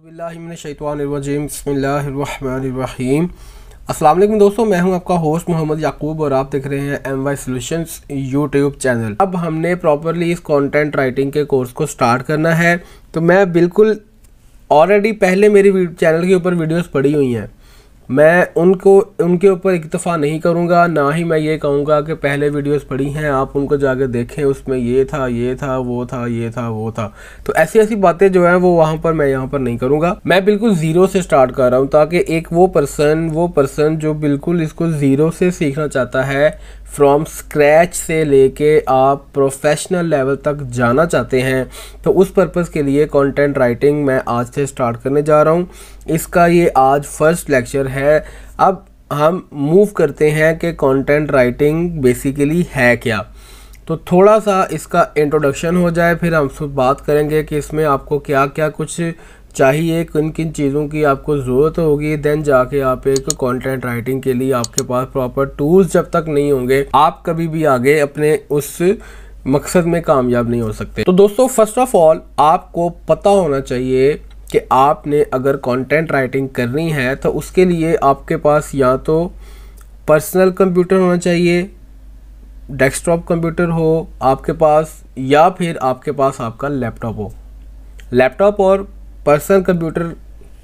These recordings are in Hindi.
बसमीम अस्सलाम दोस्तों, मैं हूँ आपका होस्ट मोहम्मद याकूब और आप देख रहे हैं M Y solutions YouTube channel अब हमने प्रॉपरली इस कंटेंट राइटिंग के कोर्स को स्टार्ट करना है। तो मैं बिल्कुल ऑलरेडी पहले मेरी चैनल के ऊपर वीडियोस पड़ी हुई हैं। मैं उनको, उनके ऊपर इतफ़ा नहीं करूँगा, ना ही मैं ये कहूँगा कि पहले वीडियोस पड़ी हैं, आप उनको जाकर देखें, उसमें ये था ये था, वो था, ये था, वो था। तो ऐसी ऐसी बातें जो हैं, वो वहाँ पर, मैं यहाँ पर नहीं करूँगा। मैं बिल्कुल ज़ीरो से स्टार्ट कर रहा हूँ, ताकि एक वो पर्सन वो पर्सन जो बिल्कुल इसको ज़ीरो से सीखना चाहता है फ्रॉम स्क्रैच से लेके आप प्रोफेशनल लेवल तक जाना चाहते हैं तो उस पर्पज़ के लिए कंटेंट राइटिंग मैं आज से स्टार्ट करने जा रहा हूँ। इसका ये आज फ़र्स्ट लेक्चर है। अब हम मूव करते हैं कि कंटेंट राइटिंग बेसिकली है क्या। तो थोड़ा सा इसका इंट्रोडक्शन हो जाए, फिर हम बात करेंगे कि इसमें आपको क्या क्या कुछ चाहिए किन किन चीज़ों की आपको ज़रूरत होगी देन जाके आप एक कंटेंट राइटिंग के लिए आपके पास प्रॉपर टूल्स जब तक नहीं होंगे, आप कभी भी आगे अपने उस मकसद में कामयाब नहीं हो सकते। तो दोस्तों फ़र्स्ट ऑफ़ ऑल आपको पता होना चाहिए कि आपने अगर कंटेंट राइटिंग करनी है तो उसके लिए आपके पास या तो पर्सनल कंप्यूटर होना चाहिए डेस्कटॉप कंप्यूटर हो आपके पास, या फिर आपके पास आपका लैपटॉप हो। लैपटॉप और पर्सनल कंप्यूटर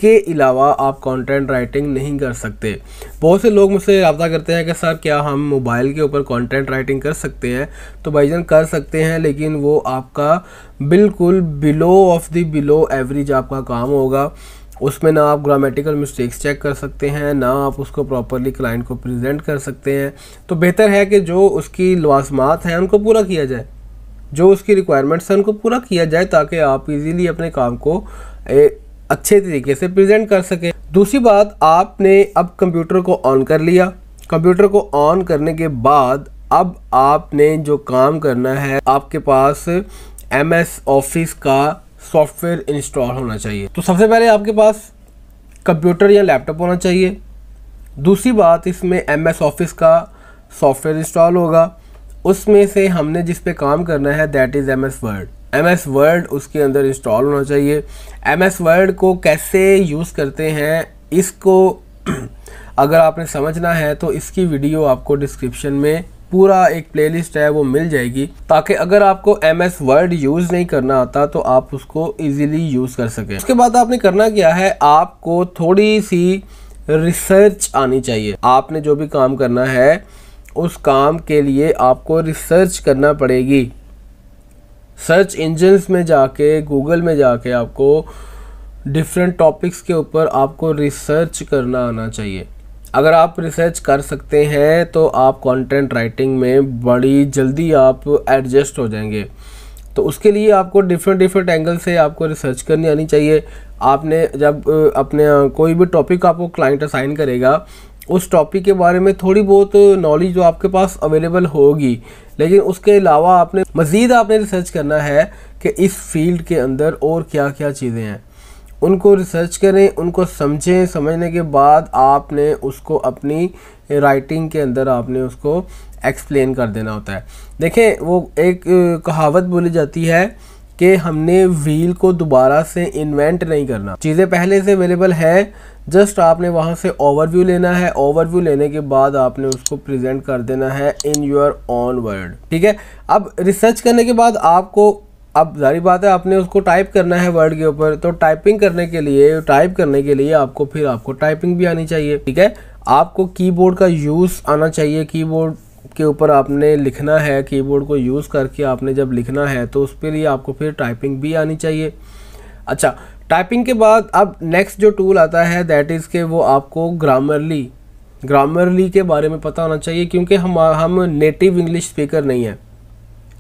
के अलावा आप कंटेंट राइटिंग नहीं कर सकते। बहुत से लोग मुझसे रब्ता करते हैं कि, सर, क्या हम मोबाइल के ऊपर कंटेंट राइटिंग कर सकते हैं? तो भाईजान कर सकते हैं, लेकिन वो आपका बिल्कुल below of the below average आपका काम होगा। उसमें ना आप ग्रामेटिकल मिस्टेक्स चेक कर सकते हैं, ना आप उसको प्रॉपरली क्लाइंट को प्रेजेंट कर सकते हैं। तो बेहतर है कि जो उसकी लवाजमात हैं, उनको पूरा किया जाए। जो उसकी रिक्वायरमेंट्स हैं, उनको पूरा किया जाए, ताकि आप इजीली अपने काम को अच्छे तरीके से प्रेजेंट कर सके। दूसरी बात, आपने अब कंप्यूटर को ऑन कर लिया। कंप्यूटर को ऑन करने के बाद अब आपने जो काम करना है, आपके पास एम एस ऑफ़िस का सॉफ्टवेयर इंस्टॉल होना चाहिए। तो सबसे पहले आपके पास कंप्यूटर या लैपटॉप होना चाहिए। दूसरी बात, इसमें एम एस ऑफ़िस का सॉफ्टवेयर इंस्टॉल होगा। उसमें से हमने जिस पे काम करना है that is M S word M S word उसके अंदर इंस्टॉल होना चाहिए। एम एस वर्ड को कैसे यूज़ करते हैं, इसको अगर आपने समझना है तो इसकी वीडियो आपको डिस्क्रिप्शन में पूरा एक प्लेलिस्ट है, वो मिल जाएगी। ताकि अगर आपको एम एस वर्ड यूज़ नहीं करना आता तो आप उसको इजीली यूज़ कर सकें। उसके बाद आपने करना क्या है, आपको थोड़ी सी रिसर्च आनी चाहिए। आपने जो भी काम करना है, उस काम के लिए आपको रिसर्च करना पड़ेगी। सर्च इंजन्स में जाके, गूगल में जाके आपको डिफरेंट टॉपिक्स के ऊपर आपको रिसर्च करना आना चाहिए। अगर आप रिसर्च कर सकते हैं तो आप कंटेंट राइटिंग में बड़ी जल्दी आप एडजस्ट हो जाएँगे। तो उसके लिए आपको डिफरेंट डिफरेंट एंगल से आपको रिसर्च करनी आनी चाहिए। आपने जब अपने कोई भी टॉपिक आपको क्लाइंट असाइन करेगा, उस टॉपिक के बारे में थोड़ी बहुत नॉलेज जो आपके पास अवेलेबल होगी लेकिन उसके अलावा आपने, मज़ीद आपने रिसर्च करना है कि इस फ़ील्ड के अंदर और क्या क्या चीज़ें हैं। उनको रिसर्च करें, उनको समझें, समझने के बाद आपने उसको अपनी राइटिंग के अंदर आपने उसको एक्सप्लेन कर देना होता है। देखें, वो एक कहावत बोली जाती है कि हमने व्हील को दोबारा से इन्वेंट नहीं करना। चीज़ें पहले से अवेलेबल है जस्ट आपने वहाँ से ओवरव्यू लेना है। ओवरव्यू लेने के बाद आपने उसको प्रेजेंट कर देना है इन योर ऑन वर्ड ठीक है? अब रिसर्च करने के बाद आपको, अब जारी बात है, आपने उसको टाइप करना है वर्ड के ऊपर। तो टाइपिंग करने के लिए टाइप करने के लिए आपको फिर आपको टाइपिंग भी आनी चाहिए, ठीक है? आपको कीबोर्ड का यूज़ आना चाहिए। कीबोर्ड के ऊपर आपने लिखना है। कीबोर्ड को यूज़ करके आपने जब लिखना है तो उस पर लिए आपको फिर टाइपिंग भी आनी चाहिए। अच्छा टाइपिंग के बाद अब नेक्स्ट जो टूल आता है दैट इज़ के वो आपको ग्रामरली ग्रामरली के बारे में पता होना चाहिए क्योंकि हम हम नेटिव इंग्लिश स्पीकर नहीं हैं।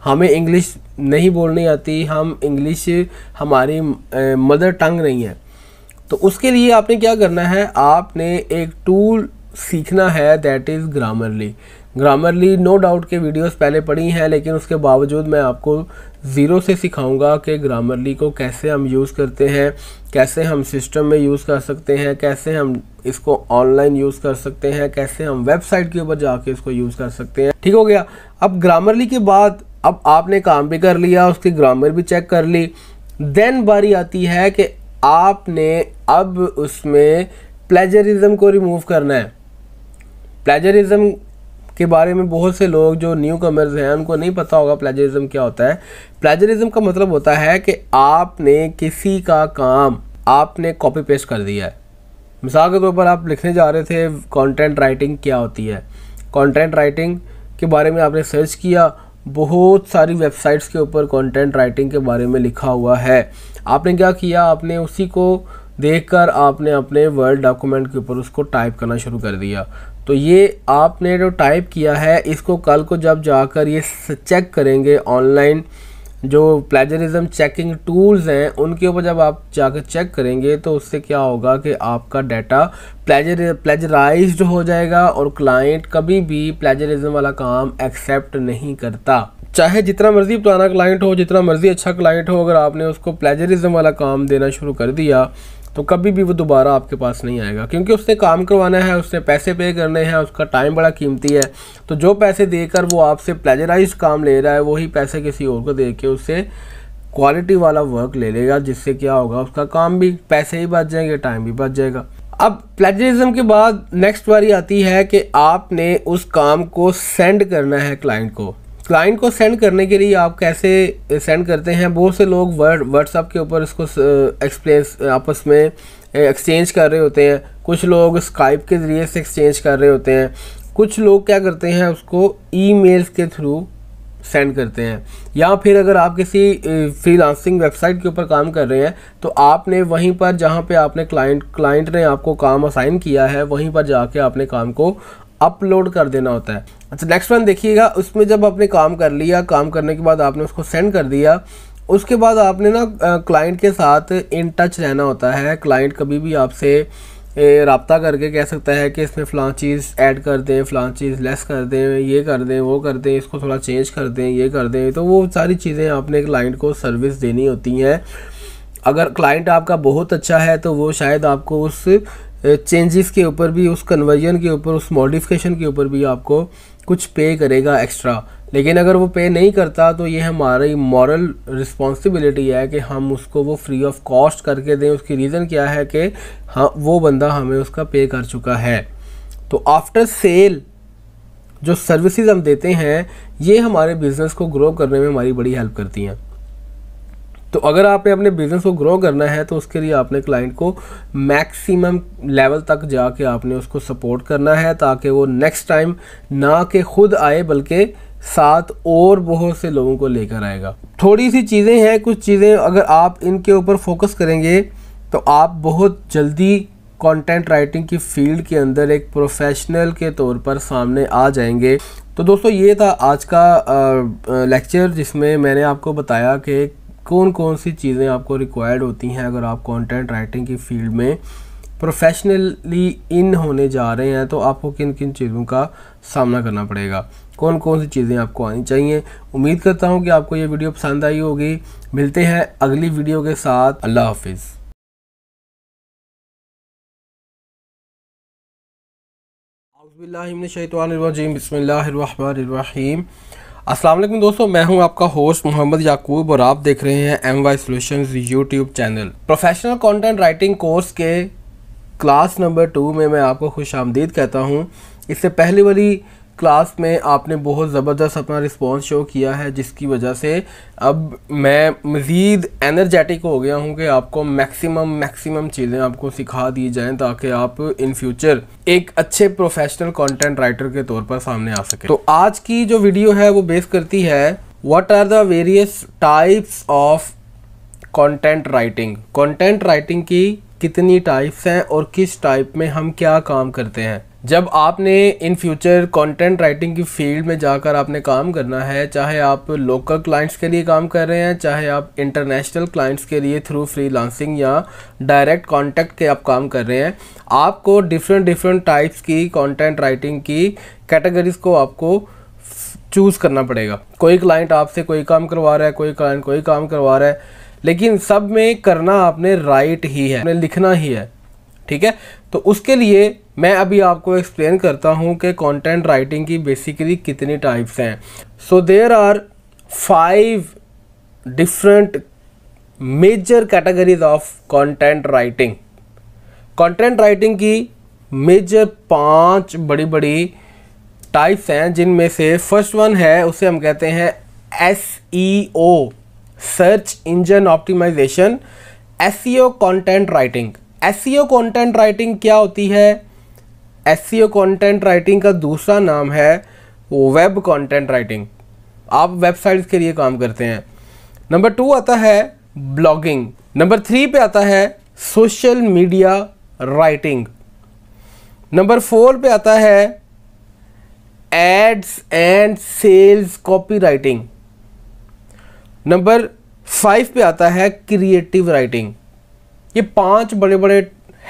हमें इंग्लिश नहीं बोलनी आती, हम इंग्लिश हमारी मदर टंग नहीं है। तो उसके लिए आपने क्या करना है, आपने एक टूल सीखना है that is Grammarly Grammarly no doubt के वीडियोस पहले पढ़ी हैं, लेकिन उसके बावजूद मैं आपको ज़ीरो से सिखाऊँगा कि ग्रामरली को कैसे हम यूज़ करते हैं, कैसे हम सिस्टम में यूज़ कर सकते हैं, कैसे हम इसको ऑनलाइन यूज़ कर सकते हैं, कैसे हम वेबसाइट के ऊपर जाके इसको यूज़ कर सकते हैं। ठीक हो गया? अब ग्रामरली के बाद अब आपने काम भी कर लिया, उसकी ग्रामर भी चेक कर ली। देन बारी आती है कि आपने अब उसमें प्लेजरिज्म को रिमूव करना है। प्लेजरिज्म के बारे में बहुत से लोग जो न्यू कमर्स हैं, उनको नहीं पता होगा प्लेजरिज्म क्या होता है। प्लेजरिज्म का मतलब होता है कि आपने किसी का काम आपने कॉपी पेस्ट कर दिया है। मिसाल के तौर पर आप लिखने जा रहे थे कंटेंट राइटिंग क्या होती है? कंटेंट राइटिंग के बारे में आपने सर्च किया, बहुत सारी वेबसाइट्स के ऊपर कंटेंट राइटिंग के बारे में लिखा हुआ है। आपने क्या किया? आपने उसी को देखकर आपने अपने वर्ड डॉक्यूमेंट के ऊपर उसको टाइप करना शुरू कर दिया। तो ये आपने जो टाइप किया है, इसको कल को जब जाकर ये चेक करेंगे ऑनलाइन जो प्लेजरिज्म चेकिंग टूल्स हैं, उनके ऊपर जब आप जाकर चेक करेंगे तो उससे क्या होगा कि आपका डाटा प्लेजर प्लेजराइज हो जाएगा और क्लाइंट कभी भी प्लेजरिज्म वाला काम एक्सेप्ट नहीं करता। चाहे जितना मर्ज़ी पुराना क्लाइंट हो, जितना मर्ज़ी अच्छा क्लाइंट हो, अगर आपने उसको प्लेजरिज्म वाला काम देना शुरू कर दिया तो कभी भी वो दोबारा आपके पास नहीं आएगा, क्योंकि उसने काम करवाना है, उसने पैसे पे करने हैं, उसका टाइम बड़ा कीमती है। तो जो पैसे देकर वो आपसे प्लेजराइज काम ले रहा है वही पैसे किसी और को दे के उससे क्वालिटी वाला वर्क ले लेगा, जिससे क्या होगा, उसका काम भी, पैसे ही बच जाएँगे टाइम भी बच जाएगा। अब प्लेजरिज्म के बाद नेक्स्ट बारी आती है कि आपने उस काम को सेंड करना है क्लाइंट को। क्लाइंट को सेंड करने के लिए आप कैसे सेंड करते हैं? बहुत से लोग वर्ड व्हाट्सअप के ऊपर इसको एक्सप्रेस आपस में एक्सचेंज कर रहे होते हैं। कुछ लोग स्काइप के ज़रिए से एक्सचेंज कर रहे होते हैं। कुछ लोग क्या करते हैं, उसको ईमेल्स के थ्रू सेंड करते हैं। या फिर अगर आप किसी फ्रीलांसिंग वेबसाइट के ऊपर काम कर रहे हैं तो आपने वहीं पर जहाँ पे आपने क्लाइंट क्लाइंट ने आपको काम असाइन किया है, वहीं पर जाके आपने काम को अपलोड कर देना होता है। अच्छा नेक्स्ट वन देखिएगा, उसमें जब आपने काम कर लिया, काम करने के बाद आपने उसको सेंड कर दिया, उसके बाद आपने ना क्लाइंट के साथ इन टच रहना होता है। क्लाइंट कभी भी आपसे रबता करके कह सकता है कि इसमें फ़लाँ चीज़ ऐड कर दें, फ़लाँ चीज़ लेस कर दें, ये कर दें, वो कर दें, इसको थोड़ा चेंज कर दें, ये कर दें। तो वो सारी चीज़ें आपने क्लाइंट को सर्विस देनी होती हैं। अगर क्लाइंट आपका बहुत अच्छा है तो वो शायद आपको उस चेंजेस के ऊपर भी, उस कन्वर्जन के ऊपर, उस मॉडिफिकेशन के ऊपर भी आपको कुछ पे करेगा एक्स्ट्रा लेकिन अगर वो पे नहीं करता तो ये हमारी मॉरल रिस्पॉन्सिबिलिटी है कि हम उसको वो फ्री ऑफ़ कॉस्ट करके दें। उसकी रीज़न क्या है कि हाँ वो बंदा हमें उसका पे कर चुका है। तो आफ्टर सेल जो सर्विसेज़ हम देते हैं, ये हमारे बिज़नेस को ग्रो करने में हमारी बड़ी हेल्प करती हैं। तो अगर आपने अपने बिज़नेस को ग्रो करना है तो उसके लिए आपने क्लाइंट को मैक्सिमम लेवल तक जाके आपने उसको सपोर्ट करना है, ताकि वो नेक्स्ट टाइम ना कि खुद आए, बल्कि साथ और बहुत से लोगों को लेकर आएगा। थोड़ी सी चीज़ें हैं, कुछ चीज़ें अगर आप इनके ऊपर फोकस करेंगे तो आप बहुत जल्दी कंटेंट राइटिंग की फ़ील्ड के अंदर एक प्रोफेशनल के तौर पर सामने आ जाएँगे। तो दोस्तों, ये था आज का लेक्चर जिसमें मैंने आपको बताया कि कौन कौन सी चीज़ें आपको रिक्वायर्ड होती हैं अगर आप कंटेंट राइटिंग की फ़ील्ड में प्रोफेशनली इन होने जा रहे हैं तो आपको किन किन चीज़ों का सामना करना पड़ेगा? कौन कौन सी चीज़ें आपको आनी चाहिए? उम्मीद करता हूँ कि आपको ये वीडियो पसंद आई होगी। मिलते हैं अगली वीडियो के साथ। अल्लाह हाफिज़। वालेकुम दोस्तों, मैं हूँ आपका होस्ट मोहम्मद याकूब और आप देख रहे हैं M Y solution YouTube channel professional content writing course के क्लास नंबर टू में मैं आपको खुश आमदीद कहता हूँ। इससे पहली वाली क्लास में आपने बहुत ज़बरदस्त अपना रिस्पॉन्स शो किया है, जिसकी वजह से अब मैं मज़ीद एनर्जेटिक हो गया हूँ कि आपको मैक्सिमम मैक्सिमम चीज़ें आपको सिखा दी जाएँ ताकि आप इन फ्यूचर एक अच्छे प्रोफेशनल कंटेंट राइटर के तौर पर सामने आ सके। तो आज की जो वीडियो है, वो बेस करती है what are the various types of content writing content writing की कितनी टाइप्स हैं और किस टाइप में हम क्या काम करते हैं? जब आपने इन फ्यूचर कंटेंट राइटिंग की फ़ील्ड में जाकर आपने काम करना है, चाहे आप लोकल क्लाइंट्स के लिए काम कर रहे हैं, चाहे आप इंटरनेशनल क्लाइंट्स के लिए थ्रू फ्री लांसिंग या डायरेक्ट कांटेक्ट के आप काम कर रहे हैं, आपको डिफरेंट डिफरेंट टाइप्स की कंटेंट राइटिंग की कैटेगरीज को आपको चूज़ करना पड़ेगा। कोई क्लाइंट आपसे कोई काम करवा रहा है, कोई क्लाइंट कोई काम करवा रहा है, लेकिन सब में करना आपने राइट ही है लिखना ही है। ठीक है? तो उसके लिए मैं अभी आपको एक्सप्लेन करता हूँ कि कंटेंट राइटिंग की बेसिकली कितनी टाइप्स हैं। So there are five different major categories of content writing content writing की मेजर पाँच बड़ी बड़ी टाइप्स हैं, जिनमें से फ़र्स्ट वन है, उसे हम कहते हैं S E O search engine optimization S C O content writing S C O content writing क्या होती है? S C O content writing का दूसरा नाम है वेब कंटेंट राइटिंग आप वेबसाइट्स के लिए काम करते हैं। नंबर टू आता है ब्लॉगिंग नंबर थ्री पे आता है social media writing number four पे आता है ads and sales copy writing number five पे आता है क्रिएटिव राइटिंग ये पाँच बड़े बड़े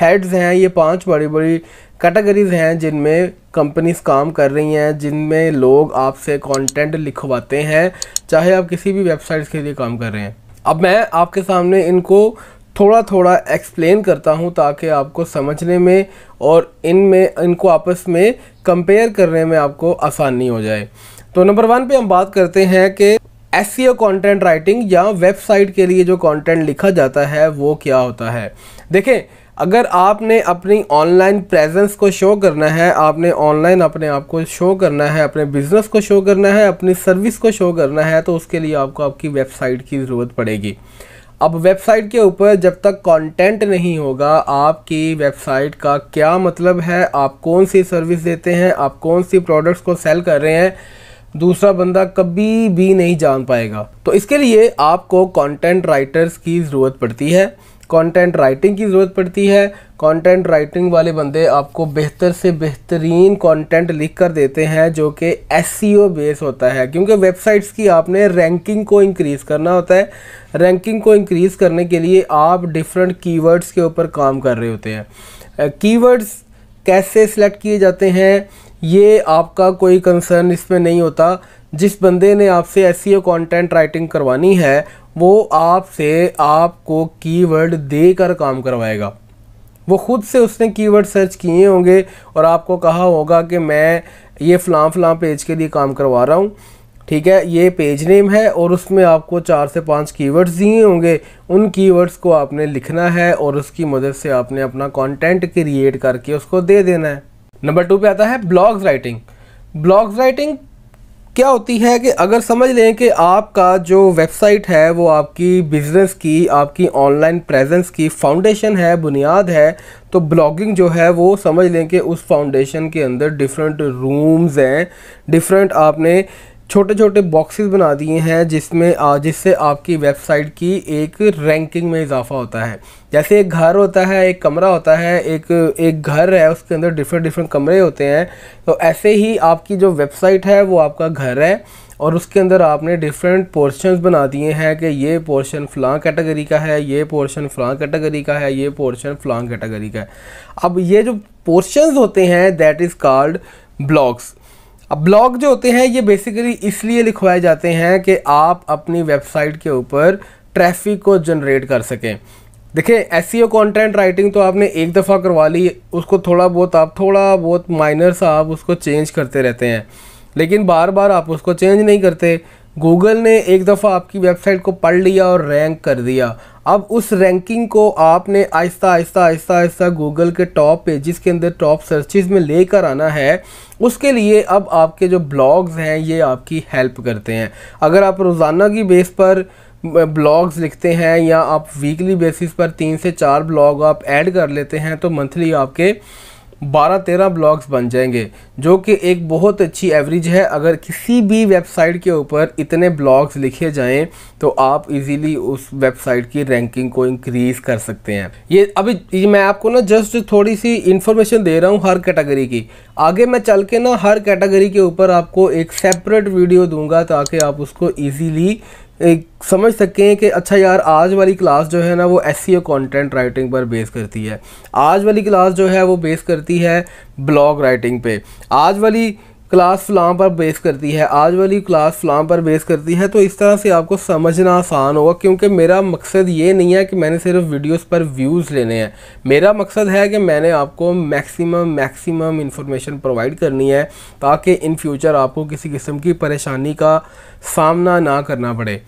हेड्स हैं, ये पाँच बड़ी बड़ी कैटेगरीज हैं जिनमें कंपनीज़ काम कर रही हैं, जिनमें लोग आपसे कंटेंट लिखवाते हैं, चाहे आप किसी भी वेबसाइट्स के लिए काम कर रहे हैं। अब मैं आपके सामने इनको थोड़ा थोड़ा एक्सप्लेन करता हूँ ताकि आपको समझने में और इनमें, इनको आपस में कंपेयर करने में आपको आसानी हो जाए। तो नंबर वन पे हम बात करते हैं कि S C O content writing या वेबसाइट के लिए जो कंटेंट लिखा जाता है, वो क्या होता है? देखें, अगर आपने अपनी ऑनलाइन प्रेजेंस को शो करना है, आपने ऑनलाइन अपने आप को शो करना है, अपने बिज़नेस को शो करना है, अपनी सर्विस को शो करना है तो उसके लिए आपको आपकी वेबसाइट की ज़रूरत पड़ेगी। अब वेबसाइट के ऊपर जब तक कंटेंट नहीं होगा, आपकी वेबसाइट का क्या मतलब है? आप कौन सी सर्विस देते हैं? आप कौन सी प्रोडक्ट्स को सेल कर रहे हैं? दूसरा बंदा कभी भी नहीं जान पाएगा। तो इसके लिए आपको कंटेंट राइटर्स की ज़रूरत पड़ती है। कंटेंट राइटिंग की ज़रूरत पड़ती है। कंटेंट राइटिंग वाले बंदे आपको बेहतर से बेहतरीन कंटेंट लिख कर देते हैं जो कि एस बेस होता है। क्योंकि वेबसाइट्स की आपने रैंकिंग को इंक्रीज़ करना होता है। रैंकिंग को इंक्रीज़ करने के लिए आप डिफरेंट कीवर्ड्स के ऊपर काम कर रहे होते हैं। कीवर्ड्स कैसे सिलेक्ट किए जाते हैं? ये आपका कोई कंसर्न इसमें नहीं होता। जिस बंदे ने आपसे एस कंटेंट राइटिंग करवानी है, वो आपसे आपको कीवर्ड देकर काम करवाएगा। वो खुद से उसने कीवर्ड सर्च किए होंगे और आपको कहा होगा कि मैं ये फ़लाँ फ़लाँ पेज के लिए काम करवा रहा हूँ। ठीक है, ये पेज नेम है और उसमें आपको चार से पाँच कीवर्ड्स दिए होंगे। उन कीवर्ड्स को आपने लिखना है और उसकी मदद से आपने अपना कंटेंट क्रिएट करके उसको दे देना है। नंबर टू पे आता है ब्लॉग्स राइटिंग। ब्लॉग्स राइटिंग क्या होती है कि अगर समझ लें कि आपका जो वेबसाइट है, वो आपकी बिज़नेस की, आपकी ऑनलाइन प्रेजेंस की फाउंडेशन है, बुनियाद है तो ब्लॉगिंग जो है वो समझ लें कि उस फाउंडेशन के अंदर डिफरेंट रूम्स हैं। डिफरेंट आपने छोटे छोटे बॉक्सेस बना दिए हैं, जिसमें जिससे आपकी वेबसाइट की एक रैंकिंग में इजाफा होता है। जैसे एक घर होता है, एक कमरा होता है, एक एक घर है, उसके अंदर डिफरेंट डिफरेंट कमरे होते हैं तो ऐसे ही आपकी जो वेबसाइट है, वो आपका घर है, और उसके अंदर आपने डिफरेंट पोर्शंस बना दिए हैं कि ये पोर्शन फ़लाँ कैटेगरी का है, ये पोर्शन फ़लाँ कैटेगरी का है, ये पोर्शन फ़लाँ कैटेगरी का है। अब ये जो पोर्शंस होते हैं दैट इज़ कॉल्ड ब्लॉग्स अब ब्लॉग जो होते हैं, ये बेसिकली इसलिए लिखवाए जाते हैं कि आप अपनी वेबसाइट के ऊपर ट्रैफ़िक को जनरेट कर सकें। देखिए एस सी कॉन्टेंट राइटिंग तो आपने एक दफ़ा करवा ली, उसको थोड़ा बहुत, आप थोड़ा बहुत माइनर सा आप उसको चेंज करते रहते हैं। लेकिन बार बार आप उसको चेंज नहीं करते। गूगल ने एक दफ़ा आपकी वेबसाइट को पढ़ लिया और रैंक कर दिया। अब उस रैंकिंग को आपने आहिस्ता आहिस्ता आहिस्ता आहिस्ता गूगल के टॉप पेजेस के अंदर टॉप सर्चेज में लेकर आना है। उसके लिए अब आपके जो ब्लॉग्स हैं, ये आपकी हेल्प करते हैं। अगर आप रोज़ाना की बेस पर ब्लॉग्स लिखते हैं या आप वीकली बेसिस पर तीन से चार ब्लॉग आप ऐड कर लेते हैं तो मंथली आपके बारह तेरह ब्लॉग्स बन जाएँगे, जो कि एक बहुत अच्छी एवरेज है। अगर किसी भी वेबसाइट के ऊपर इतने ब्लॉग्स लिखे जाएँ तो आप इजीली उस वेबसाइट की रैंकिंग को इंक्रीज़ कर सकते हैं। ये अभी, ये मैं आपको ना जस्ट थोड़ी सी इन्फॉर्मेशन दे रहा हूँ हर कैटेगरी की। आगे मैं चल के ना हर कैटेगरी के ऊपर आपको एक सेपरेट वीडियो दूँगा, ताकि आप उसको ईजीली एक, समझ सकें कि अच्छा यार, आज वाली क्लास जो है ना, वो एस कंटेंट राइटिंग पर बेस करती है। आज वाली क्लास जो है, वो बेस करती है ब्लॉग राइटिंग पे। आज वाली क्लास फ्लाम पर बेस करती है। आज वाली क्लास फ्लाम पर बेस करती है तो इस तरह से आपको समझना आसान होगा, क्योंकि मेरा मकसद ये नहीं है कि मैंने सिर्फ़ वीडियोस पर व्यूज़ लेने हैं। मेरा मकसद है कि मैंने आपको मैक्सिमम मैक्सिमम इन्फॉर्मेशन प्रोवाइड करनी है, ताकि इन फ्यूचर आपको किसी किस्म की परेशानी का सामना ना करना पड़े।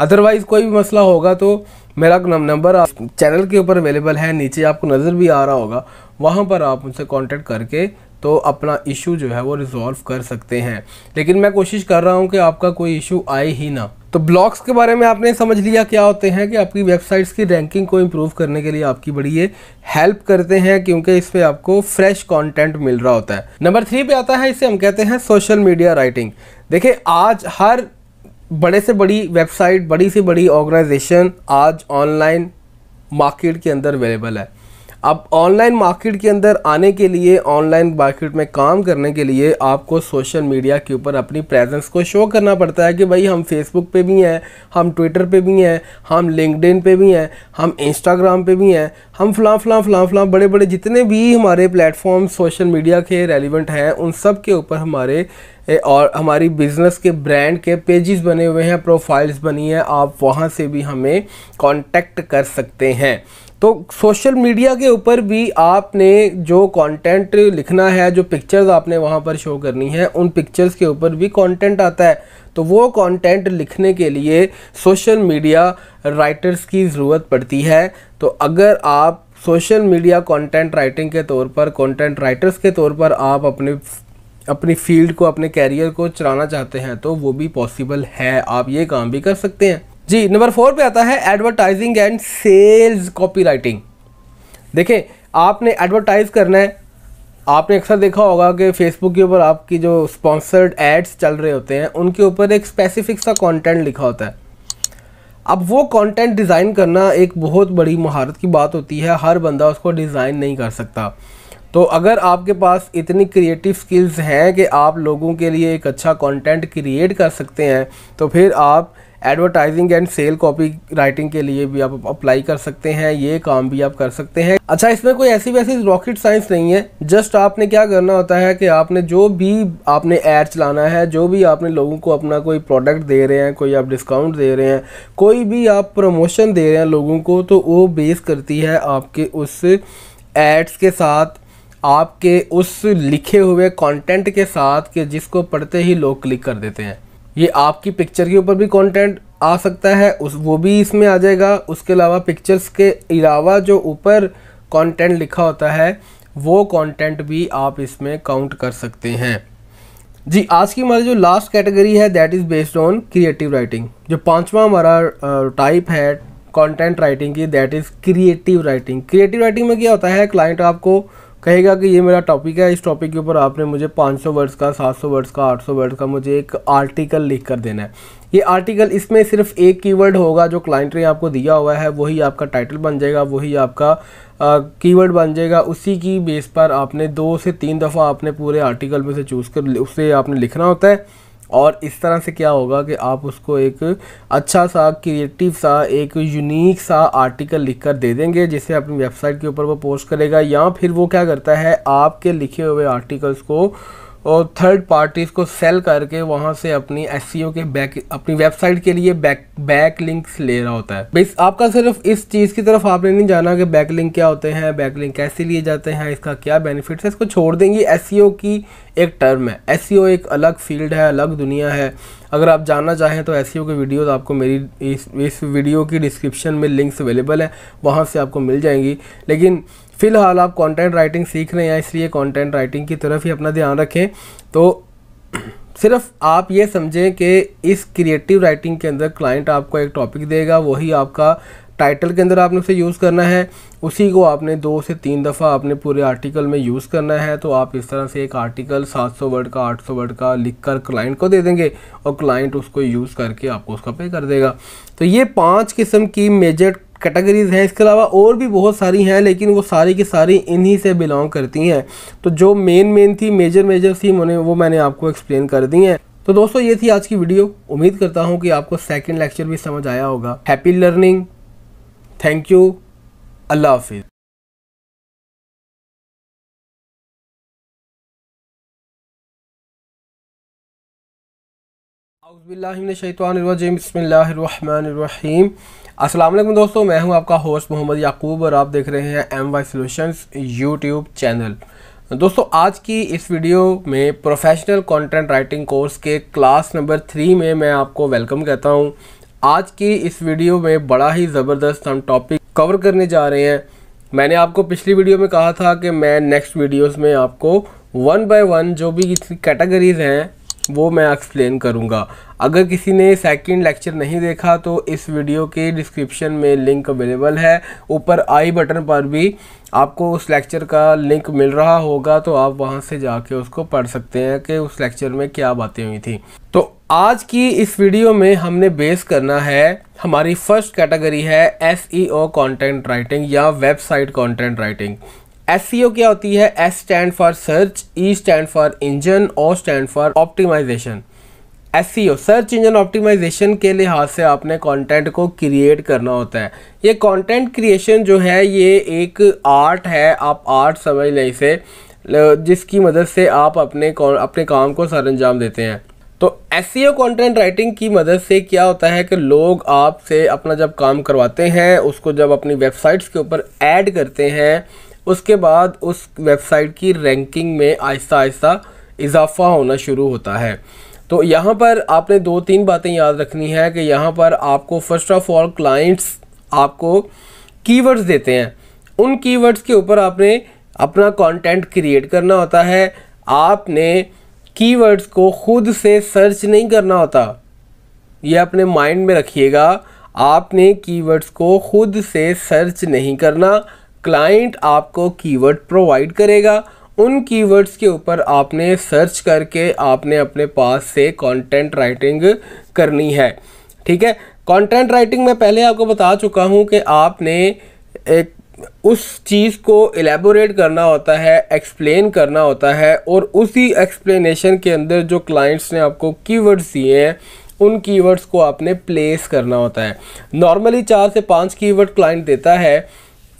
अदरवाइज़ कोई भी मसला होगा तो मेरा नंबर चैनल के ऊपर अवेलेबल है, नीचे आपको नज़र भी आ रहा होगा, वहाँ पर आप उनसे कॉन्टेक्ट करके तो अपना इशू जो है वो रिजॉल्व कर सकते हैं। लेकिन मैं कोशिश कर रहा हूँ कि आपका कोई इशू आए ही ना। तो ब्लॉग्स के बारे में आपने समझ लिया क्या होते हैं कि आपकी वेबसाइट्स की रैंकिंग को इम्प्रूव करने के लिए आपकी बड़ी ये हेल्प करते हैं, क्योंकि इस पर आपको फ्रेश कंटेंट मिल रहा होता है। नंबर थ्री पे आता है, इसे हम कहते हैं सोशल मीडिया राइटिंग देखिए, आज हर बड़े से बड़ी वेबसाइट बड़ी से बड़ी ऑर्गेनाइजेशन आज ऑनलाइन मार्केट के अंदर अवेलेबल है। अब ऑनलाइन मार्केट के अंदर आने के लिए ऑनलाइन मार्केट में काम करने के लिए आपको सोशल मीडिया के ऊपर अपनी प्रेजेंस को शो करना पड़ता है कि भाई हम फेसबुक पे भी हैं, हम ट्विटर पे भी हैं, हम लिंकडिन पे भी हैं, हम इंस्टाग्राम पे भी हैं, हम फलां फलां फलां फलां बड़े बड़े जितने भी हमारे प्लेटफॉर्म सोशल मीडिया के रेलिवेंट हैं, उन सब के ऊपर हमारे और हमारी बिज़नेस के ब्रांड के पेजेस बने हुए हैं प्रोफाइल्स बनी हैं, आप वहाँ से भी हमें कांटेक्ट कर सकते हैं। तो सोशल मीडिया के ऊपर भी आपने जो कंटेंट लिखना है, जो पिक्चर्स आपने वहाँ पर शो करनी है, उन पिक्चर्स के ऊपर भी कंटेंट आता है। तो वो कंटेंट लिखने के लिए सोशल मीडिया राइटर्स की ज़रूरत पड़ती है। तो अगर आप सोशल मीडिया कंटेंट राइटिंग के तौर पर कंटेंट राइटर्स के तौर पर आप अपने अपनी फ़ील्ड को, अपने कैरियर को चलाना चाहते हैं तो वो भी पॉसिबल है। आप ये काम भी कर सकते हैं। जी नंबर फोर पे आता है advertising and sales copy writing देखें, आपने एडवर्टाइज करना है। आपने अक्सर देखा होगा कि फेसबुक के ऊपर आपकी जो स्पॉन्सर्ड एड्स चल रहे होते हैं, उनके ऊपर एक स्पेसिफिक सा कंटेंट लिखा होता है। अब वो कंटेंट डिज़ाइन करना एक बहुत बड़ी महारत की बात होती है। हर बंदा उसको डिज़ाइन नहीं कर सकता। तो अगर आपके पास इतनी क्रिएटिव स्किल्स हैं कि आप लोगों के लिए एक अच्छा कंटेंट क्रिएट कर सकते हैं तो फिर आप advertising and sale copy writing के लिए भी आप अप्लाई कर सकते हैं, ये काम भी आप कर सकते हैं। अच्छा इसमें कोई ऐसी वैसी रॉकेट साइंस नहीं है जस्ट आपने क्या करना होता है कि आपने जो भी आपने एड चलाना है, जो भी आपने लोगों को अपना कोई प्रोडक्ट दे रहे हैं, कोई आप डिस्काउंट दे रहे हैं, कोई भी आप प्रमोशन दे रहे हैं लोगों को तो वो बेस करती है आपके उस एड्स के साथ आपके उस लिखे हुए कंटेंट के साथ कि जिसको पढ़ते ही लोग क्लिक कर देते हैं। ये आपकी पिक्चर के ऊपर भी कंटेंट आ सकता है, उस, वो भी इसमें आ जाएगा। उसके अलावा पिक्चर्स के अलावा जो ऊपर कंटेंट लिखा होता है, वो कंटेंट भी आप इसमें काउंट कर सकते हैं। जी, आज की हमारी जो लास्ट कैटेगरी है that is based on creative writing जो पांचवा हमारा टाइप है कंटेंट राइटिंग की that is creative writing creative writing में क्या होता है क्लाइंट आपको कहेगा कि ये मेरा टॉपिक है, इस टॉपिक के ऊपर आपने मुझे 500 वर्ड्स का 700 वर्ड्स का 800 वर्ड्स का मुझे एक आर्टिकल लिख कर देना है। ये आर्टिकल इसमें सिर्फ़ एक कीवर्ड होगा जो क्लाइंट ने आपको दिया हुआ है, वही आपका टाइटल बन जाएगा, वही आपका कीवर्ड बन जाएगा। उसी की बेस पर आपने दो से तीन दफ़ा आपने पूरे आर्टिकल में से चूज़ कर, उसे आपने लिखना होता है। और इस तरह से क्या होगा कि आप उसको एक अच्छा सा क्रिएटिव सा, एक यूनिक सा आर्टिकल लिख कर दे देंगे, जिसे अपनी वेबसाइट के ऊपर वो पोस्ट करेगा, या फिर वो क्या करता है, आपके लिखे हुए आर्टिकल्स को और थर्ड पार्टीज़ को सेल करके वहाँ से अपनी एस e के बैक अपनी वेबसाइट के लिए बैक बैक लिंक्स ले रहा होता है। बेस आपका सिर्फ़ इस चीज़ की तरफ़ आपने नहीं जाना कि बैक लिंक क्या होते हैं बैक लिंक कैसे लिए जाते हैं, इसका क्या बेनिफिट्स है, इसको छोड़ देंगे। एस e की एक टर्म है। एस e एक अलग फ़ील्ड है, अलग दुनिया है। अगर आप जानना चाहें तो एस के वीडियोस आपको मेरी इस इस वीडियो की डिस्क्रिप्शन में लिंक्स अवेलेबल है, वहाँ से आपको मिल जाएँगी। लेकिन फ़िलहाल आप कंटेंट राइटिंग सीख रहे हैं इसलिए कंटेंट राइटिंग की तरफ़ ही अपना ध्यान रखें तो सिर्फ़ आप ये समझें कि इस क्रिएटिव राइटिंग के अंदर क्लाइंट आपको एक टॉपिक देगा, वही आपका टाइटल के अंदर आपने उसे यूज़ करना है। उसी को आपने दो से तीन दफ़ा आपने पूरे आर्टिकल में यूज़ करना है तो आप इस तरह से एक आर्टिकल 700 वर्ड का 800 वर्ड का लिख कर क्लाइंट को दे देंगे और क्लाइंट उसको यूज़ करके आपको उसका पे कर देगा। तो ये पाँच किस्म की मेजर कैटेगरीज हैं। इसके अलावा और भी बहुत सारी हैं, लेकिन वो सारी की सारी इन्हीं से बिलोंग करती हैं। तो जो मेन मेन थी मेजर मेजर थी उन्हें वो मैंने आपको एक्सप्लेन कर दी हैं। तो दोस्तों, ये थी आज की वीडियो उम्मीद करता हूँ कि आपको सेकेंड लेक्चर भी समझ आया होगा। हैप्पी लर्निंग थैंक यू अल्लाह हाफिज़। अस्सलाम दोस्तों, मैं हूँ आपका होस्ट मोहम्मद याकूब और आप देख रहे हैं M Y solutions YouTube channel दोस्तों, आज की इस वीडियो में प्रोफेशनल कंटेंट राइटिंग कोर्स के क्लास नंबर थ्री में मैं आपको वेलकम कहता हूँ। आज की इस वीडियो में बड़ा ही ज़बरदस्त हम टॉपिक कवर करने जा रहे हैं। मैंने आपको पिछली वीडियो में कहा था कि मैं नेक्स्ट वीडियोस में आपको वन बाय वन जो भी कैटेगरीज हैं वो मैं एक्सप्लेन करूँगा। अगर किसी ने सेकंड लेक्चर नहीं देखा तो इस वीडियो के डिस्क्रिप्शन में लिंक अवेलेबल है। ऊपर आई बटन पर भी आपको उस लेक्चर का लिंक मिल रहा होगा तो आप वहाँ से जाके उसको पढ़ सकते हैं कि उस लेक्चर में क्या बातें हुई थी। तो आज की इस वीडियो में हमने बेस करना है, हमारी फ़र्स्ट कैटेगरी है S E O content writing या वेबसाइट कॉन्टेंट राइटिंग एस क्या होती है? S stand for search E stand for engine O stand for optimization S search engine optimization के लिहाज से आपने कंटेंट को क्रिएट करना होता है। ये कंटेंट क्रिएशन जो है, ये एक आर्ट है। आप आर्ट समझ लें इसे। जिसकी मदद से आप अपने अपने काम को सर अंजाम देते हैं। तो S C O content writing की मदद से क्या होता है कि लोग आपसे अपना जब काम करवाते हैं, उसको जब अपनी वेबसाइट्स के ऊपर ऐड करते हैं उसके बाद उस वेबसाइट की रैंकिंग में आहिस्ता आहिस्ता इजाफा होना शुरू होता है। तो यहाँ पर आपने दो तीन बातें याद रखनी है कि यहाँ पर आपको फ़र्स्ट ऑफ़ ऑल क्लाइंट्स आपको कीवर्ड्स देते हैं। उन कीवर्ड्स के ऊपर आपने अपना कंटेंट क्रिएट करना होता है। आपने कीवर्ड्स को खुद से सर्च नहीं करना होता। ये अपने माइंड में रखिएगा। आपने कीवर्ड्स को खुद से सर्च नहीं करना। क्लाइंट आपको कीवर्ड प्रोवाइड करेगा। उन कीवर्ड्स के ऊपर आपने सर्च करके आपने अपने पास से कंटेंट राइटिंग करनी है। ठीक है? कंटेंट राइटिंग में पहले आपको बता चुका हूँ कि आपने एक, उस चीज़ को एलेबोरेट करना होता है एक्सप्लेन करना होता है और उसी एक्सप्लेनेशन के अंदर जो क्लाइंट्स ने आपको कीवर्ड्स दिए हैं, उन कीवर्ड्स को आपने प्लेस करना होता है। नॉर्मली चार से पाँच कीवर्ड क्लाइंट देता है।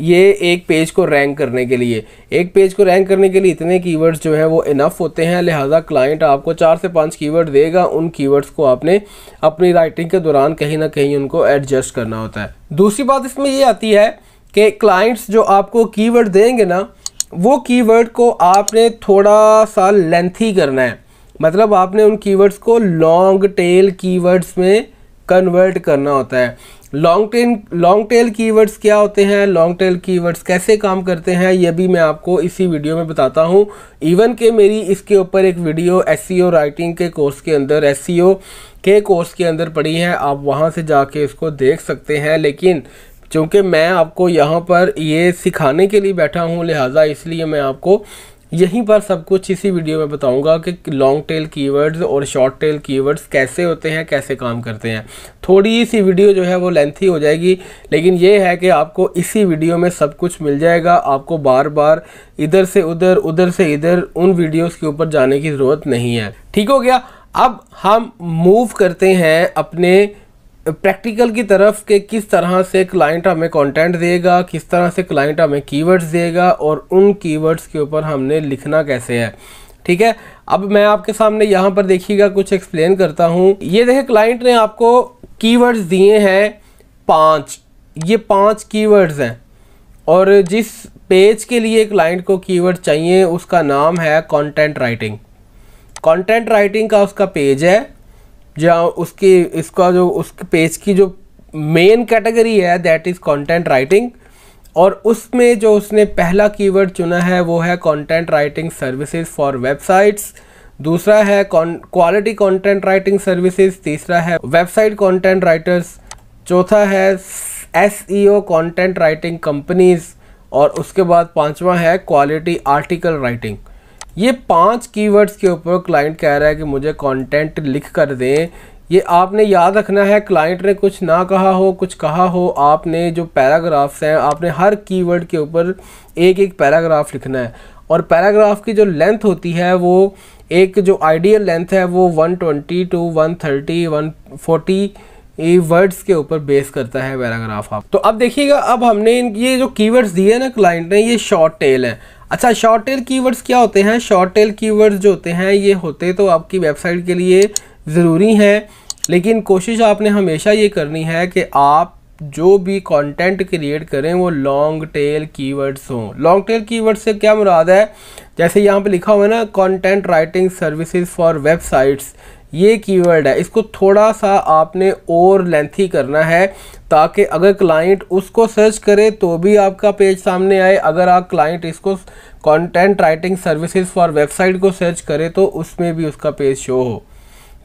ये एक पेज को रैंक करने के लिए। एक पेज को रैंक करने के लिए इतने कीवर्ड्स जो हैं वो इनफ होते हैं, लिहाजा क्लाइंट आपको चार से पाँच कीवर्ड देगा, उन कीवर्ड्स को आपने अपनी राइटिंग के दौरान कहीं ना कहीं उनको एडजस्ट करना होता है। दूसरी बात इसमें ये आती है कि क्लाइंट्स जो आपको कीवर्ड देंगे ना, वो कीवर्ड को आपने थोड़ा सा लेंथी करना है। मतलब आपने उन कीवर्ड्स को लॉन्ग टेल कीवर्ड्स में कन्वर्ट करना होता है। Long tail long tail keywords क्या होते हैं? लॉन्ग टेल कीवर्ड्स कैसे काम करते हैं? ये भी मैं आपको इसी वीडियो में बताता हूँ। इवन के मेरी इसके ऊपर एक वीडियो एस राइटिंग के कोर्स के अंदर एस के कोर्स के अंदर पड़ी है। आप वहाँ से जाके इसको देख सकते हैं। लेकिन चूँकि मैं आपको यहाँ पर ये सिखाने के लिए बैठा हूँ, लिहाजा इसलिए मैं आपको यहीं पर सब कुछ इसी वीडियो में बताऊँगा कि लॉन्ग टेल कीवर्ड्स और शॉर्ट टेल कीवर्ड्स कैसे होते हैं, कैसे काम करते हैं। थोड़ी सी वीडियो जो है वो लेंथी हो जाएगी, लेकिन ये है कि आपको इसी वीडियो में सब कुछ मिल जाएगा। आपको बार बार इधर से उधर उधर से इधर उन वीडियोस के ऊपर जाने की ज़रूरत नहीं है। ठीक हो गया? अब हम मूव करते हैं अपने प्रैक्टिकल की तरफ़ के किस तरह से क्लाइंट हमें कंटेंट देगा, किस तरह से क्लाइंट हमें कीवर्ड्स देगा और उन कीवर्ड्स के ऊपर हमने लिखना कैसे है। ठीक है? अब मैं आपके सामने यहाँ पर देखिएगा, कुछ एक्सप्लेन करता हूँ। ये देखें क्लाइंट ने आपको कीवर्ड्स दिए हैं पाँच। ये पाँच कीवर्ड्स हैं। और जिस पेज के लिए क्लाइंट को कीवर्ड चाहिए, उसका नाम है कंटेंट राइटिंग कंटेंट राइटिंग का उसका पेज है। जहाँ उसकी, इसका जो, उस पेज की जो मेन कैटेगरी है दैट इज़ कंटेंट राइटिंग और उसमें जो उसने पहला कीवर्ड चुना है, वो है content writing services for websites दूसरा है क्वालिटी कंटेंट राइटिंग सर्विसेज़ तीसरा है वेबसाइट कंटेंट राइटर्स चौथा है S E O content writing companies और उसके बाद पांचवा है क्वालिटी आर्टिकल राइटिंग ये पाँच कीवर्ड्स के ऊपर क्लाइंट कह रहा है कि मुझे कंटेंट लिख कर दें। ये आपने याद रखना है क्लाइंट ने कुछ ना कहा हो, कुछ कहा हो, आपने जो पैराग्राफ्स हैं, आपने हर कीवर्ड के ऊपर एक एक पैराग्राफ लिखना है। और पैराग्राफ की जो लेंथ होती है, वो एक जो आइडियल लेंथ है, वो 120 टू 130 140 वर्ड्स के ऊपर बेस करता है पैराग्राफ आप। तो अब देखिएगा, अब हमने इन, ये जो कीवर्ड्स दिए ना क्लाइंट ने, ये शॉर्ट टेल है। अच्छा शॉर्ट टेल कीवर्ड्स क्या होते हैं? शॉर्ट टेल कीवर्ड्स जो होते हैं, ये होते तो आपकी वेबसाइट के लिए ज़रूरी हैं, लेकिन कोशिश आपने हमेशा ये करनी है कि आप जो भी कंटेंट क्रिएट करें, वो लॉन्ग टेल कीवर्ड्स हों। लॉन्ग टेल कीवर्ड्स से क्या मुराद है? जैसे यहाँ पे लिखा हुआ है ना content writing services for websites ये कीवर्ड है। इसको थोड़ा सा आपने और लेंथी करना है ताकि अगर क्लाइंट उसको सर्च करे तो भी आपका पेज सामने आए। अगर आप क्लाइंट इसको content writing services for website को सर्च करे तो उसमें भी उसका पेज शो हो।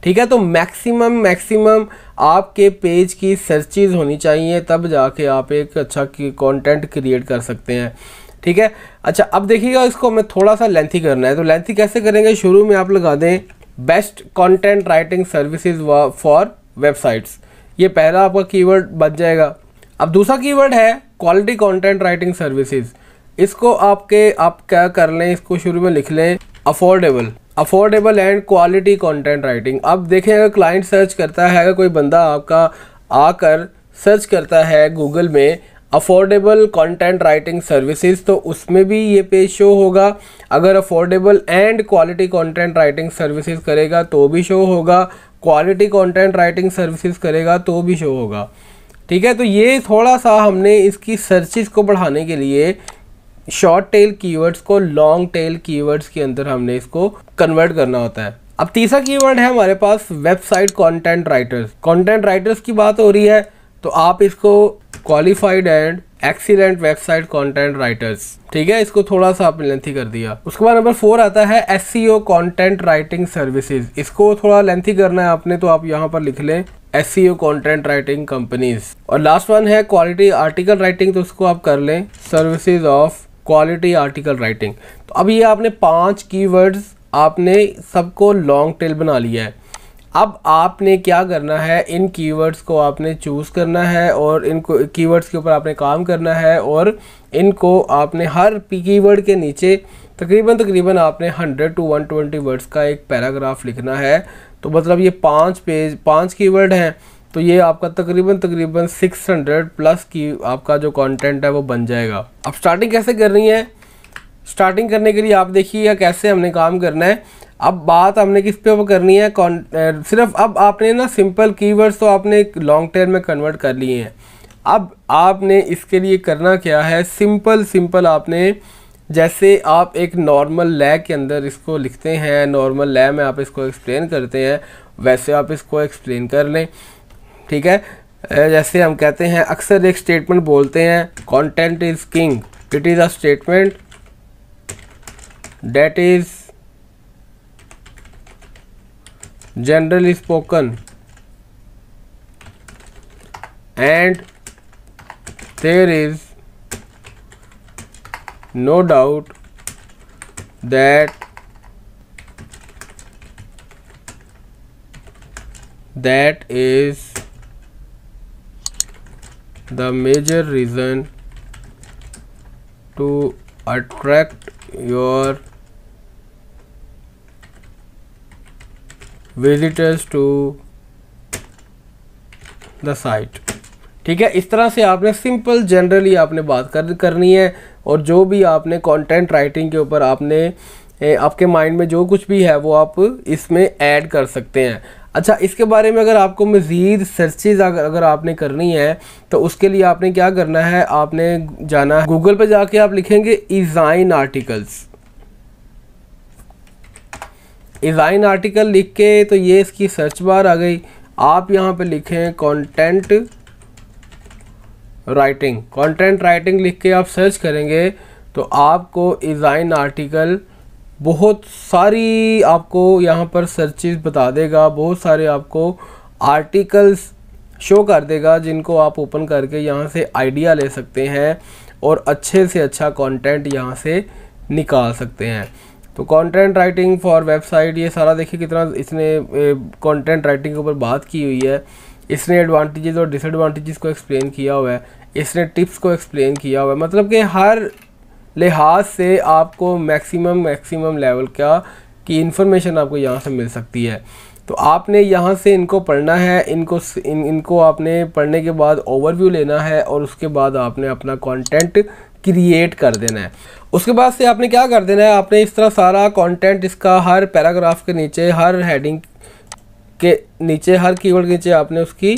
ठीक है? तो मैक्सिमम मैक्सिमम आपके पेज की सर्चिज होनी चाहिए, तब जाके आप एक अच्छा कंटेंट क्रिएट कर सकते हैं। ठीक है? अच्छा अब देखिएगा इसको हमें थोड़ा सा लेंथी करना है। तो लेंथी कैसे करेंगे? शुरू में आप लगा दें best content writing services for websites ये पहला आपका कीवर्ड बच जाएगा। अब दूसरा कीवर्ड है क्वालिटी कंटेंट राइटिंग सर्विसेज़ इसको आपके, आप क्या कर लें, इसको शुरू में लिख लें affordable affordable and quality content writing अब देखें, अगर क्लाइंट सर्च करता है, अगर कोई बंदा आपका आकर सर्च करता है गूगल में अफोर्डेबल कंटेंट राइटिंग सर्विसेज़ तो उसमें भी ये पेज शो होगा। अगर affordable and quality content writing services करेगा तो भी शो होगा। क्वालिटी कंटेंट राइटिंग सर्विसेज़ करेगा तो भी शो होगा। ठीक है तो ये थोड़ा सा हमने इसकी सर्चिस को बढ़ाने के लिए शॉर्ट टेल कीवर्ड्स को लॉन्ग टेल कीवर्ड्स के अंदर हमने इसको कन्वर्ट करना होता है। अब तीसरा कीवर्ड है हमारे पास website content writers content writers की बात हो रही है तो आप इसको qualified and excellent website content writers ठीक है? इसको थोड़ा सा आपने लेंथी कर दिया। उसके बाद नंबर फोर आता है S C O content writing services इसको थोड़ा लेंथी करना है आपने तो आप यहाँ पर लिख लें S C O content writing companies और लास्ट वन है क्वालिटी आर्टिकल राइटिंग तो उसको आप कर लें services of quality article writing तो अब ये आपने पाँच कीवर्ड्स आपने सबको लॉन्ग टेल बना लिया है। अब आपने क्या करना है? इन कीवर्ड्स को आपने चूज़ करना है और इनको कीवर्ड्स के ऊपर आपने काम करना है और इनको आपने हर कीवर्ड के नीचे तकरीबन तकरीबन आपने 100 टू 120 वर्ड्स का एक पैराग्राफ लिखना है। तो मतलब ये पाँच पेज पाँच कीवर्ड हैं। तो ये आपका तकरीबन तकरीबन 600 प्लस की आपका जो कंटेंट है वो बन जाएगा। अब स्टार्टिंग कैसे करनी है? स्टार्टिंग करने के लिए आप देखिए कैसे हमने काम करना है। अब बात हमने किस पे करनी है? कौन सिर्फ़ अब आपने ना सिंपल कीवर्ड्स तो आपने लॉन्ग टर्म में कन्वर्ट कर लिए हैं। अब आपने इसके लिए करना क्या है? सिंपल सिंपल आपने जैसे आप एक नॉर्मल लैग के अंदर इसको लिखते हैं नॉर्मल लैग में आप इसको एक्सप्लेन करते हैं, वैसे आप इसको एक्सप्लेन कर लें। ठीक है? जैसे हम कहते हैं, अक्सर एक स्टेटमेंट बोलते हैं content is king it is a statement that is generally spoken and there is no doubt that that is the major reason to attract your visitors to the site ठीक है इस तरह से आपने सिंपल जनरली आपने बात कर करनी है और जो भी आपने कंटेंट राइटिंग के ऊपर आपने ए, आपके माइंड में जो कुछ भी है वो आप इसमें ऐड कर सकते हैं। अच्छा इसके बारे में अगर आपको मज़ीद सर्चेज अगर अगर आपने करनी है तो उसके लिए आपने क्या करना है? आपने जाना गूगल पे जाके आप लिखेंगे इज़ाइन आर्टिकल्स डिज़ाइन आर्टिकल लिख के तो ये इसकी सर्च बार आ गई। आप यहाँ पे लिखें कंटेंट राइटिंग कंटेंट राइटिंग लिख के आप सर्च करेंगे तो आपको डिज़ाइन आर्टिकल बहुत सारी आपको यहाँ पर सर्चेज बता देगा, बहुत सारे आपको आर्टिकल्स शो कर देगा जिनको आप ओपन करके यहाँ से आइडिया ले सकते हैं और अच्छे से अच्छा कंटेंट यहाँ से निकाल सकते हैं। तो कंटेंट राइटिंग फॉर वेबसाइट ये सारा देखिए कितना इसने कंटेंट राइटिंग के ऊपर बात की हुई है। इसने एडवांटेजेस और डिसएडवांटेजेस को एक्सप्लेन किया हुआ है। इसने टिप्स को एक्सप्लेन किया हुआ है। मतलब कि हर लिहाज से आपको मैक्सिमम मैक्सिमम लेवल का की इन्फॉर्मेशन आपको यहाँ से मिल सकती है। तो आपने यहाँ से इनको पढ़ना है, इनको इन, इनको आपने पढ़ने के बाद ओवरव्यू लेना है और उसके बाद आपने अपना कंटेंट क्रिएट कर देना है। उसके बाद से आपने क्या कर देना है, आपने इस तरह सारा कंटेंट इसका हर पैराग्राफ के नीचे, हर हेडिंग के नीचे, हर कीवर्ड के नीचे आपने उसकी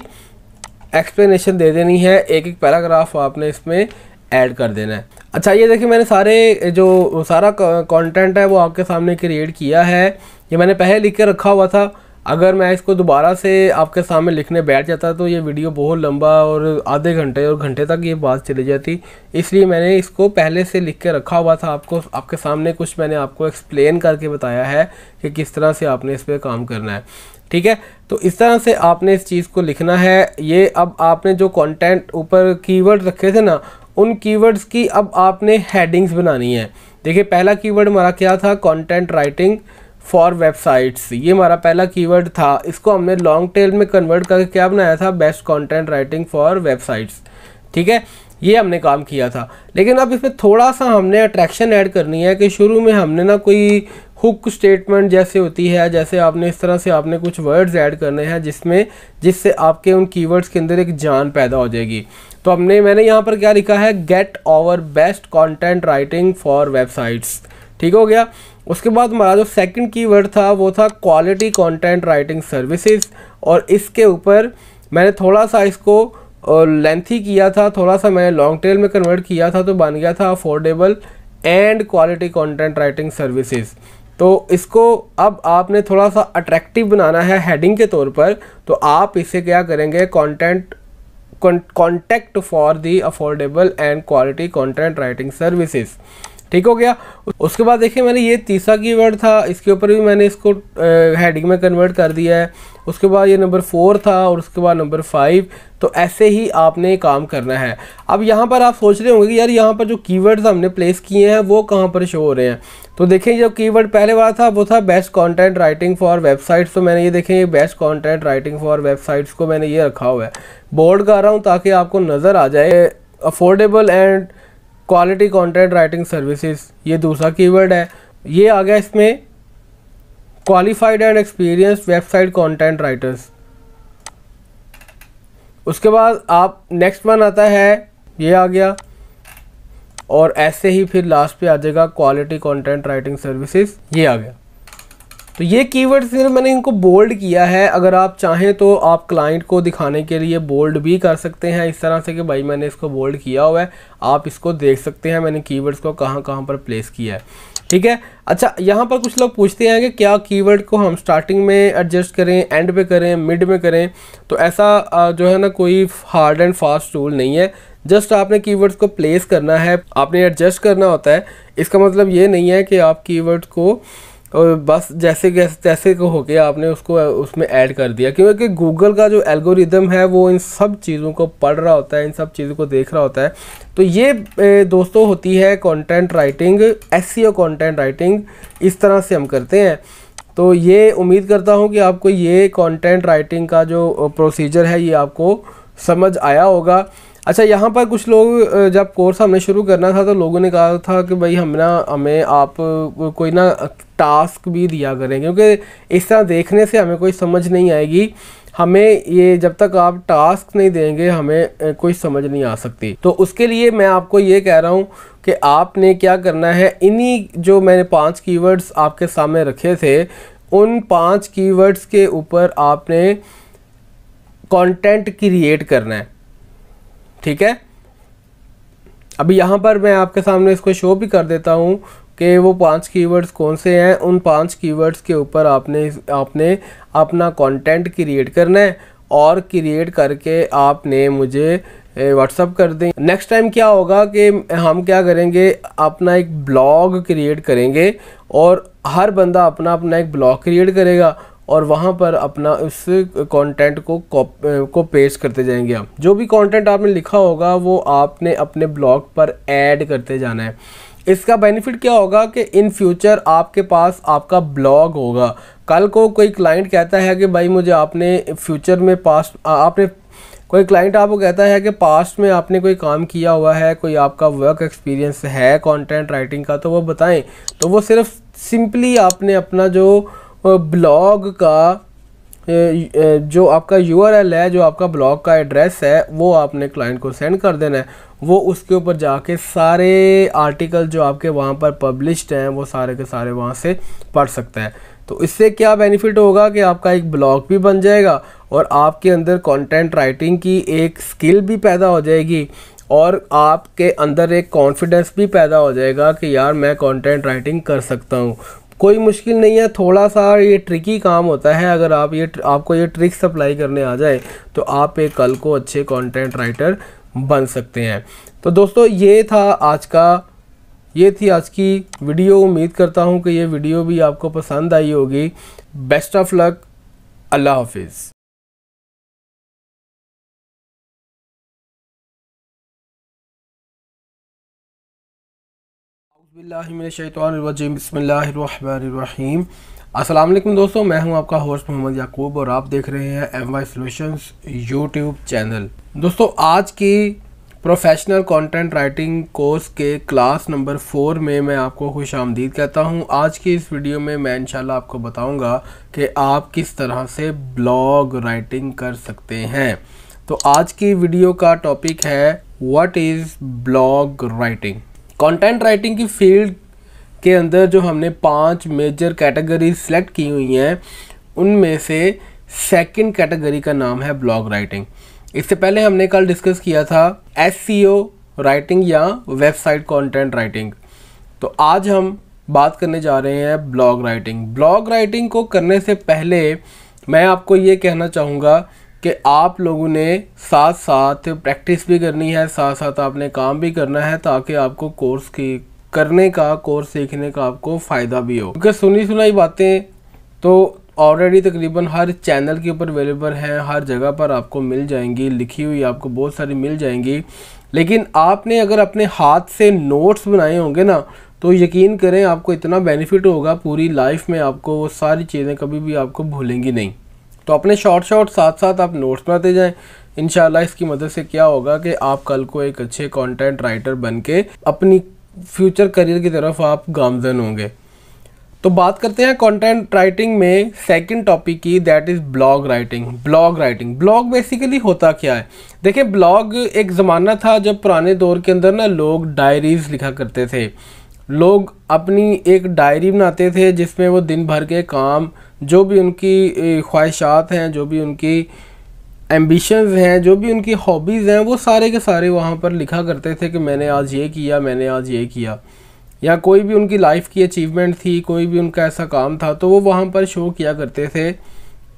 एक्सप्लेनेशन दे देनी है। एक एक पैराग्राफ आपने इसमें ऐड कर देना है। अच्छा ये देखिए, मैंने सारे जो सारा कंटेंट है वो आपके सामने क्रिएट किया है। ये मैंने पहले लिख के रखा हुआ था। अगर मैं इसको दोबारा से आपके सामने लिखने बैठ जाता तो ये वीडियो बहुत लंबा और आधे घंटे और घंटे तक ये बात चली जाती। इसलिए मैंने इसको पहले से लिख के रखा हुआ था आपको, आपके सामने कुछ मैंने आपको एक्सप्लेन करके बताया है कि किस तरह से आपने इस पर काम करना है। ठीक है? तो इस तरह से आपने इस चीज़ को लिखना है। ये अब आपने जो कंटेंट ऊपर कीवर्ड रखे थे ना, उन कीवर्ड्स की अब आपने हेडिंग्स बनानी है। देखिए, पहला कीवर्ड हमारा क्या था? कंटेंट राइटिंग फॉर वेबसाइट्स ये हमारा पहला कीवर्ड था। इसको हमने लॉन्ग टेल में कन्वर्ट करके क्या बनाया था? Best content writing for websites ठीक है? ये हमने काम किया था। लेकिन अब इसमें थोड़ा सा हमने अट्रैक्शन ऐड करनी है कि शुरू में हमने ना कोई हुक स्टेटमेंट जैसे होती है, जैसे आपने इस तरह से आपने कुछ वर्ड्स ऐड करने हैं जिसमें, जिससे आपके उन कीवर्ड्स के अंदर एक जान पैदा हो जाएगी। तो हमने, मैंने यहाँ पर क्या लिखा है? Get our best content writing for websites ठीक हो गया? उसके बाद हमारा जो सेकंड कीवर्ड था, वो था क्वालिटी कंटेंट राइटिंग सर्विसेज़ और इसके ऊपर मैंने थोड़ा सा इसको लेंथी किया था थोड़ा सा मैंने लॉन्ग टेल में कन्वर्ट किया था तो बन गया था affordable and quality content writing services तो इसको अब आपने थोड़ा सा अट्रैक्टिव बनाना है हेडिंग के तौर पर तो आप इसे क्या करेंगे? Content contact for the affordable and quality content writing services ठीक हो गया। उसके बाद देखिए मैंने ये तीसरा कीवर्ड था, इसके ऊपर भी मैंने इसको हेडिंग में कन्वर्ट कर दिया है। उसके बाद ये नंबर फोर था और उसके बाद नंबर फाइव तो ऐसे ही आपने काम करना है। अब यहाँ पर आप सोच रहे होंगे कि यार यहाँ पर जो कीवर्ड्स हमने प्लेस किए हैं, वो कहाँ पर शो हो रहे हैं? तो देखें जो कीवर्ड पहले वाला था, वो था best content writing for websites तो मैंने ये देखें, ये best content writing for websites को मैंने ये रखा हुआ है। बोर्ड कर रहा हूँ ताकि आपको नज़र आ जाए। Affordable and quality contract writing services ये दूसरा कीवर्ड है। ये आ गया इसमें qualified and experience website content writers उसके बाद आप नेक्स्ट वन आता है, ये आ गया। और ऐसे ही फिर लास्ट पे आ जाएगा क्वालिटी कंटेंट राइटिंग सर्विसेज़ ये आ गया। तो ये कीवर्ड सिर्फ़ मैंने इनको बोल्ड किया है। अगर आप चाहें तो आप क्लाइंट को दिखाने के लिए बोल्ड भी कर सकते हैं। इस तरह से कि भाई मैंने इसको बोल्ड किया हुआ है। आप इसको देख सकते हैं। मैंने कीवर्ड्स को कहाँ कहाँ पर प्लेस किया है। ठीक है? अच्छा यहाँ पर कुछ लोग पूछते हैं कि क्या कीवर्ड को हम स्टार्टिंग में एडजस्ट करें एंड पे करें मिड में करें? तो ऐसा जो है ना, कोई हार्ड एंड फास्ट टूल नहीं है। जस्ट आपने कीवर्ड्स को प्लेस करना है। आपने एडजस्ट करना होता है। इसका मतलब ये नहीं है कि आप कीवर्ड को और बस जैसे कैसे तैसे को हो गया आपने उसको, उसमें ऐड कर दिया। क्योंकि गूगल का जो एल्गोरिदम है, वो इन सब चीज़ों को पढ़ रहा होता है, इन सब चीज़ों को देख रहा होता है। तो ये दोस्तों होती है content writing S content writing इस तरह से हम करते हैं। तो ये उम्मीद करता हूँ कि आपको ये कंटेंट राइटिंग का जो प्रोसीजर है, ये आपको समझ आया होगा। अच्छा यहाँ पर कुछ लोग जब कोर्स हमने शुरू करना था तो लोगों ने कहा था कि भाई हम ना हमें आप कोई ना टास्क भी दिया करें, क्योंकि इस तरह देखने से हमें कोई समझ नहीं आएगी। हमें ये, जब तक आप टास्क नहीं देंगे, हमें कोई समझ नहीं आ सकती। तो उसके लिए मैं आपको ये कह रहा हूँ कि आपने क्या करना है, इन्हीं जो मैंने पाँच कीवर्ड्स आपके सामने रखे थे, उन पाँच कीवर्ड्स के ऊपर आपने कंटेंट क्रिएट करना है। ठीक है? अभी यहाँ पर मैं आपके सामने इसको शो भी कर देता हूँ कि वो पाँच कीवर्ड्स कौन से हैं। उन पाँच कीवर्ड्स के ऊपर आपने आपने अपना कंटेंट क्रिएट करना है और क्रिएट करके आपने मुझे व्हाट्सअप कर दें। नेक्स्ट टाइम क्या होगा कि हम क्या करेंगे? अपना एक ब्लॉग क्रिएट करेंगे और हर बंदा अपना अपना एक ब्लॉग क्रिएट करेगा और वहाँ पर अपना उस कंटेंट को को पेश करते जाएँगे आप। जो भी कंटेंट आपने लिखा होगा, वो आपने अपने ब्लॉग पर ऐड करते जाना है। इसका बेनिफिट क्या होगा कि इन फ्यूचर आपके पास आपका ब्लॉग होगा। कल को कोई क्लाइंट कहता है कि भाई मुझे आपने फ्यूचर में पास्ट आपने, कोई क्लाइंट आपको कहता है कि पास्ट में आपने कोई काम किया हुआ है, कोई आपका वर्क एक्सपीरियंस है कंटेंट राइटिंग का तो वो बताएँ। तो वो सिर्फ़ सिंपली आपने अपना जो ब्लॉग का जो आपका यूआरएल है, जो आपका ब्लॉग का एड्रेस है, वो आपने क्लाइंट को सेंड कर देना है। वो उसके ऊपर जाके सारे आर्टिकल जो आपके वहाँ पर पब्लिश्ड हैं, वो सारे के सारे वहाँ से पढ़ सकता है। तो इससे क्या बेनिफिट होगा कि आपका एक ब्लॉग भी बन जाएगा और आपके अंदर कंटेंट राइटिंग की एक स्किल भी पैदा हो जाएगी और आपके अंदर एक कॉन्फिडेंस भी पैदा हो जाएगा कि यार मैं कंटेंट राइटिंग कर सकता हूँ। कोई मुश्किल नहीं है, थोड़ा सा ये ट्रिकी काम होता है। अगर आप ये आपको ये ट्रिक्स अप्लाई करने आ जाए तो आप एक कल को अच्छे कंटेंट राइटर बन सकते हैं। तो दोस्तों, ये था आज का, ये थी आज की वीडियो उम्मीद करता हूँ कि ये वीडियो भी आपको पसंद आई होगी। बेस्ट ऑफ़ लक अल्लाह हाफिज़। बसमीम अस्सलाम दोस्तों, मैं हूँ आपका होस्ट मोहम्मद याकूब और आप देख रहे हैं M Y solutions YouTube channel दोस्तों, आज की प्रोफेशनल कंटेंट राइटिंग कोर्स के क्लास नंबर फोर में मैं आपको खुश आमदीद कहता हूँ। आज की इस वीडियो में मैं इंशाल्लाह आपको बताऊँगा कि आप किस तरह से ब्लॉग राइटिंग कर सकते हैं। तो आज की वीडियो का टॉपिक है what is blog writing content writing की फ़ील्ड के अंदर जो हमने पाँच मेजर कैटेगरी सेलेक्ट की हुई हैं, उनमें से सेकंड कैटेगरी का नाम है ब्लॉग राइटिंग इससे पहले हमने कल डिस्कस किया था एस राइटिंग या वेबसाइट कंटेंट राइटिंग तो आज हम बात करने जा रहे हैं ब्लॉग राइटिंग ब्लॉग राइटिंग को करने से पहले मैं आपको ये कहना चाहूँगा कि आप लोगों ने साथ साथ प्रैक्टिस भी करनी है साथ साथ आपने काम भी करना है ताकि आपको कोर्स की, करने का कोर्स सीखने का आपको फ़ायदा भी हो। क्योंकि सुनी सुनाई बातें तो ऑलरेडी तकरीबन हर चैनल के ऊपर अवेलेबल हैं, हर जगह पर आपको मिल जाएँगी, लिखी हुई आपको बहुत सारी मिल जाएँगी। लेकिन आपने अगर अपने हाथ से नोट्स बनाए होंगे ना तो यकीन करें आपको इतना बेनिफिट होगा, पूरी लाइफ में आपको वो सारी चीज़ें कभी भी आपको भूलेंगी नहीं। तो अपने शॉर्ट शॉर्ट साथ साथ आप नोट्स बनाते जाएँ। इनशाला इसकी मदद से क्या होगा कि आप कल को एक अच्छे कंटेंट राइटर बन के अपनी फ्यूचर करियर की तरफ़ आप गामजन होंगे। तो बात करते हैं कंटेंट राइटिंग में सेकंड टॉपिक की that is blog writing blog writing blog basically होता क्या है? देखिए ब्लॉग एक ज़माना था जब पुराने दौर के अंदर ना लोग डायरीज़ लिखा करते थे। लोग अपनी एक डायरी बनाते थे जिसमें वो दिन भर के काम जो भी उनकी ख्वाहिशात हैं, जो भी उनकी एम्बिशंस हैं, जो भी उनकी हॉबीज़ हैं, वो सारे के सारे वहाँ पर लिखा करते थे कि मैंने आज ये किया, मैंने आज ये किया। या कोई भी उनकी लाइफ की अचीवमेंट थी, कोई भी उनका ऐसा काम था तो वो वहाँ पर शो किया करते थे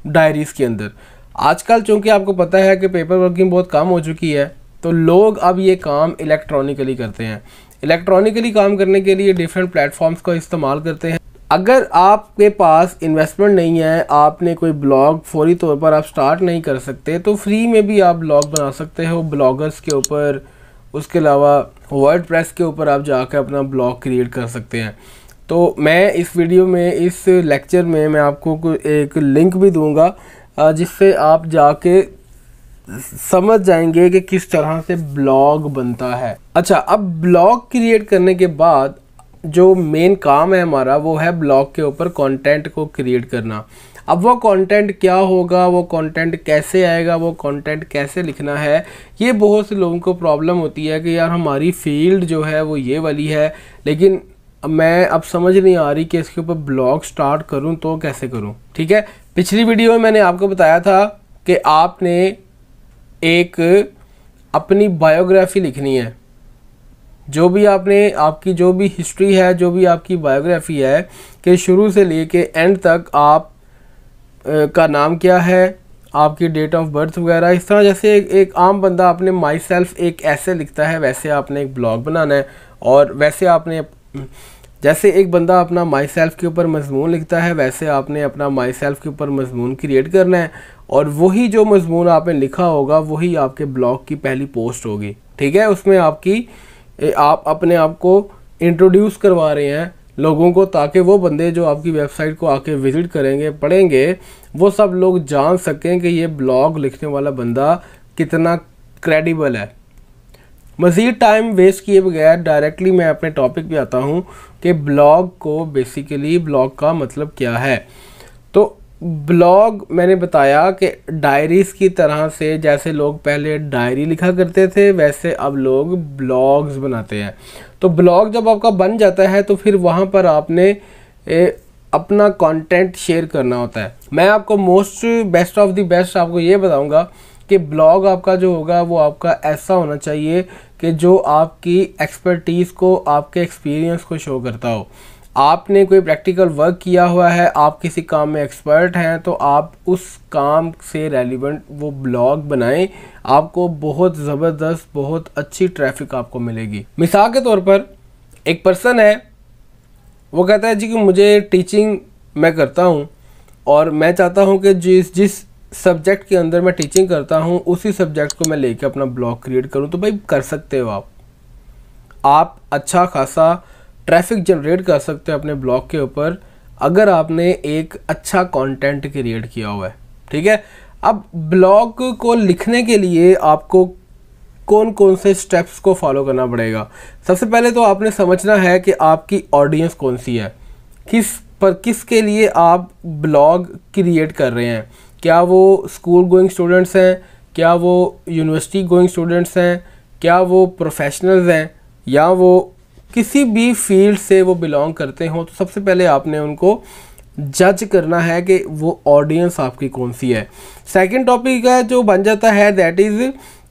डायरीज़ के अंदर। आजकल चूँकि आपको पता है कि पेपर वर्किंग बहुत कम हो चुकी है तो लोग अब ये काम इलेक्ट्रॉनिकली करते हैं। इलेक्ट्रॉनिकली काम करने के लिए डिफरेंट प्लेटफॉर्म्स का इस्तेमाल करते हैं। अगर आपके पास इन्वेस्टमेंट नहीं है, आपने कोई ब्लॉग फौरी तौर पर आप स्टार्ट नहीं कर सकते तो फ्री में भी आप ब्लॉग बना सकते हो। ब्लॉगर्स के ऊपर, उसके अलावा वर्ड प्रेस के ऊपर आप जाकर अपना ब्लॉग क्रिएट कर सकते हैं। तो मैं इस वीडियो में, इस लेक्चर में मैं आपको एक लिंक भी दूँगा जिससे आप जाके समझ जाएँगे कि किस तरह से ब्लॉग बनता है। अच्छा अब ब्लॉग क्रिएट करने के बाद जो मेन काम है हमारा, वो है ब्लॉग के ऊपर कंटेंट को क्रिएट करना। अब वो कंटेंट क्या होगा, वो कंटेंट कैसे आएगा, वो कंटेंट कैसे लिखना है, ये बहुत से लोगों को प्रॉब्लम होती है कि यार हमारी फ़ील्ड जो है वो ये वाली है, लेकिन मैं अब समझ नहीं आ रही कि इसके ऊपर ब्लॉग स्टार्ट करूँ तो कैसे करूँ, ठीक है? पिछली वीडियो में मैंने आपको बताया था कि आपने एक अपनी बायोग्राफी लिखनी है। जो भी आपने आपकी जो भी हिस्ट्री है जो भी आपकी बायोग्राफी है कि शुरू से लेके एंड तक आप का नाम क्या है आपकी डेट ऑफ़ बर्थ वगैरह इस तरह जैसे एक, एक आम बंदा अपने माई सेल्फ एक ऐसे लिखता है वैसे आपने एक ब्लॉग बनाना है और वैसे आपने जैसे एक बंदा अपना माई सेल्फ के ऊपर मजमून लिखता है वैसे आपने अपना माई सेल्फ के ऊपर मजमून क्रिएट करना है और वही जो मजमून आपने लिखा होगा वही आपके ब्लॉग की पहली पोस्ट होगी। ठीक है? उसमें आपकी आप अपने आप को इंट्रोड्यूस करवा रहे हैं लोगों को ताकि वो बंदे जो आपकी वेबसाइट को आके विज़िट करेंगे, पढ़ेंगे, वो सब लोग जान सकें कि ये ब्लॉग लिखने वाला बंदा कितना क्रेडिबल है। मज़ीद टाइम वेस्ट किए बगैर डायरेक्टली मैं अपने टॉपिक पे आता हूँ कि ब्लॉग को बेसिकली ब्लॉग का मतलब क्या है। ब्लॉग मैंने बताया कि डायरीज़ की तरह से जैसे लोग पहले डायरी लिखा करते थे वैसे अब लोग ब्लॉग्स बनाते हैं। तो ब्लॉग जब आपका बन जाता है तो फिर वहाँ पर आपने ए, अपना कंटेंट शेयर करना होता है। मैं आपको most best of the best आपको ये बताऊँगा कि ब्लॉग आपका जो होगा वो आपका ऐसा होना चाहिए कि जो आपकी एक्सपर्टीज़ को आपके एक्सपीरियंस को शो करता हो। आपने कोई प्रैक्टिकल वर्क किया हुआ है, आप किसी काम में एक्सपर्ट हैं तो आप उस काम से रेलिवेंट वो ब्लॉग बनाएँ। आपको बहुत ज़बरदस्त, बहुत अच्छी ट्रैफ़िक आपको मिलेगी। मिसाल के तौर पर, एक पर्सन है, वो कहता है, जी, कि मुझे टीचिंग मैं करता हूँ और मैं चाहता हूँ कि जिस जिस सब्जेक्ट के अंदर मैं टीचिंग करता हूँ, उसी सब्जेक्ट को मैं लेके अपना ब्लॉग क्रिएट करूँ। तो भाई, कर सकते हो आप। आप अच्छा खासा ट्रैफ़िक जनरेट कर सकते हो अपने ब्लॉग के ऊपर, अगर आपने एक अच्छा कंटेंट क्रिएट किया हुआ है, ठीक है? अब ब्लॉग को लिखने के लिए आपको कौन कौन से स्टेप्स को फॉलो करना पड़ेगा? सबसे पहले तो आपने समझना है कि आपकी ऑडियंस कौन सी है। किस पर किसके लिए आप ब्लॉग क्रिएट कर रहे हैं? क्या वो स्कूल गोइंग स्टूडेंट्स हैं? क्या वो यूनिवर्सिटी गोइंग स्टूडेंट्स हैं? क्या वो प्रोफेशनल्स हैं? या वो किसी भी फ़ील्ड से वो बिलोंग करते हों तो सबसे पहले आपने उनको जज करना है कि वो ऑडियंस आपकी कौन सी है। सेकंड टॉपिक का जो बन जाता है दैट इज़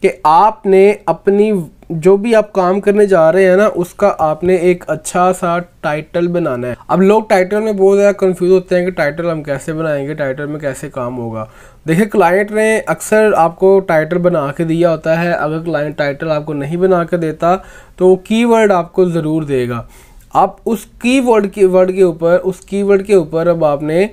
कि आपने अपनी जो भी आप काम करने जा रहे हैं ना, उसका आपने एक अच्छा सा टाइटल बनाना है। अब लोग टाइटल में बहुत ज़्यादा कंफ्यूज होते हैं कि टाइटल हम कैसे बनाएँगे टाइटल में कैसे काम होगा। देखिए क्लाइंट ने अक्सर आपको टाइटल बना के दिया होता है। अगर क्लाइंट टाइटल आपको नहीं बना के देता तो कीवर्ड आपको ज़रूर देगा। आप उस कीवर्ड की वर्ड के ऊपर, उस कीवर्ड के ऊपर अब आपने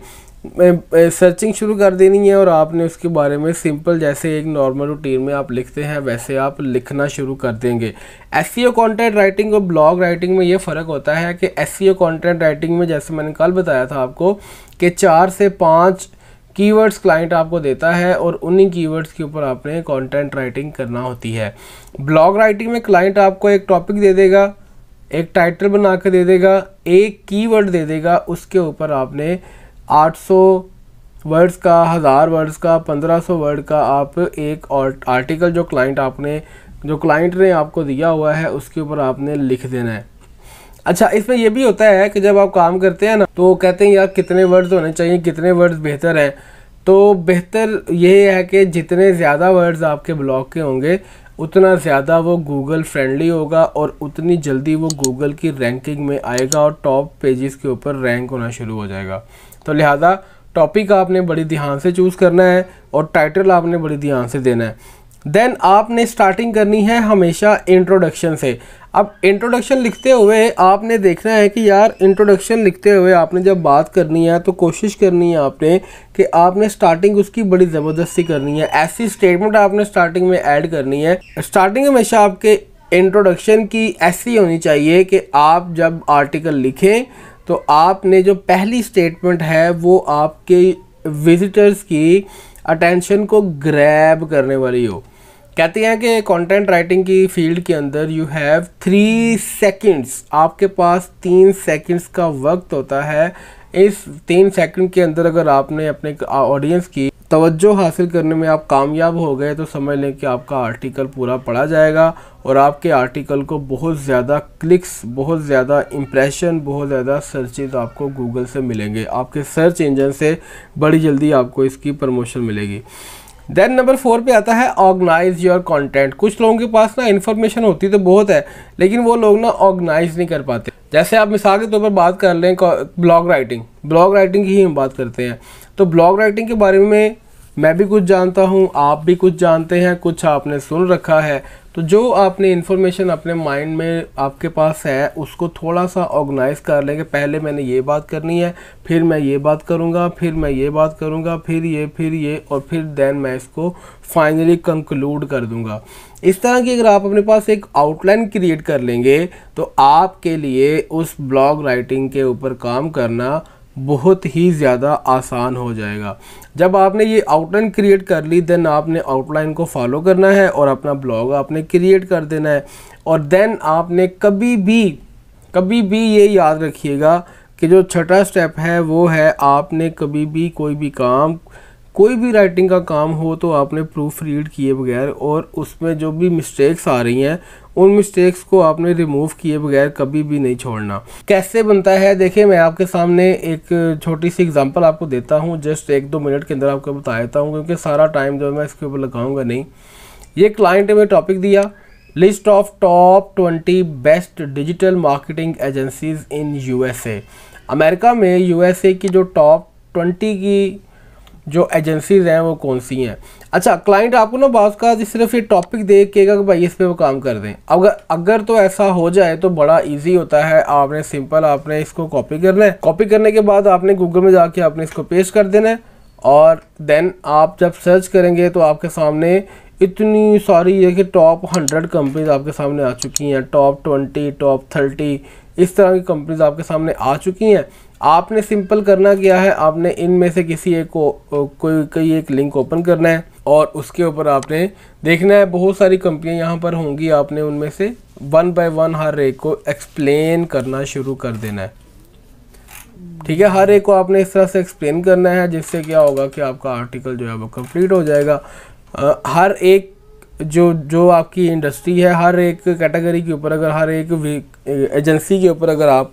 सर्चिंग शुरू कर देनी है और आपने उसके बारे में सिंपल जैसे एक नॉर्मल रूटीन में आप लिखते हैं, वैसे आप लिखना शुरू कर देंगे। एस सी कॉन्टेंट राइटिंग और ब्लॉग राइटिंग में ये फ़र्क होता है कि एस सी कॉन्टेंट राइटिंग में जैसे मैंने कल बताया था आपको कि चार से पाँच कीवर्ड्स क्लाइंट आपको देता है और उन्हीं कीवर्ड्स के ऊपर आपने कंटेंट राइटिंग करना होती है। ब्लॉग राइटिंग में क्लाइंट आपको एक टॉपिक दे देगा, एक टाइटल बना के दे देगा, एक कीवर्ड दे देगा, उसके ऊपर आपने 800 वर्ड्स का, हज़ार वर्ड्स का 1500 वर्ड का आप एक और आर्टिकल जो क्लाइंट आपने, जो क्लाइंट ने आपको दिया हुआ है, उसके ऊपर आपने लिख देना है। अच्छा इसमें यह भी होता है कि जब आप काम करते हैं ना तो कहते हैं, यार, कितने वर्ड्स होने चाहिए, कितने वर्ड्स बेहतर हैं? तो बेहतर ये है कि जितने ज़्यादा वर्ड्स आपके ब्लॉग के होंगे, उतना ज़्यादा वो गूगल फ्रेंडली होगा और उतनी जल्दी वो गूगल की रैंकिंग में आएगा और टॉप पेजेस के ऊपर रैंक होना शुरू हो जाएगा। तो लिहाजा टॉपिक आपने बड़ी ध्यान से चूज़ करना है और टाइटल आपने बड़ी ध्यान से देना है। देन आपने स्टार्टिंग करनी है हमेशा इंट्रोडक्शन से। अब इंट्रोडक्शन लिखते हुए आपने देखना है कि यार इंट्रोडक्शन लिखते हुए आपने जब बात करनी है तो कोशिश करनी है आपने कि आपने स्टार्टिंग उसकी बड़ी ज़बरदस्ती करनी है। ऐसी स्टेटमेंट आपने स्टार्टिंग में ऐड करनी है। स्टार्टिंग हमेशा आपके इंट्रोडक्शन की ऐसी होनी चाहिए कि आप जब आर्टिकल लिखें तो आपने जो पहली स्टेटमेंट है, वो आपके विजिटर्स की अटेंशन को ग्रैब करने वाली हो। कहते हैं कि कंटेंट राइटिंग की फ़ील्ड के अंदर यू हैव थ्री सेकंड्स आपके पास तीन सेकंड्स का वक्त होता है। इस तीन सेकंड के अंदर अगर आपने अपने ऑडियंस की तवज्जो हासिल करने में आप कामयाब हो गए तो समझ लें कि आपका आर्टिकल पूरा पढ़ा जाएगा और आपके आर्टिकल को बहुत ज़्यादा क्लिक्स बहुत ज़्यादा इम्प्रेशन बहुत ज़्यादा सर्चेज आपको गूगल से मिलेंगे। आपके सर्च इंजन से बड़ी जल्दी आपको इसकी प्रमोशन मिलेगी। देन नंबर फोर पे आता है ऑर्गेनाइज योर कंटेंट कुछ लोगों के पास ना इन्फॉर्मेशन होती तो बहुत है, लेकिन वो लोग ना ऑर्गेनाइज नहीं कर पाते। जैसे आप मिसाल के तौर पर बात कर लें ब्लॉग राइटिंग ब्लॉग राइटिंग की ही हम बात करते हैं। तो ब्लॉग राइटिंग के बारे में मैं भी कुछ जानता हूँ, आप भी कुछ जानते हैं, कुछ आपने सुन रखा है। तो जो आपने इन्फॉर्मेशन अपने माइंड में आपके पास है, उसको थोड़ा सा ऑर्गेनाइज कर लेंगे पहले मैंने ये बात करनी है, फिर मैं ये बात करूँगा, फिर मैं ये बात करूँगा, फिर ये फिर ये और फिर देन मैं इसको फाइनली कंक्लूड कर दूँगा। इस तरह की अगर आप अपने पास एक आउटलाइन क्रिएट कर लेंगे तो आपके लिए उस ब्लॉग राइटिंग के ऊपर काम करना बहुत ही ज़्यादा आसान हो जाएगा। जब आपने ये आउटलाइन क्रिएट कर ली देन आपने आउटलाइन को फॉलो करना है और अपना ब्लॉग आपने क्रिएट कर देना है। और देन आपने कभी भी कभी भी ये याद रखिएगा कि जो छठा स्टेप है, वो है आपने कभी भी कोई भी काम कोई भी राइटिंग का काम हो तो आपने प्रूफ रीड किए बगैर और उसमें जो भी मिस्टेक्स आ रही हैं, उन मिस्टेक्स को आपने रिमूव किए बगैर कभी भी नहीं छोड़ना। कैसे बनता है? देखिए, मैं आपके सामने एक छोटी सी एग्जांपल आपको देता हूँ। जस्ट एक दो मिनट के अंदर आपको बता देता हूँ, क्योंकि सारा टाइम जो मैं इसके ऊपर लगाऊँगा नहीं। ये क्लाइंट ने टॉपिक दिया। List of top twenty best digital marketing agencies in USA America में यूएसए की जो टॉप ट्वेंटी की जो एजेंसीज हैं, वो कौन सी हैं? अच्छा क्लाइंट आपको ना बात का सिर्फ़ ये टॉपिक देख के कि भाई इस पर वो काम कर दें। अगर अगर तो ऐसा हो जाए तो बड़ा इजी होता है। आपने सिंपल आपने इसको कॉपी करना है। कॉपी करने के बाद आपने गूगल में जाके आपने इसको पेश कर देना है। और देन आप जब सर्च करेंगे तो आपके सामने इतनी सारी देखिए टॉप हंड्रेड कंपनीज़ आपके सामने आ चुकी हैं। टॉप ट्वेंटी टॉप थर्टी इस तरह की कंपनीज़ आपके सामने आ चुकी हैं। आपने सिंपल करना क्या है? आपने इनमें से किसी एक को कोई कोई एक लिंक ओपन करना है और उसके ऊपर आपने देखना है बहुत सारी कंपनियाँ यहाँ पर होंगी आपने उनमें से वन बाय वन हर एक को एक्सप्लेन करना शुरू कर देना है। ठीक है हर एक को आपने इस तरह से एक्सप्लेन करना है जिससे क्या होगा कि आपका आर्टिकल जो है वो कंप्लीट हो जाएगा। आ, हर एक जो जो आपकी इंडस्ट्री है हर एक कैटेगरी के ऊपर अगर हर एक एजेंसी के ऊपर अगर आप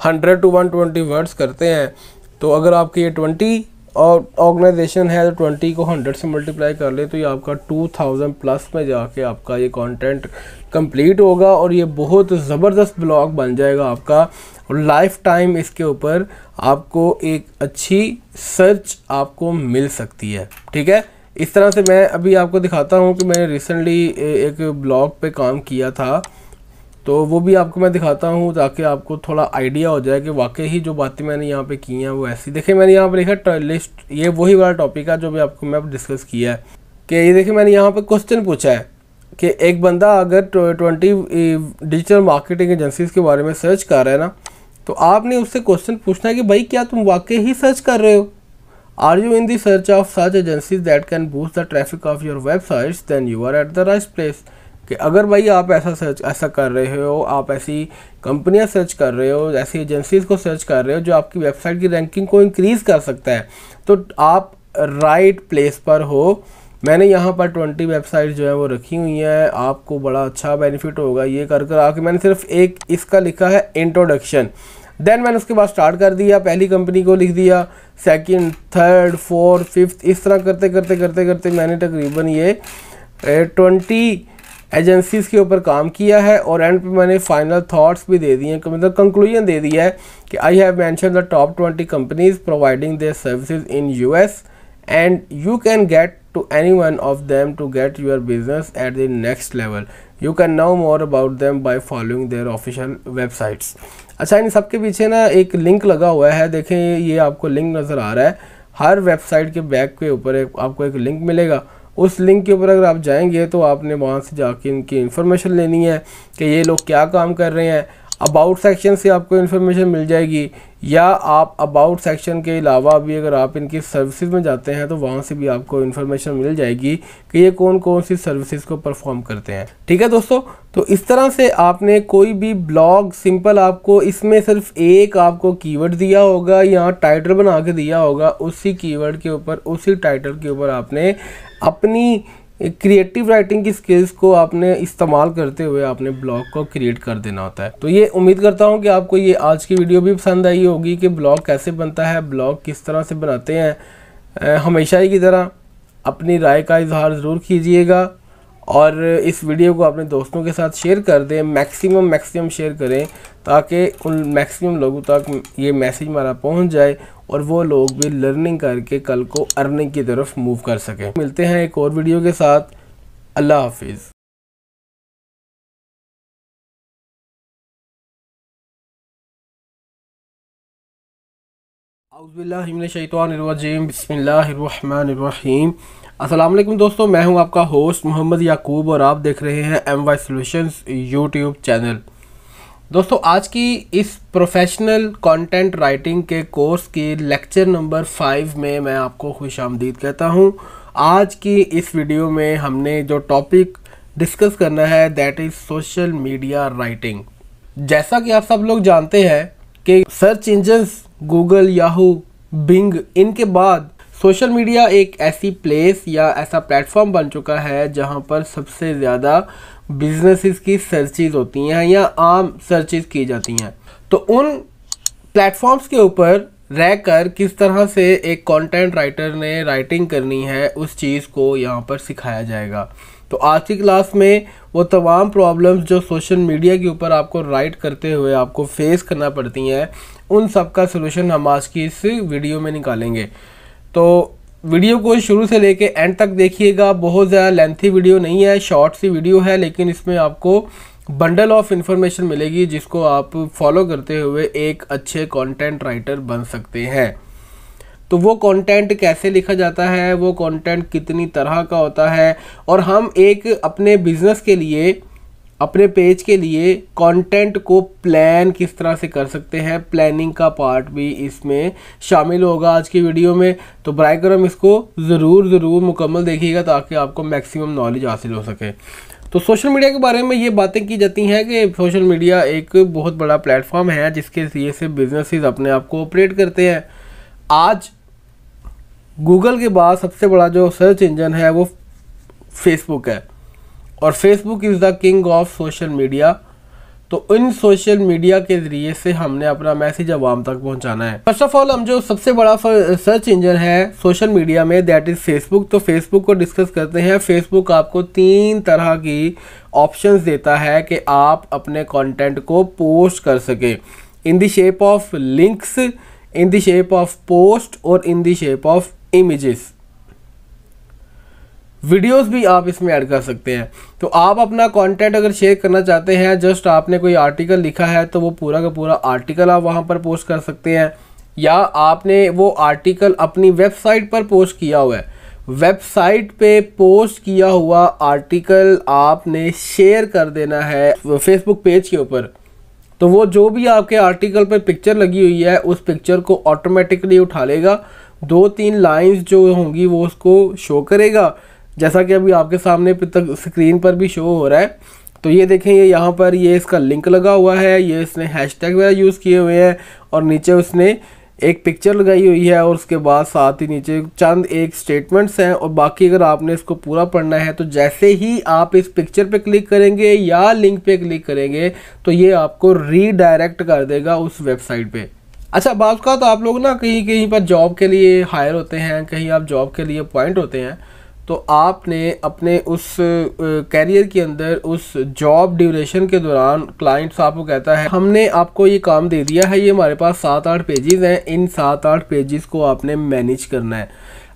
hundred to one twenty words करते हैं तो अगर आपके ये ट्वेंटी और ऑर्गेनाइजेशन है तो ट्वेंटी को हंड्रेड से मल्टीप्लाई कर ले तो ये आपका टू थाउज़ेंड प्लस में जाके आपका ये कंटेंट कंप्लीट होगा और ये बहुत ज़बरदस्त ब्लॉग बन जाएगा आपका। और लाइफ टाइम इसके ऊपर आपको एक अच्छी सर्च आपको मिल सकती है, ठीक है? इस तरह से मैं अभी आपको दिखाता हूँ कि मैंने रिसेंटली एक ब्लॉग पे काम किया था। तो वो भी आपको मैं दिखाता हूँ ताकि आपको थोड़ा आइडिया हो जाए कि वाकई ही जो बातें मैंने यहाँ पे की हैं, वो ऐसी। देखिए, मैंने यहाँ पर लिखा लिस्ट, ये वही वाला टॉपिक है जो भी आपको मैं डिस्कस किया है। कि ये देखिए, मैंने यहाँ पर क्वेश्चन पूछा है कि एक बंदा अगर ट्वेंटी डिजिटल मार्केटिंग एजेंसीज के बारे में सर्च कर रहा है ना तो आपने उससे क्वेश्चन पूछना है कि भाई, क्या तुम वाकई ही सर्च कर रहे हो? Are you in the search of such agencies that can boost the traffic of your websites then you are at the right place कि अगर भाई आप ऐसा सर्च ऐसा कर रहे हो, आप ऐसी कंपनियाँ सर्च कर रहे हो, ऐसी एजेंसीज को सर्च कर रहे हो, जो आपकी वेबसाइट की रैंकिंग को इंक्रीज़ कर सकता है तो आप राइट प्लेस पर हो। मैंने यहाँ पर ट्वेंटी वेबसाइट जो है वो रखी हुई हैं। आपको बड़ा अच्छा बेनिफिट होगा ये कर कर आके। मैंने सिर्फ़ एक इसका लिखा है इंट्रोडक्शन देन मैंने उसके बाद स्टार्ट कर दिया, पहली कंपनी को लिख दिया सेकंड थर्ड फोर्थ फिफ्थ इस तरह करते करते करते करते मैंने तकरीबन ये ट्वेंटी एजेंसीज़ के ऊपर काम किया है और एंड पे मैंने फाइनल थॉट्स भी दे दिए हैं मतलब कंक्लूजन दे दिया है कि I have mentioned the top twenty companies providing their services in US and you can get to any one of them to get your business at the next level you can know more about them by following their official websites अच्छा इन सब के पीछे ना एक लिंक लगा हुआ है, देखें ये आपको लिंक नज़र आ रहा है। हर वेबसाइट के बैक के ऊपर आपको एक लिंक मिलेगा। उस लिंक के ऊपर अगर आप जाएँगे तो आपने वहाँ से जाके इनकी इन्फॉर्मेशन लेनी है कि ये लोग क्या काम कर रहे हैं। अबाउट सेक्शन से आपको इन्फॉर्मेशन मिल जाएगी या आप अबाउट सेक्शन के अलावा भी अगर आप इनकी सर्विसेज़ में जाते हैं तो वहाँ से भी आपको इन्फॉर्मेशन मिल जाएगी कि ये कौन कौन सी सर्विसेज़ को परफॉर्म करते हैं। ठीक है दोस्तों? तो इस तरह से आपने कोई भी ब्लॉग सिंपल आपको इसमें सिर्फ़ एक आपको कीवर्ड दिया होगा या टाइटल बना के दिया होगा, उसी कीवर्ड के ऊपर, उसी टाइटल के ऊपर आपने अपनी क्रिएटिव राइटिंग की स्किल्स को आपने इस्तेमाल करते हुए आपने ब्लॉग को क्रिएट कर देना होता है। तो ये उम्मीद करता हूँ कि आपको ये आज की वीडियो भी पसंद आई होगी कि ब्लॉग कैसे बनता है ब्लॉग किस तरह से बनाते हैं। हमेशा ही की तरह अपनी राय का इजहार ज़रूर कीजिएगा। और इस वीडियो को अपने दोस्तों के साथ शेयर कर दें, मैक्सिमम मैक्सिमम शेयर करें, ताकि उन मैक्सिमम लोगों तक ये मैसेज हमारा पहुँच जाए और वो लोग भी लर्निंग करके कल को अर्निंग की तरफ़ मूव कर सकें। मिलते हैं एक और वीडियो के साथ। अल्लाह हाफिज़। अस्सलाम दोस्तों, मैं हूँ आपका होस्ट मोहम्मद याकूब और आप देख रहे हैं M Y solutions YouTube channel दोस्तों, आज की इस प्रोफेशनल कंटेंट राइटिंग के कोर्स की लेक्चर नंबर फाइव में मैं आपको खुश आमदीद कहता हूँ। आज की इस वीडियो में हमने जो टॉपिक डिस्कस करना है that is social media writing जैसा कि आप सब लोग जानते हैं कि search engines Google Yahoo Bing इनके बाद सोशल मीडिया एक ऐसी प्लेस या ऐसा प्लेटफॉर्म बन चुका है जहाँ पर सबसे ज़्यादा बिजनेसेस की सर्चेज होती हैं या आम सर्चेज की जाती हैं। तो उन प्लेटफॉर्म्स के ऊपर रहकर किस तरह से एक कंटेंट राइटर ने राइटिंग करनी है, उस चीज़ को यहाँ पर सिखाया जाएगा। तो आज की क्लास में वो तमाम प्रॉब्लम्स जो सोशल मीडिया के ऊपर आपको राइट करते हुए आपको फेस करना पड़ती हैं, उन सब का सोल्यूशन हम आज की इस वीडियो में निकालेंगे। तो वीडियो को शुरू से लेके एंड तक देखिएगा। बहुत ज़्यादा लेंथी वीडियो नहीं है शॉर्ट सी वीडियो है, लेकिन इसमें आपको बंडल ऑफ़ इन्फॉर्मेशन मिलेगी, जिसको आप फॉलो करते हुए एक अच्छे कंटेंट राइटर बन सकते हैं। तो वो कंटेंट कैसे लिखा जाता है? वो कंटेंट कितनी तरह का होता है? और हम एक अपने बिज़नेस के लिए अपने पेज के लिए कंटेंट को प्लान किस तरह से कर सकते हैं प्लानिंग का पार्ट भी इसमें शामिल होगा आज की वीडियो में। तो ब्राई करम इसको ज़रूर ज़रूर मुकम्मल देखिएगा ताकि आपको मैक्सिमम नॉलेज हासिल हो सके। तो सोशल मीडिया के बारे में ये बातें की जाती हैं कि सोशल मीडिया एक बहुत बड़ा प्लेटफॉर्म है जिसके ज़रिए से बिजनेसेस अपने आप को ऑपरेट करते हैं। आज गूगल के बाद सबसे बड़ा जो सर्च इंजन है वो फेसबुक है। और Facebook is the king of social media तो इन सोशल मीडिया के ज़रिए से हमने अपना मैसेज आवाम तक पहुंचाना है। फ़र्स्ट ऑफ़ ऑल हम जो सबसे बड़ा सर्च इंजन है सोशल मीडिया में दैट इज़ फेसबुक तो फेसबुक को डिस्कस करते हैं। फेसबुक आपको तीन तरह की ऑप्शंस देता है कि आप अपने कंटेंट को पोस्ट कर सके। In the shape of links in the shape of post और in the shape of images videos भी आप इसमें ऐड कर सकते हैं। तो आप अपना कंटेंट अगर शेयर करना चाहते हैं जस्ट आपने कोई आर्टिकल लिखा है तो वो पूरा का पूरा आर्टिकल आप वहाँ पर पोस्ट कर सकते हैं। या आपने वो आर्टिकल अपनी वेबसाइट पर पोस्ट किया हुआ है। वेबसाइट पे पोस्ट किया हुआ आर्टिकल आपने शेयर कर देना है फेसबुक पेज के ऊपर। तो वो जो भी आपके आर्टिकल पर पिक्चर लगी हुई है, उस पिक्चर को ऑटोमेटिकली उठा लेगा। दो तीन लाइंस जो होंगी, वो उसको शो करेगा। जैसा कि अभी आपके सामने तक स्क्रीन पर भी शो हो रहा है तो ये देखें, ये यहाँ पर ये इसका लिंक लगा हुआ है, ये इसने हैशटैग वगैरह यूज़ किए हुए हैं और नीचे उसने एक पिक्चर लगाई हुई है और उसके बाद साथ ही नीचे चंद एक स्टेटमेंट्स हैं और बाकी अगर आपने इसको पूरा पढ़ना है तो जैसे ही आप इस पिक्चर पे क्लिक करेंगे या लिंक पे क्लिक करेंगे तो ये आपको रीडायरेक्ट कर देगा उस वेबसाइट पे। अच्छा बात का तो आप लोग ना कहीं कहीं पर जॉब के लिए हायर होते हैं, कहीं आप जॉब के लिए अपॉइंट होते हैं तो आपने अपने उस कैरियर के अंदर उस जॉब ड्यूरेशन के दौरान क्लाइंट्स आपको कहता है, हमने आपको ये काम दे दिया है, ये हमारे पास सात आठ पेजेस हैं, इन सात आठ पेजेस को आपने मैनेज करना है।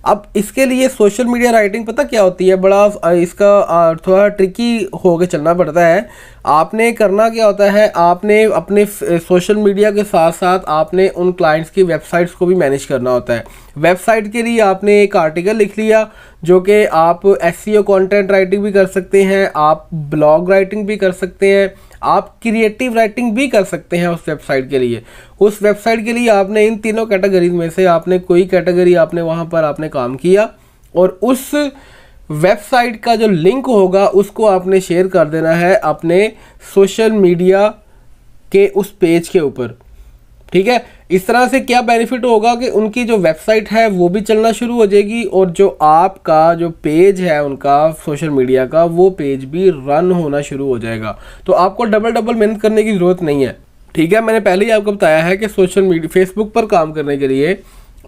अब इसके लिए सोशल मीडिया राइटिंग पता क्या होती है? बड़ा इसका थोड़ा ट्रिकी होकर चलना पड़ता है। आपने करना क्या होता है? आपने अपने सोशल मीडिया के साथ साथ आपने उन क्लाइंट्स की वेबसाइट्स को भी मैनेज करना होता है। वेबसाइट के लिए आपने एक आर्टिकल लिख लिया, जो कि आप एस कंटेंट राइटिंग भी कर सकते हैं, आप ब्लॉग राइटिंग भी कर सकते हैं। आप क्रिएटिव राइटिंग भी कर सकते हैं उस वेबसाइट के लिए। उस वेबसाइट के लिए आपने इन तीनों कैटेगरीज में से आपने कोई कैटेगरी आपने वहाँ पर आपने काम किया और उस वेबसाइट का जो लिंक होगा उसको आपने शेयर कर देना है अपने सोशल मीडिया के उस पेज के ऊपर। ठीक है? इस तरह से क्या बेनिफिट होगा कि उनकी जो वेबसाइट है, वो भी चलना शुरू हो जाएगी और जो आपका जो पेज है उनका सोशल मीडिया का, वो पेज भी रन होना शुरू हो जाएगा। तो आपको डबल डबल मेहनत करने की ज़रूरत नहीं है। ठीक है? मैंने पहले ही आपको बताया है कि सोशल मीडिया फेसबुक पर काम करने के लिए,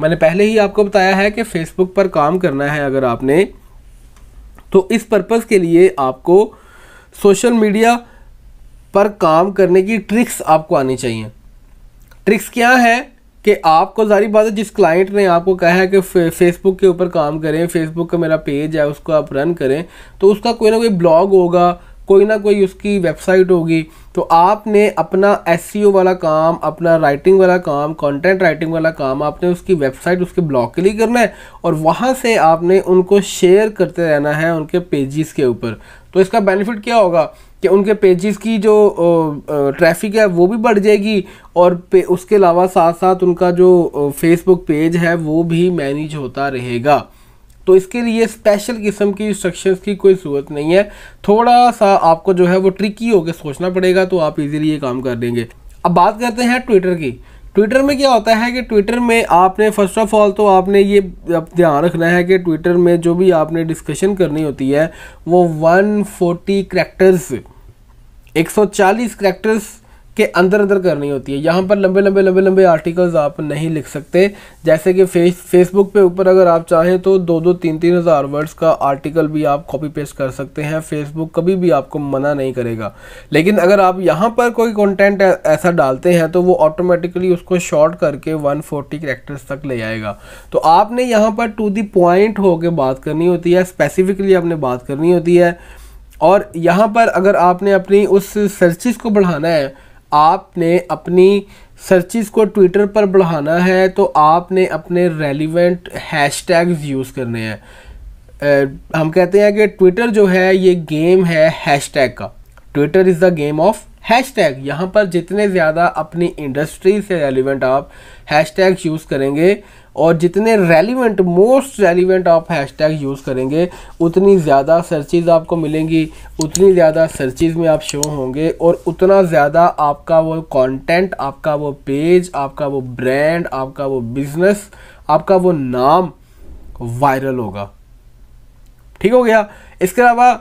मैंने पहले ही आपको बताया है कि फेसबुक पर काम करना है अगर आपने तो इस पर्पज़ के लिए आपको सोशल मीडिया पर काम करने की ट्रिक्स आपको आनी चाहिए। ट्रिक्स क्या है कि आपको जारी बात है जिस क्लाइंट ने आपको कहा है कि फेसबुक के ऊपर काम करें फेसबुक का मेरा पेज है, उसको आप रन करें तो उसका कोई ना कोई ब्लॉग होगा, कोई ना कोई उसकी वेबसाइट होगी तो आपने अपना एस e वाला काम, अपना राइटिंग वाला काम कंटेंट राइटिंग वाला काम, आपने उसकी वेबसाइट उसके ब्लॉग के लिए करना है, और वहाँ से आपने उनको शेयर करते रहना है उनके पेजेस के ऊपर। तो इसका बेनिफिट क्या होगा? कि उनके पेजेस की जो ट्रैफ़िक है, वो भी बढ़ जाएगी और उसके अलावा साथ साथ उनका जो फेसबुक पेज है, वो भी मैनेज होता रहेगा। तो इसके लिए स्पेशल किस्म की इंस्ट्रक्शंस की कोई ज़रूरत नहीं है। थोड़ा सा आपको जो है वो ट्रिकी होकर सोचना पड़ेगा तो आप इजीली ये काम कर देंगे। अब बात करते हैं ट्विटर की। ट्विटर में क्या होता है कि ट्विटर में आपने फ़र्स्ट ऑफ़ ऑल तो आपने ये ध्यान रखना है कि ट्विटर में जो भी आपने डिस्कशन करनी होती है, वो 140 करेक्टर्स 140 करेक्टर्स के अंदर अंदर करनी होती है। यहाँ पर लंबे लंबे लंबे लंबे आर्टिकल्स आप नहीं लिख सकते। जैसे कि फेस फेसबुक पे ऊपर अगर आप चाहें तो दो दो तीन तीन हज़ार वर्ड्स का आर्टिकल भी आप कॉपी पेस्ट कर सकते हैं। फेसबुक कभी भी आपको मना नहीं करेगा। लेकिन अगर आप यहाँ पर कोई कंटेंट ऐसा डालते हैं तो वो ऑटोमेटिकली उसको शॉर्ट करके वन फोर्टी तक ले आएगा। तो आपने यहाँ पर टू दी पॉइंट होकर बात करनी होती है। स्पेसिफिकली आपने बात करनी होती है। और यहाँ पर अगर आपने अपनी उस सर्चिस को बढ़ाना है आपने अपनी सर्चिस को ट्विटर पर बढ़ाना है तो आपने अपने रेलिवेंट हैशटैग्स यूज़ करने हैं। हम कहते हैं कि ट्विटर जो है, ये गेम है हैशटैग का। Twitter is the game of hashtag यहाँ पर जितने ज़्यादा अपनी इंडस्ट्री से रेलिवेंट आप हैश टैग यूज़ करेंगे और जितने रेलिवेंट मोस्ट रेलिवेंट आप हैश टैग यूज़ करेंगे, उतनी ज़्यादा सर्चिज़ आपको मिलेंगी, उतनी ज़्यादा सर्चिज़ में आप शो होंगे और उतना ज़्यादा आपका वो कंटेंट आपका वो पेज आपका वो ब्रांड आपका वो बिज़नेस आपका वो नाम वायरल होगा। ठीक हो गया? इसके अलावा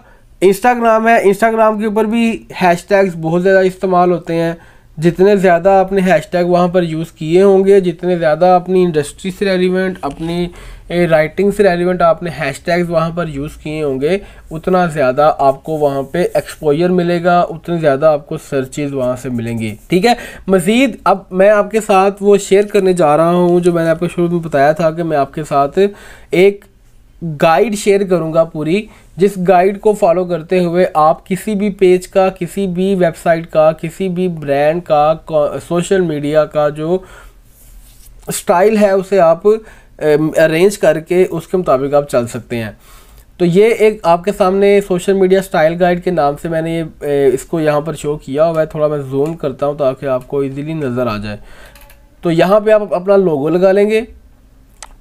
इंस्टाग्राम है इंस्टाग्राम के ऊपर भी हैशटैग्स बहुत ज़्यादा इस्तेमाल होते हैं। जितने ज़्यादा आपने हैश टैग वहाँ पर यूज़ किए होंगे, जितने ज़्यादा अपनी इंडस्ट्री से रेलिवेंट अपनी राइटिंग से रेलिवेंट आपने हैशटैग्स वहाँ पर यूज़ किए होंगे, उतना ज़्यादा आपको वहाँ पे एक्सपोजर मिलेगा, उतनी ज़्यादा आपको सर्चेज वहाँ से मिलेंगी। ठीक है? मज़ीद, अब मैं आपके साथ वो शेयर करने जा रहा हूँ, जो मैंने आपको शुरू में बताया था कि मैं आपके साथ एक गाइड शेयर करूँगा पूरी। जिस गाइड को फॉलो करते हुए आप किसी भी पेज का, किसी भी वेबसाइट का, किसी भी ब्रांड का सोशल मीडिया का जो स्टाइल है, उसे आप अरेंज करके उसके मुताबिक आप चल सकते हैं। तो ये एक आपके सामने सोशल मीडिया स्टाइल गाइड के नाम से मैंने ये इसको यहाँ पर शो किया हुआ है थोड़ा मैं जूम करता हूँ ताकि आपको इजीली नज़र आ जाए। तो यहाँ पे आप अपना लोगो लगा लेंगे।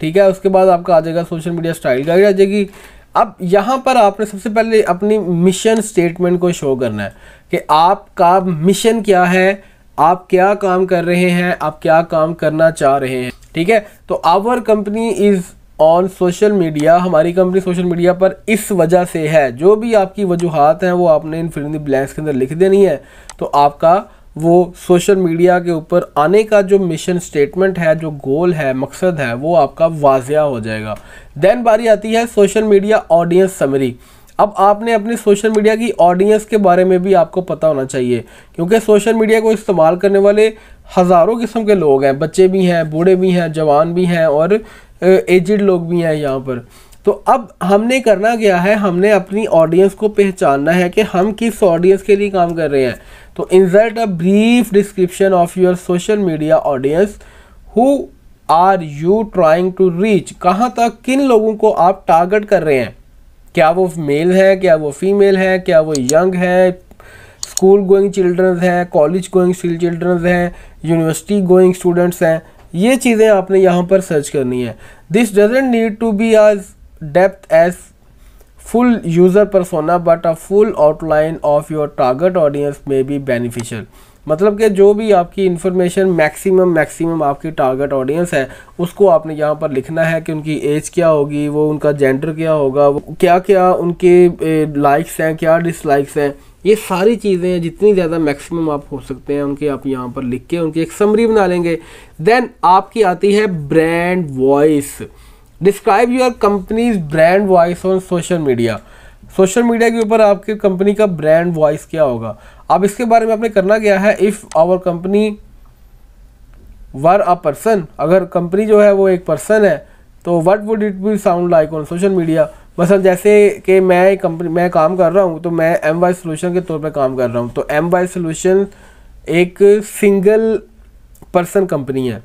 ठीक है, उसके बाद आपका आ जाएगा सोशल मीडिया स्टाइल गाइड आ जाएगी। अब यहाँ पर आपने सबसे पहले अपनी मिशन स्टेटमेंट को शो करना है कि आपका मिशन क्या है, आप क्या काम कर रहे हैं, आप क्या काम करना चाह रहे हैं, ठीक है? तो our company is on social media हमारी कंपनी सोशल मीडिया पर इस वजह से है। जो भी आपकी वजूहत हैं, वो आपने इन फ़िल्म ब्लैंक्स के अंदर लिख देनी है। तो आपका वो सोशल मीडिया के ऊपर आने का जो मिशन स्टेटमेंट है, जो गोल है, मकसद है, वो आपका वाजिया हो जाएगा। देन बारी आती है सोशल मीडिया ऑडियंस समरी अब आपने अपने सोशल मीडिया की ऑडियंस के बारे में भी आपको पता होना चाहिए, क्योंकि सोशल मीडिया को इस्तेमाल करने वाले हज़ारों किस्म के लोग हैं। बच्चे भी हैं, बूढ़े भी हैं, जवान भी हैं और एजड लोग भी हैं यहाँ पर। तो अब हमने करना क्या है? हमने अपनी ऑडियंस को पहचानना है कि हम किस ऑडियंस के लिए काम कर रहे हैं। तो insert a brief description of your social media audience who are you trying to reach कहाँ तक किन लोगों को आप टारगेट कर रहे हैं? क्या वो मेल है? क्या वो फीमेल है? क्या वो यंग है? स्कूल गोइंग चिल्ड्रंस हैं? कॉलेज गोइंग चिल्ड्रंस हैं? यूनिवर्सिटी गोइंग स्टूडेंट्स हैं? ये चीज़ें आपने यहाँ पर सर्च करनी है। This doesn't need to be as depth as full user persona, but a full outline of your target audience may be beneficial. मतलब कि जो भी आपकी इन्फॉर्मेशन मैक्सिमम मैक्सिमम आपकी टारगेट ऑडियंस है, उसको आपने यहाँ पर लिखना है कि उनकी एज क्या होगी, वो उनका जेंडर क्या होगा, वो क्या क्या उनके लाइक्स हैं, क्या डिसलाइक्स हैं, ये सारी चीज़ें जितनी ज़्यादा मैक्सिमम आप हो सकते हैं, उनके आप यहाँ पर लिख के उनकी एक समरी बना लेंगे। देन आपकी आती है brand voice describe your company's brand voice on social media social media के ऊपर आपकी कंपनी का ब्रांड वॉइस क्या होगा? अब इसके बारे में आपने करना क्या है? If our company were a person अगर कंपनी जो है वो एक पर्सन है तो what would it be sound like on social media muscle जैसे कि मैं कंपनी मैं काम कर रहा हूँ तो मैं एम वाई सोल्यूशन के तौर पे काम कर रहा हूँ। तो एम वाई सोल्यूशन एक सिंगल पर्सन कंपनी है।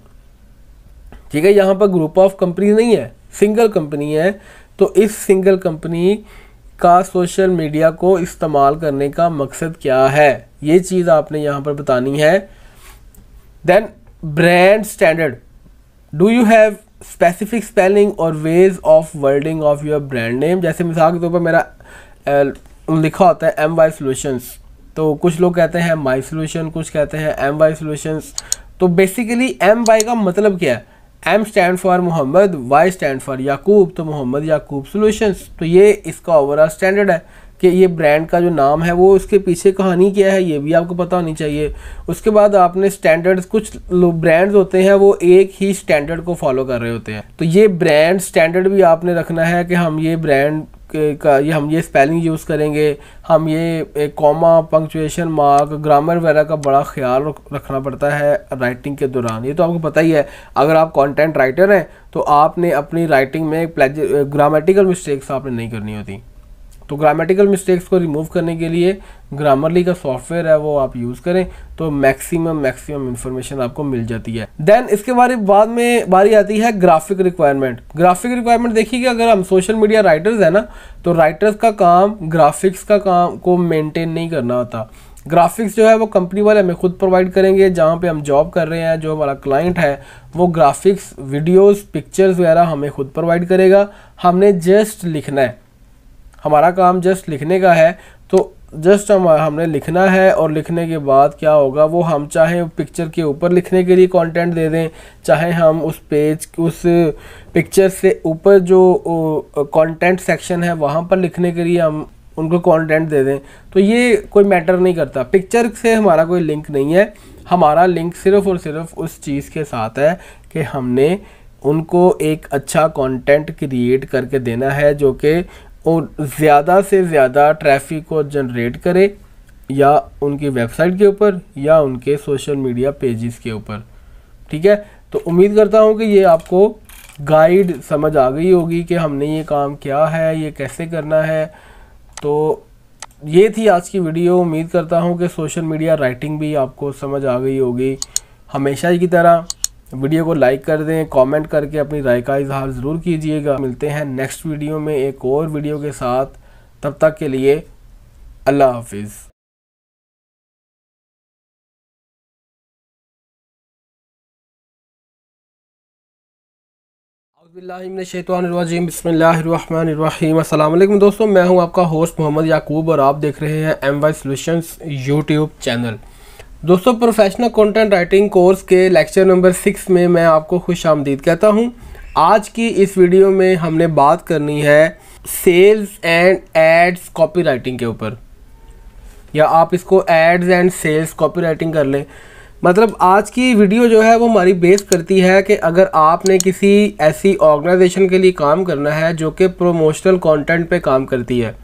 ठीक है? यहाँ पर ग्रुप ऑफ़ कंपनी नहीं है। सिंगल कंपनी है तो इस सिंगल कंपनी का सोशल मीडिया को इस्तेमाल करने का मकसद क्या है? ये चीज़ आपने यहाँ पर बतानी है। Then brand standard do you have specific spelling और ways of wording of your brand name जैसे मिसाल के तौर पर मेरा लिखा होता है एम वाई सोल्यूशंस तो कुछ लोग कहते हैं माई सोल्यूशन कुछ कहते हैं एम वाई सोल्यूशंस तो बेसिकली एम वाई का मतलब क्या है? M stand for Mohammad Y stand for Yakub तो मोहम्मद याकूब सोल्यूशन तो ये इसका ओवरऑल स्टैंडर्ड है कि ये ब्रांड का जो नाम है वो उसके पीछे कहानी क्या है, ये भी आपको पता होनी चाहिए। उसके बाद आपने स्टैंडर्ड्स कुछ ब्रांड्स होते हैं, वो एक ही स्टैंडर्ड को फॉलो कर रहे होते हैं। तो ये ब्रांड स्टैंडर्ड भी आपने रखना है कि हम ये ब्रांड का ये हम ये स्पेलिंग यूज़ करेंगे, हम ये एक कॉमा पंक्चुएशन मार्क ग्रामर वगैरह का बड़ा ख्याल रखना पड़ता है राइटिंग के दौरान। ये तो आपको पता ही है, अगर आप कंटेंट राइटर हैं तो आपने अपनी राइटिंग में प्लेज ग्रामेटिकल मिस्टेक्स आपने नहीं करनी होती। तो ग्रामेटिकल मिस्टेक्स को रिमूव करने के लिए ग्रामरली का सॉफ्टवेयर है, वो आप यूज़ करें तो मैक्सिमम मैक्सिमम इन्फॉर्मेशन आपको मिल जाती है। देन इसके बारे, बाद में बारी आती है ग्राफिक रिक्वायरमेंट ग्राफिक रिक्वायरमेंट देखिए कि अगर हम सोशल मीडिया राइटर्स है ना तो राइटर्स का काम ग्राफिक्स का काम को मेनटेन नहीं करना होता। ग्राफिक्स जो है, वो कंपनी वाले हमें खुद प्रोवाइड करेंगे, जहाँ पे हम जॉब कर रहे हैं, जो हमारा क्लाइंट है, वो ग्राफिक्स वीडियोस पिक्चर्स वगैरह हमें खुद प्रोवाइड करेगा। हमने जस्ट लिखना है। हमारा काम जस्ट लिखने का है तो जस्ट हम, हमने लिखना है और लिखने के बाद क्या होगा, वो हम चाहे पिक्चर के ऊपर लिखने के लिए कंटेंट दे दें, चाहे हम उस पेज उस पिक्चर से ऊपर जो कंटेंट सेक्शन है, वहाँ पर लिखने के लिए हम उनको कंटेंट दे दें। तो ये कोई मैटर नहीं करता। पिक्चर से हमारा कोई लिंक नहीं है। हमारा लिंक सिर्फ़ और सिर्फ़ उस चीज़ के साथ है कि हमने उनको एक अच्छा कंटेंट क्रिएट करके देना है, जो कि और ज़्यादा से ज़्यादा ट्रैफ़िक को जनरेट करे या उनकी वेबसाइट के ऊपर या उनके सोशल मीडिया पेजेस के ऊपर। ठीक है? तो उम्मीद करता हूँ कि ये आपको गाइड समझ आ गई होगी कि हमने ये काम क्या है, ये कैसे करना है। तो ये थी आज की वीडियो उम्मीद करता हूँ कि सोशल मीडिया राइटिंग भी आपको समझ आ गई होगी। हमेशा की तरह वीडियो को लाइक कर दें, कमेंट करके अपनी राय का इजहार ज़रूर कीजिएगा। मिलते हैं नेक्स्ट वीडियो में एक और वीडियो के साथ। तब तक के लिए अल्लाह हाफिज़। दोस्तों, मैं हूँ आपका होस्ट मोहम्मद याकूब और आप देख रहे हैं M Y solutions YouTube channel. दोस्तों प्रोफेशनल कंटेंट राइटिंग कोर्स के लेक्चर नंबर सिक्स में मैं आपको खुश आमदीद कहता हूँ। आज की इस वीडियो में हमने बात करनी है sales and ads copy writing के ऊपर। या आप इसको ads and sales copy writing कर लें। मतलब आज की वीडियो जो है वो हमारी बेस करती है कि अगर आपने किसी ऐसी ऑर्गेनाइजेशन के लिए काम करना है जो कि प्रोमोशनल कंटेंट पे काम करती है।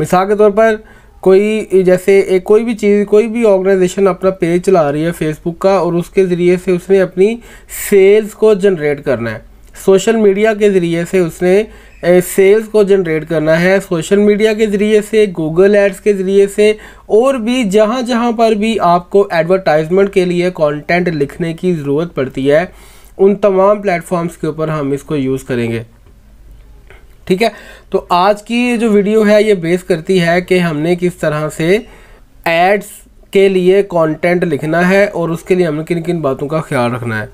मिसाल के तौर पर कोई जैसे एक कोई भी चीज़, कोई भी ऑर्गेनाइजेशन अपना पेज चला रही है फेसबुक का और उसके ज़रिए से उसने अपनी सेल्स को जनरेट करना है। सोशल मीडिया के ज़रिए से उसने सेल्स को जनरेट करना है। सोशल मीडिया के ज़रिए से गूगल एड्स के ज़रिए से और भी जहाँ जहाँ पर भी आपको एडवर्टाइजमेंट के लिए कंटेंट लिखने की ज़रूरत पड़ती है, उन तमाम प्लेटफॉर्म्स के ऊपर हम इसको यूज़ करेंगे। ठीक है? तो आज की जो वीडियो है, ये बेस करती है कि हमने किस तरह से एड्स के लिए कंटेंट लिखना है और उसके लिए हमें किन किन बातों का ख्याल रखना है।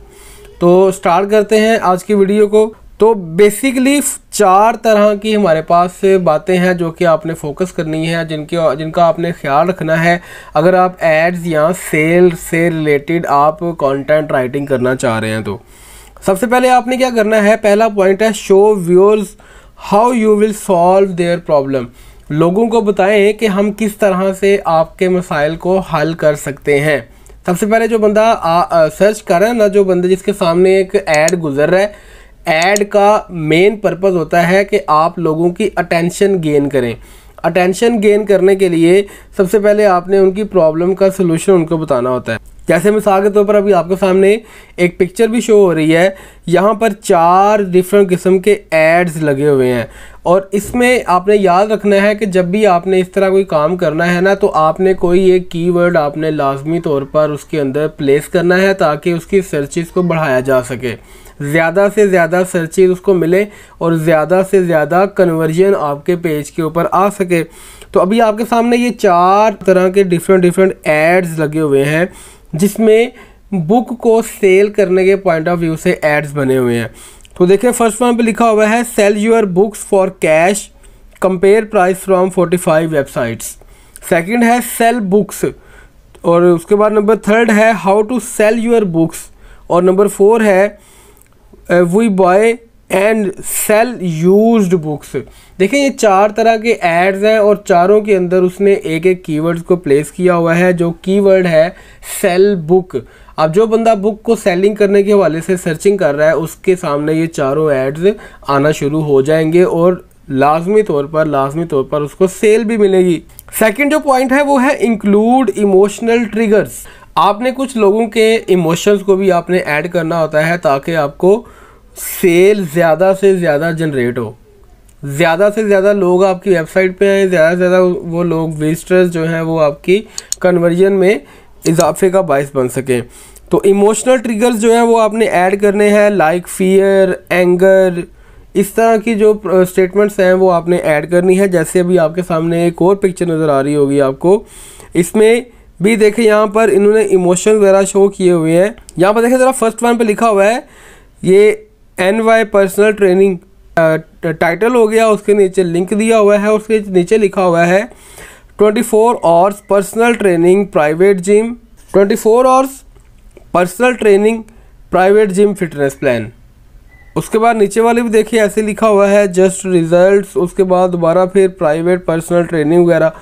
तो स्टार्ट करते हैं आज की वीडियो को। तो बेसिकली चार तरह की हमारे पास बातें हैं जो कि आपने फोकस करनी है, जिनके, जिनका आपने ख्याल रखना है। अगर आप एड्स या सेल से रिलेटेड आप कंटेंट राइटिंग करना चाह रहे हैं तो। सबसे पहले आपने क्या करना है? पहला पॉइंट है show viewers how you will solve their problem लोगों को बताएँ कि हम किस तरह से आपके मसाइल को हल कर सकते हैं। सबसे पहले जो बंदा आ, आ, सर्च कर रहा है ना जो बंदा जिसके सामने एक ऐड गुजर रहा है ऐड का मेन पर्पज़ होता है कि आप लोगों की अटेंशन गेन करें। अटेंशन गेन करने के लिए सबसे पहले आपने उनकी प्रॉब्लम का सोल्यूशन उनको बताना होता है। जैसे मिसाल के तौर पर अभी आपके सामने एक पिक्चर भी शो हो रही है। यहाँ पर चार डिफरेंट किस्म के एड्स लगे हुए हैं। और इसमें आपने याद रखना है कि जब भी आपने इस तरह कोई काम करना है ना तो आपने कोई एक कीवर्ड आपने लाजमी तौर पर उसके अंदर प्लेस करना है ताकि उसकी सर्चिस को बढ़ाया जा सके। ज़्यादा से ज़्यादा सर्चिस उसको मिले और ज़्यादा से ज़्यादा कन्वर्जन आपके पेज के ऊपर आ सके। तो अभी आपके सामने ये चार तरह के डिफरेंट डिफरेंट एड्स लगे हुए हैं। जिसमें बुक को सेल करने के पॉइंट ऑफ़ व्यू से एड्स बने हुए हैं। तो देखिए फ़र्स्ट वन पे लिखा हुआ है sell your books for cash compare price from 45 websites second है सेल बुक्स और उसके बाद नंबर थर्ड है how to sell your books और नंबर फोर है we buy and sell used books देखें ये चार तरह के एड्स हैं और चारों के अंदर उसने एक एक कीवर्ड्स को प्लेस किया हुआ है, जो कीवर्ड है सेल बुक अब जो बंदा बुक को सेलिंग करने के हवाले से सर्चिंग कर रहा है, उसके सामने ये चारों एड्स आना शुरू हो जाएँगे और लाजमी तौर पर, लाजमी तौर पर उसको सेल भी मिलेगी. सेकंड जो पॉइंट है, वो है इंक्लूड इमोशनल ट्रिगर्स आपने कुछ लोगों के इमोशंस को भी आपने ऐड करना होता है ताकि आपको सेल ज़्यादा से ज़्यादा जनरेट हो। ज़्यादा से ज़्यादा लोग आपकी वेबसाइट पे आए, ज़्यादा से ज़्यादा वो लोग विजिटर्स जो हैं, वो आपकी कन्वर्जन में इजाफे का बायस बन सकें। तो इमोशनल ट्रिगर्स जो हैं, वो आपने ऐड करने हैं लाइक फियर एंगर इस तरह की जो स्टेटमेंट्स हैं, वो आपने ऐड करनी है। जैसे अभी आपके सामने एक और पिक्चर नज़र आ रही होगी आपको। इसमें भी देखें यहाँ पर इन्होंने इमोशन वगैरह शो किए हुए हैं। यहाँ पर देखें ज़रा फ़र्स्ट वन पे लिखा हुआ है, ये N Y personal training title हो गया, उसके नीचे लिंक दिया हुआ है, उसके नीचे लिखा हुआ है twenty four hours personal training private gym twenty four hours personal training private gym fitness plan उसके बाद नीचे वाले भी देखिए, ऐसे लिखा हुआ है जस्ट रिजल्ट्स उसके बाद दोबारा फिर प्राइवेट पर्सनल ट्रेनिंग वगैरह।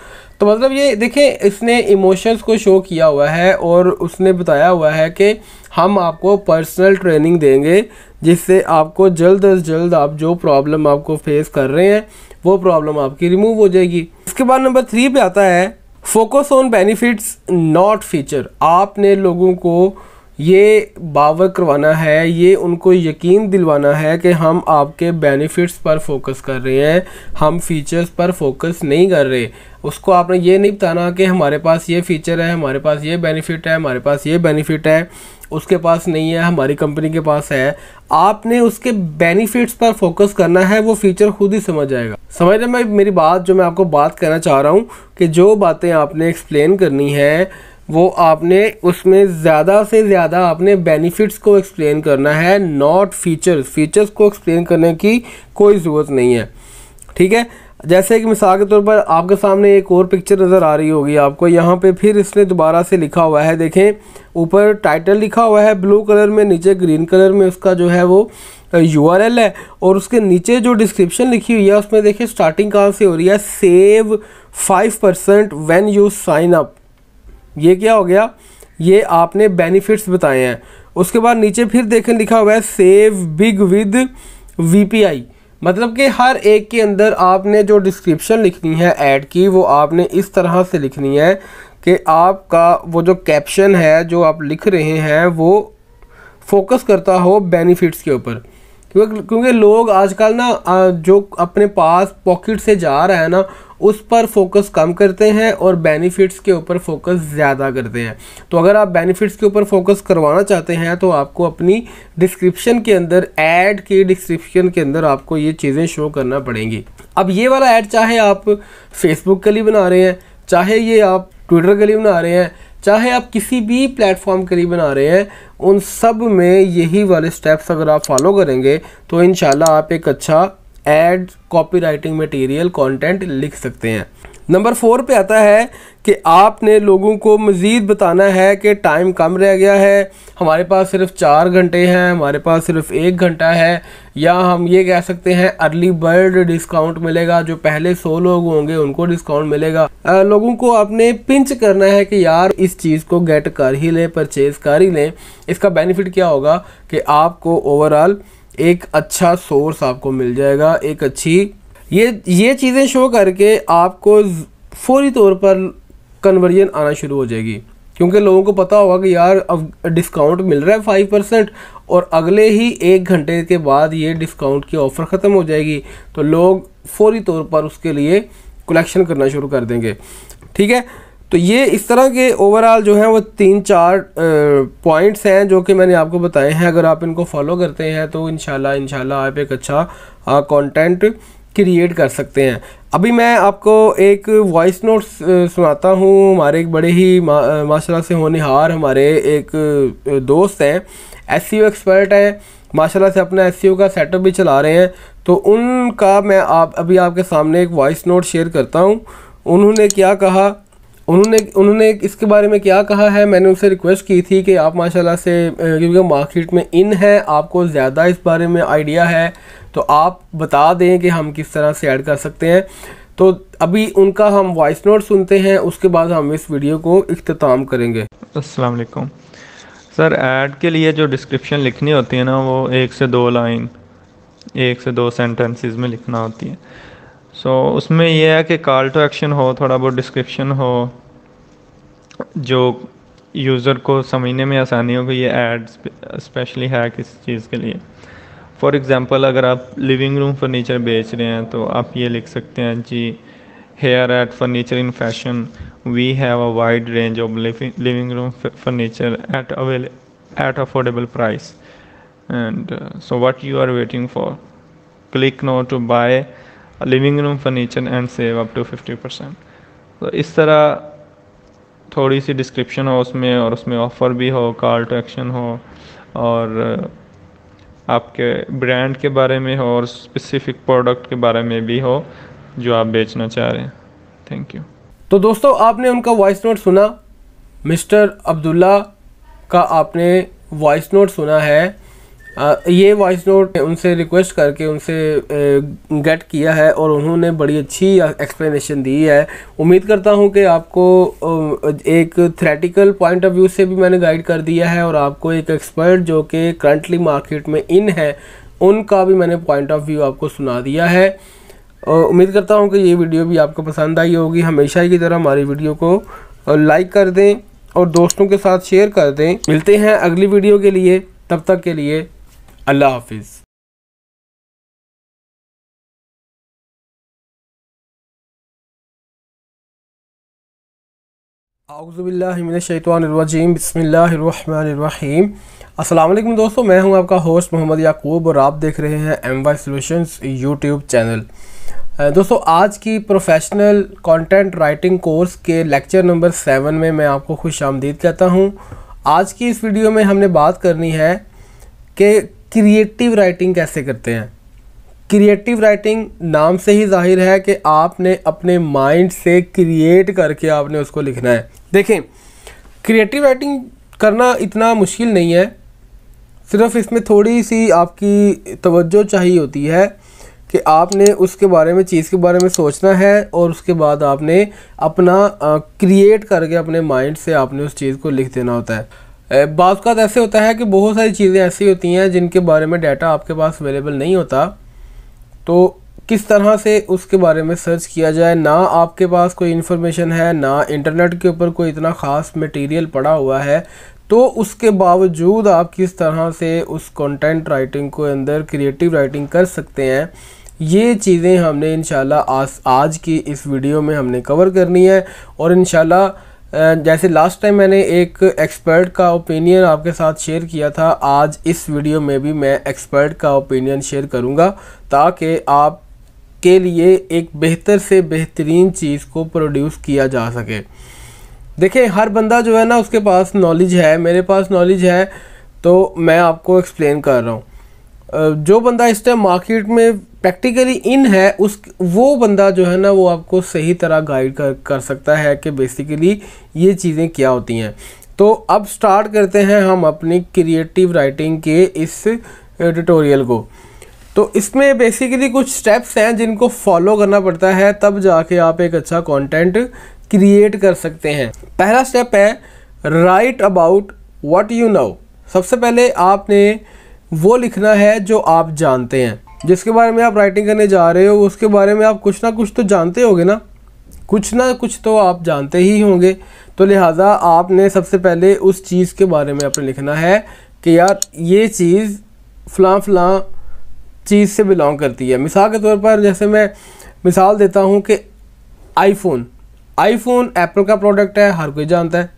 तो मतलब ये देखें इसने इमोशंस को शो किया हुआ है और उसने बताया हुआ है कि हम आपको पर्सनल ट्रेनिंग देंगे, जिससे आपको जल्द अज जल्द आप जो प्रॉब्लम आपको फेस कर रहे हैं, वो प्रॉब्लम आपकी रिमूव हो जाएगी। इसके बाद नंबर थ्री पे आता है focus on benefits not feature आपने लोगों को ये बावर करवाना है, ये उनको यकीन दिलवाना है कि हम आपके बेनिफिट्स पर फोकस कर रहे हैं, हम फीचर्स पर फोकस नहीं कर रहे। उसको आपने ये नहीं बताना कि हमारे पास ये फ़ीचर है, हमारे पास ये बेनिफिट है, हमारे पास ये बेनिफिट है, उसके पास नहीं है, हमारी कंपनी के पास है। आपने उसके बेनिफिट्स पर फोकस करना है, वो फीचर खुद ही समझ आएगा समझ रहे मैं मेरी बात? जो मैं आपको बात कहना चाह रहा हूँ कि जो बातें आपने एक्सप्लेन करनी है, वो आपने उसमें ज़्यादा से ज़्यादा आपने बेनिफिट्स को एक्सप्लेन करना है नॉट फीचर्स फीचर्स को एक्सप्लेन करने की कोई ज़रूरत नहीं है। ठीक है? जैसे कि मिसाल के तौर पर आपके सामने एक और पिक्चर नज़र आ रही होगी आपको। यहाँ पे फिर इसने दोबारा से लिखा हुआ है, देखें, ऊपर टाइटल लिखा हुआ है ब्लू कलर में, नीचे ग्रीन कलर में उसका जो है वो यूआरएल है और उसके नीचे जो डिस्क्रिप्शन लिखी हुई है, उसमें देखिए स्टार्टिंग कहाँ से हो रही है? Save five percent when you sign up ये क्या हो गया? ये आपने बेनिफिट्स बताए हैं। उसके बाद नीचे फिर देखें, लिखा हुआ है सेव बिग विद वीपीआई मतलब कि हर एक के अंदर आपने जो डिस्क्रिप्शन लिखनी है ऐड की, वो आपने इस तरह से लिखनी है कि आपका वो जो कैप्शन है, जो आप लिख रहे हैं, वो फोकस करता हो बेनिफिट्स के ऊपर। क्योंकि क्योंकि लोग आजकल ना जो अपने पास पॉकेट से जा रहा है ना, उस पर फोकस कम करते हैं और बेनिफिट्स के ऊपर फोकस ज़्यादा करते हैं। तो अगर आप बेनिफिट्स के ऊपर फोकस करवाना चाहते हैं तो आपको अपनी डिस्क्रिप्शन के अंदर, ऐड की डिस्क्रिप्शन के अंदर आपको ये चीज़ें शो करना पड़ेंगी। अब ये वाला ऐड चाहे आप फेसबुक के लिए बना रहे हैं, चाहे ये आप ट्विटर के लिए बना रहे हैं चाहे आप किसी भी प्लेटफॉर्म के लिए बना रहे हैं, उन सब में यही वाले स्टेप्स अगर आप फॉलो करेंगे तो इन आप एक अच्छा ad copy writing material content लिख सकते हैं। नंबर फोर पे आता है कि आपने लोगों को मज़ीद बताना है कि टाइम कम रह गया है। हमारे पास सिर्फ़ चार घंटे हैं हमारे पास सिर्फ़ एक घंटा है। या हम ये कह सकते हैं अर्ली बर्ड डिस्काउंट मिलेगा जो पहले सौ लोग होंगे उनको डिस्काउंट मिलेगा। आ, लोगों को आपने पिंच करना है कि यार इस चीज़ को गेट कर ही लें परचेज कर ही लें। इसका बेनिफिट क्या होगा कि आपको ओवरऑल एक अच्छा सोर्स आपको मिल जाएगा एक अच्छी ये ये चीज़ें शो करके आपको फौरी तौर पर कन्वर्जन आना शुरू हो जाएगी। क्योंकि लोगों को पता होगा कि यार, अब डिस्काउंट मिल रहा है फाइव परसेंट और अगले ही एक घंटे के बाद ये डिस्काउंट की ऑफ़र ख़त्म हो जाएगी। तो लोग फौरी तौर पर उसके लिए कलेक्शन करना शुरू कर देंगे। ठीक है? तो ये इस तरह के ओवरऑल जो हैं वो तीन चार पॉइंट्स हैं जो कि मैंने आपको बताए हैं। अगर आप इनको फॉलो करते हैं तो इन शाला आप एक अच्छा कंटेंट क्रिएट कर सकते हैं। अभी मैं आपको एक वॉइस नोट सुनाता हूँ। हमारे एक बड़े ही मा, माशाल्लाह से होनहार हमारे एक दोस्त हैं। एस एक्सपर्ट हैं। माशाल्लाह से अपना एस का सेटअप भी चला रहे हैं। तो उनका मैं आप अभी आपके सामने एक वॉइस नोट शेयर करता हूँ। उन्होंने क्या कहा? उन्होंने उन्होंने इसके बारे में क्या कहा है? मैंने उनसे रिक्वेस्ट की थी कि आप माशाल्लाह से क्योंकि मार्केट में इन है, आपको ज़्यादा इस बारे में आइडिया है तो आप बता दें कि हम किस तरह से ऐड कर सकते हैं। तो अभी उनका हम वॉइस नोट सुनते हैं, उसके बाद हम इस वीडियो को अख्ताम करेंगे। अस्सलाम वालेकुम सर ऐड के लिए जो डिस्क्रिप्शन लिखनी होती है ना, वो एक से दो लाइन एक से दो सेंटेंसेस में लिखना होती है। सो so, उसमें यह है कि कॉल टू एक्शन हो थोड़ा बहुत डिस्क्रिप्शन हो जो यूज़र को समझने में आसानी हो ये ऐड स्पेशली है किस चीज़ के लिए। फॉर एग्ज़ाम्पल अगर आप लिविंग रूम फर्नीचर बेच रहे हैं तो आप ये लिख सकते हैं जी here at furniture in fashion we have a wide range of living room furniture at avail at affordable price and so what you are waiting for click now to buy living room furniture and save up to fifty percent तो इस तरह थोड़ी सी डिस्क्रिप्शन हो उसमें और उसमें ऑफ़र भी हो कॉल टू एक्शन हो और आपके ब्रांड के बारे में हो और स्पेसिफिक प्रोडक्ट के बारे में भी हो जो आप बेचना चाह रहे हैं। थैंक यू तो दोस्तों, आपने उनका वॉइस नोट सुना। मिस्टर अब्दुल्ला का आपने वॉइस नोट सुना है। ये वॉइस नोट उनसे रिक्वेस्ट करके उनसे गेट किया है और उन्होंने बड़ी अच्छी एक्सप्लेनेशन दी है। उम्मीद करता हूँ कि आपको एक थ्रेटिकल पॉइंट ऑफ़ व्यू से भी मैंने गाइड कर दिया है और आपको एक एक्सपर्ट जो कि करंटली मार्केट में इन है, उनका भी मैंने पॉइंट ऑफ़ व्यू आपको सुना दिया है। और उम्मीद करता हूँ कि ये वीडियो भी आपको पसंद आई होगी। हमेशा की तरह हमारी वीडियो को लाइक कर दें और दोस्तों के साथ शेयर कर दें। मिलते हैं अगली वीडियो के लिए। तब तक के लिए अल्लाह हाफिज़। आउज़बिल्लिमिनशैतवानरजीम बसमीम अस्सलाम दोस्तों, मैं हूँ आपका होस्ट मोहम्मद याकूब और आप देख रहे हैं M Y solutions YouTube channel. दोस्तों, आज की प्रोफेशनल कंटेंट राइटिंग कोर्स के लेक्चर नंबर सेवन में मैं आपको खुश आमदीद कहता हूँ। आज की इस वीडियो में हमने बात करनी है कि क्रिएटिव राइटिंग कैसे करते हैं? क्रिएटिव राइटिंग नाम से ही ज़ाहिर है कि आपने अपने माइंड से क्रिएट करके आपने उसको लिखना है। देखें, क्रिएटिव राइटिंग करना इतना मुश्किल नहीं है। सिर्फ़ इसमें थोड़ी सी आपकी तवज्जो चाहिए होती है कि आपने उसके बारे में, चीज़ के बारे में सोचना है और उसके बाद आपने अपना क्रिएट करके अपने माइंड से आपने उस चीज़ को लिख देना होता है। बाज़ का ऐसे होता है कि बहुत सारी चीज़ें ऐसी होती हैं जिनके बारे में डाटा आपके पास अवेलेबल नहीं होता। तो किस तरह से उसके बारे में सर्च किया जाए? ना आपके पास कोई इन्फॉर्मेशन है, ना इंटरनेट के ऊपर कोई इतना ख़ास मटेरियल पड़ा हुआ है। तो उसके बावजूद आप किस तरह से उस कंटेंट राइटिंग को अंदर क्रिएटिव राइटिंग कर सकते हैं, ये चीज़ें हमने इन आज आज की इस वीडियो में हमने कवर करनी है। और इन जैसे लास्ट टाइम मैंने एक एक्सपर्ट का ओपिनियन आपके साथ शेयर किया था, आज इस वीडियो में भी मैं एक्सपर्ट का ओपिनियन शेयर करूँगा, ताकि आप के लिए एक बेहतर से बेहतरीन चीज़ को प्रोड्यूस किया जा सके। देखें हर बंदा जो है ना, उसके पास नॉलेज है। मेरे पास नॉलेज है तो मैं आपको एक्सप्लेन कर रहा हूँ। जो बंदा इस टाइम मार्केट में प्रैक्टिकली इन है, उस, वो बंदा जो है ना, वो आपको सही तरह गाइड कर कर सकता है कि बेसिकली ये चीज़ें क्या होती हैं। तो अब स्टार्ट करते हैं हम अपनी क्रिएटिव राइटिंग के इस ट्यूटोरियल को। तो इसमें बेसिकली कुछ स्टेप्स हैं जिनको फॉलो करना पड़ता है, तब जाके आप एक अच्छा कंटेंट क्रिएट कर सकते हैं। पहला स्टेप है write about what you know सबसे पहले आपने वो लिखना है जो आप जानते हैं। जिसके बारे में आप राइटिंग करने जा रहे हो, उसके बारे में आप कुछ ना कुछ तो जानते होगे ना। कुछ ना कुछ तो आप जानते ही होंगे। तो लिहाजा आपने सबसे पहले उस चीज़ के बारे में आपने लिखना है कि यार, ये चीज़ फ़लाँ फ़लाँ चीज़ से बिलोंग करती है। मिसाल के तौर पर जैसे मैं मिसाल देता हूँ कि आईफोन आईफोन एप्पल का प्रोडक्ट है, हर कोई जानता है।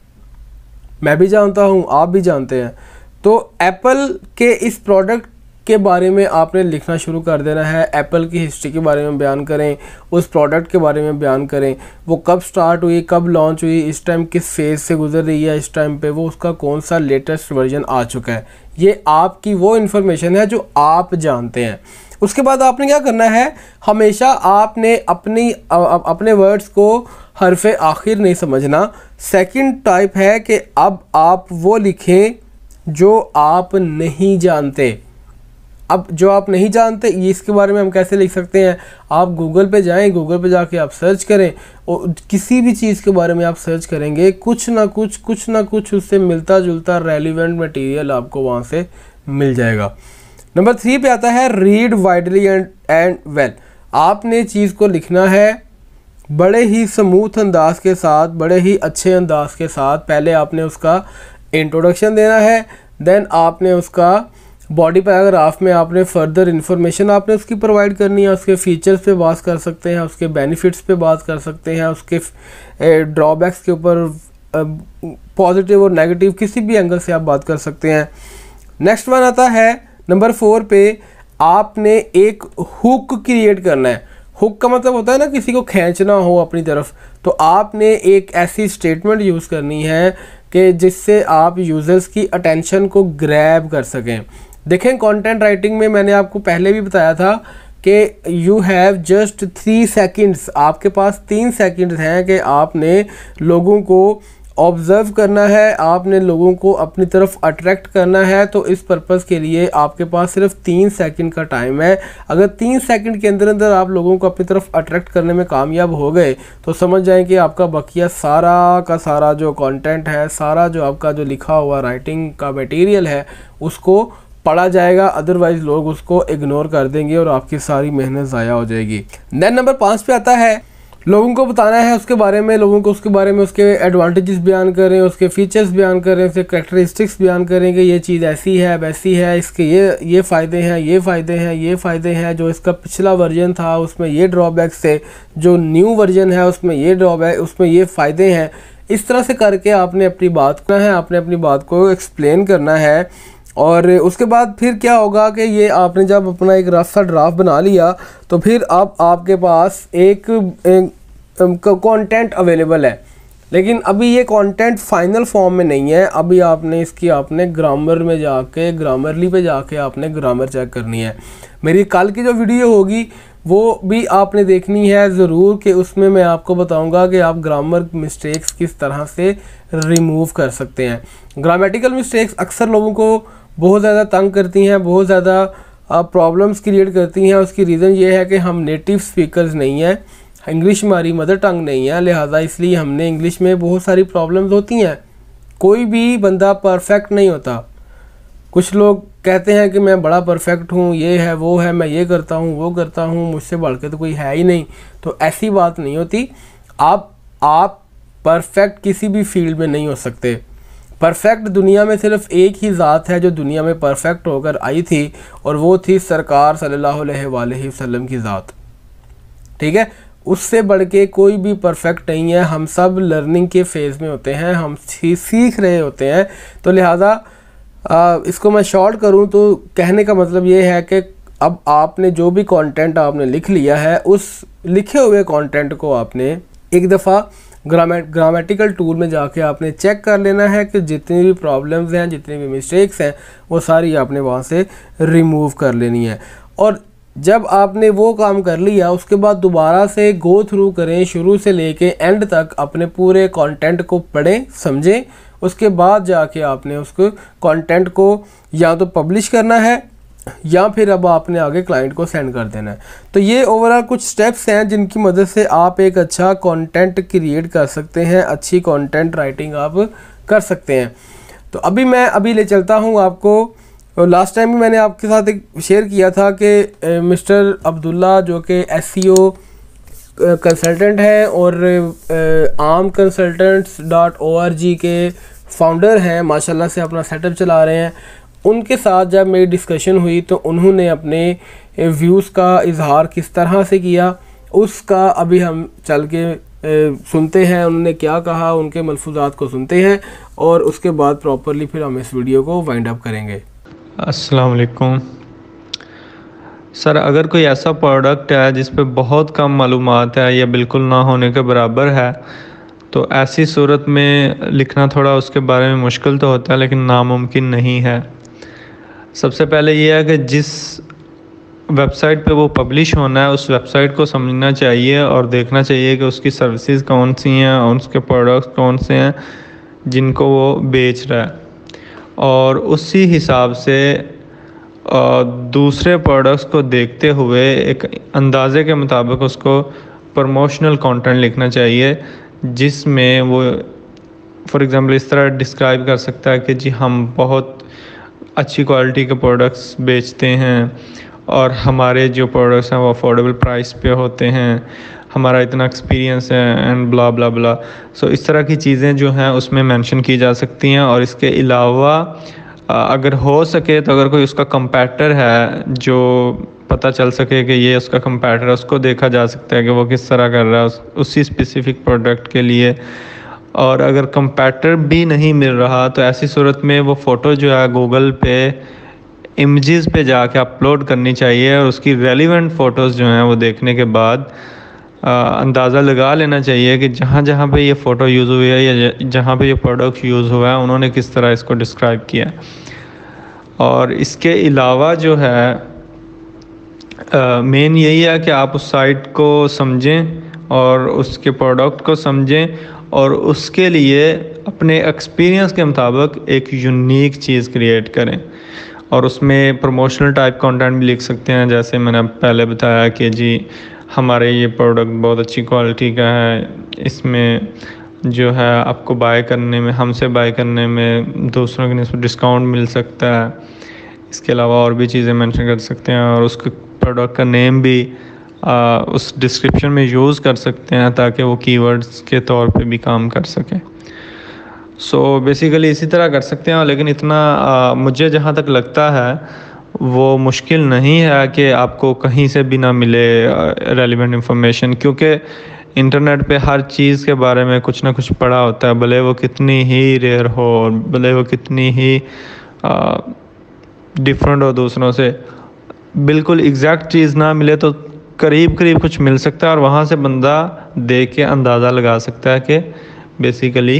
मैं भी जानता हूँ, आप भी जानते हैं। तो एप्पल के इस प्रोडक्ट के बारे में आपने लिखना शुरू कर देना है। एप्पल की हिस्ट्री के बारे में बयान करें उस प्रोडक्ट के बारे में बयान करें। वो कब स्टार्ट हुई कब लॉन्च हुई इस टाइम किस फ़ेज़ से गुजर रही है इस टाइम पे वो उसका कौन सा लेटेस्ट वर्जन आ चुका है। ये आपकी वो इन्फॉर्मेशन है जो आप जानते हैं। उसके बाद आपने क्या करना है? हमेशा आपने अपनी अ, अपने वर्ड्स को हरफ आखिर नहीं समझना। सेकंड टाइप है कि अब आप वो लिखें जो आप नहीं जानते। अब जो आप नहीं जानते, ये इसके बारे में हम कैसे लिख सकते हैं? आप गूगल पे जाएँ गूगल पे जाके आप सर्च करें और किसी भी चीज़ के बारे में आप सर्च करेंगे, कुछ ना कुछ कुछ ना कुछ उससे मिलता जुलता रेलिवेंट मटेरियल आपको वहाँ से मिल जाएगा। नंबर थ्री पे आता है read widely and and well आपने चीज़ को लिखना है, बड़े ही स्मूथ अंदाज के साथ, बड़े ही अच्छे अंदाज के साथ, पहले आपने उसका इंट्रोडक्शन देना है देन आपने उसका बॉडी पैराग्राफ में आपने फर्दर इन्फॉर्मेशन आपने उसकी प्रोवाइड करनी है, उसके फीचर्स पे बात कर सकते हैं, उसके बेनिफिट्स पे बात कर सकते हैं, उसके ड्रॉबैक्स के ऊपर पॉजिटिव और नेगेटिव किसी भी एंगल से आप बात कर सकते हैं। नेक्स्ट वन आता है नंबर फोर पे आपने एक हुक क्रिएट करना है। हुक का मतलब होता है ना, किसी को खींचना हो अपनी तरफ़। तो आपने एक ऐसी स्टेटमेंट यूज़ करनी है कि जिससे आप यूज़र्स की अटेंशन को ग्रैब कर सकें। देखें कंटेंट राइटिंग में मैंने आपको पहले भी बताया था कि you have just three seconds आपके पास तीन सेकंड्स हैं कि आपने लोगों को ऑब्ज़र्व करना है, आपने लोगों को अपनी तरफ़ अट्रैक्ट करना है तो इस पर्पज़ के लिए आपके पास सिर्फ़ तीन सेकंड का टाइम है। अगर तीन सेकंड के अंदर अंदर आप लोगों को अपनी तरफ़ अट्रैक्ट करने में कामयाब हो गए तो समझ जाएँ कि आपका बकिया सारा का सारा जो कंटेंट है, सारा जो आपका जो लिखा हुआ राइटिंग का मटेरियल है, उसको पढ़ा जाएगा अदरवाइज़ लोग उसको इग्नोर कर देंगे और आपकी सारी मेहनत ज़ाया हो जाएगी। देन नंबर पाँच पे आता है लोगों को बताना है उसके बारे में, लोगों को उसके बारे में, उसके एडवांटेजेस बयान करें उसके फीचर्स बयान करें उसके करेक्टरिस्टिक्स बयान करें कि ये चीज़ ऐसी है वैसी है, इसके ये ये फ़ायदे हैं, ये फ़ायदे हैं, ये फ़ायदे हैं, जो इसका पिछला वर्जन था, उसमें ये ड्रॉबैक्स थे, जो न्यू वर्जन है, उसमें ये ड्रॉबैक उसमें ये फ़ायदे हैं। इस तरह से करके आपने अपनी बात करना है, आपने अपनी बात को एक्सप्लेन करना है। और उसके बाद फिर क्या होगा कि ये आपने जब अपना एक रास्ता ड्राफ्ट बना लिया तो फिर अब आपके पास एक, कंटेंट अवेलेबल है। लेकिन अभी ये कंटेंट फाइनल फॉर्म में नहीं है। अभी आपने इसकी आपने ग्रामर में जाके ग्रामरली पे जाके आपने ग्रामर चेक करनी है। मेरी कल की जो वीडियो होगी वो भी आपने देखनी है ज़रूर कि उसमें मैं आपको बताऊँगा कि आप ग्रामर मिस्टेक्स किस तरह से रिमूव कर सकते हैं। ग्रामेटिकल मिस्टेक्स अक्सर लोगों को बहुत ज़्यादा तंग करती हैं, बहुत ज़्यादा प्रॉब्लम्स क्रिएट करती हैं। उसकी रीज़न ये है कि हम नेटिव स्पीकर्स नहीं हैं इंग्लिश हमारी मदर टंग नहीं है, लिहाजा इसलिए हमने इंग्लिश में बहुत सारी प्रॉब्लम्स होती हैं। कोई भी बंदा परफेक्ट नहीं होता। कुछ लोग कहते हैं कि मैं बड़ा परफेक्ट हूँ, ये है, वो है, मैं ये करता हूँ, वो करता हूँ, मुझसे बढ़ के तो कोई है ही नहीं। तो ऐसी बात नहीं होती। आप आप परफेक्ट किसी भी फ़ील्ड में नहीं हो सकते। परफेक्ट दुनिया में सिर्फ़ एक ही ज़ात है जो दुनिया में परफेक्ट होकर आई थी, और वो थी सरकार सल्लल्लाहु अलैहि की ज़ात। ठीक है? उससे बढ़ के कोई भी परफेक्ट नहीं है। हम सब लर्निंग के फ़ेज़ में होते हैं, हम सीख रहे होते हैं। तो लिहाजा इसको मैं शॉर्ट करूँ तो कहने का मतलब ये है कि अब आपने जो भी कंटेंट आपने लिख लिया है, उस लिखे हुए कंटेंट को आपने एक दफ़ा ग्रामेट ग्रामेटिकल टूल में जाके आपने चेक कर लेना है कि जितनी भी प्रॉब्लम्स हैं, जितनी भी मिस्टेक्स हैं, वो सारी आपने वहाँ से रिमूव कर लेनी है। और जब आपने वो काम कर लिया, उसके बाद दोबारा से गो थ्रू करें, शुरू से लेके एंड तक अपने पूरे कंटेंट को पढ़ें, समझें, उसके बाद जाके आपने उसको कंटेंट को या तो पब्लिश करना है या फिर अब आपने आगे क्लाइंट को सेंड कर देना है। तो ये ओवरऑल कुछ स्टेप्स हैं जिनकी मदद से आप एक अच्छा कंटेंट क्रिएट कर सकते हैं, अच्छी कंटेंट राइटिंग आप कर सकते हैं। तो अभी मैं अभी ले चलता हूँ आपको। लास्ट टाइम भी मैंने आपके साथ एक शेयर किया था कि मिस्टर अब्दुल्ला जो कि एस कंसल्टेंट हैं और आम consultants dot O R G के फाउंडर हैं। माशाल्लाह से अपना सेटअप चला रहे हैं। उनके साथ जब मेरी डिस्कशन हुई तो उन्होंने अपने व्यूज़ का इजहार किस तरह से किया, उसका अभी हम चल के सुनते हैं, उन्होंने क्या कहा, उनके मलफूजात को सुनते हैं और उसके बाद प्रॉपरली फिर हम इस वीडियो को वाइंड अप करेंगे। अस्सलाम वालेकुम सर, अगर कोई ऐसा प्रोडक्ट है जिस पे बहुत कम मालूम है या बिल्कुल ना होने के बराबर है तो ऐसी सूरत में लिखना थोड़ा उसके बारे में मुश्किल तो होता है, लेकिन नामुमकिन नहीं है। सबसे पहले ये है कि जिस वेबसाइट पे वो पब्लिश होना है, उस वेबसाइट को समझना चाहिए और देखना चाहिए कि उसकी सर्विसेज़ कौन सी हैं और उसके प्रोडक्ट्स कौन से हैं जिनको वो बेच रहा है। और उसी हिसाब से दूसरे प्रोडक्ट्स को देखते हुए एक अंदाज़े के मुताबिक उसको प्रमोशनल कंटेंट लिखना चाहिए, जिसमें वो, फॉर एग्ज़ाम्पल इस तरह डिस्क्राइब कर सकता है कि जी, हम बहुत अच्छी क्वालिटी के प्रोडक्ट्स बेचते हैं और हमारे जो प्रोडक्ट्स हैं वो अफोर्डेबल प्राइस पे होते हैं। हमारा इतना एक्सपीरियंस है and bla bla bla so इस तरह की चीज़ें जो हैं उसमें मेंशन की जा सकती हैं और इसके अलावा अगर हो सके तो अगर कोई उसका कंपैटर है जो पता चल सके कि ये उसका कंपैटर है उसको देखा जा सकता है कि वो किस तरह कर रहा है उस, उसी स्पेसिफिक प्रोडक्ट के लिए। और अगर कंपैटर भी नहीं मिल रहा तो ऐसी सूरत में वो फ़ोटो जो है गूगल पे इमेजेस पे जाके अपलोड करनी चाहिए और उसकी रेलिवेंट फ़ोटोज़ जो हैं वो देखने के बाद अंदाज़ा लगा लेना चाहिए कि जहाँ जहाँ पे ये फ़ोटो यूज़ हुई है या जहाँ पे ये प्रोडक्ट यूज़ हुआ है, उन्होंने किस तरह इसको डिस्क्राइब किया और इसके अलावा जो है मेन यही है कि आप उस साइट को समझें और उसके प्रोडक्ट को समझें और उसके लिए अपने एक्सपीरियंस के मुताबिक एक यूनिक चीज़ क्रिएट करें। और उसमें प्रमोशनल टाइप कंटेंट भी लिख सकते हैं, जैसे मैंने पहले बताया कि जी, हमारे ये प्रोडक्ट बहुत अच्छी क्वालिटी का है। इसमें जो है आपको बाय करने में, हमसे बाय करने में दूसरों के डिस्काउंट मिल सकता है। इसके अलावा और भी चीज़ें मेंशन कर सकते हैं और उसके प्रोडक्ट का नेम भी आ, उस डिस्क्रिप्शन में यूज़ कर सकते हैं ताकि वो कीवर्ड्स के तौर पे भी काम कर सके। सो so, बेसिकली इसी तरह कर सकते हैं लेकिन इतना आ, मुझे जहाँ तक लगता है वो मुश्किल नहीं है कि आपको कहीं से भी ना मिले रेलिवेंट इंफॉर्मेशन क्योंकि इंटरनेट पे हर चीज़ के बारे में कुछ ना कुछ पढ़ा होता है भले वो कितनी ही रेयर हो भले वो कितनी ही डिफरेंट हो दूसरों से। बिल्कुल एग्जैक्ट चीज़ ना मिले तो करीब करीब कुछ मिल सकता है और वहाँ से बंदा देख के अंदाज़ा लगा सकता है कि बेसिकली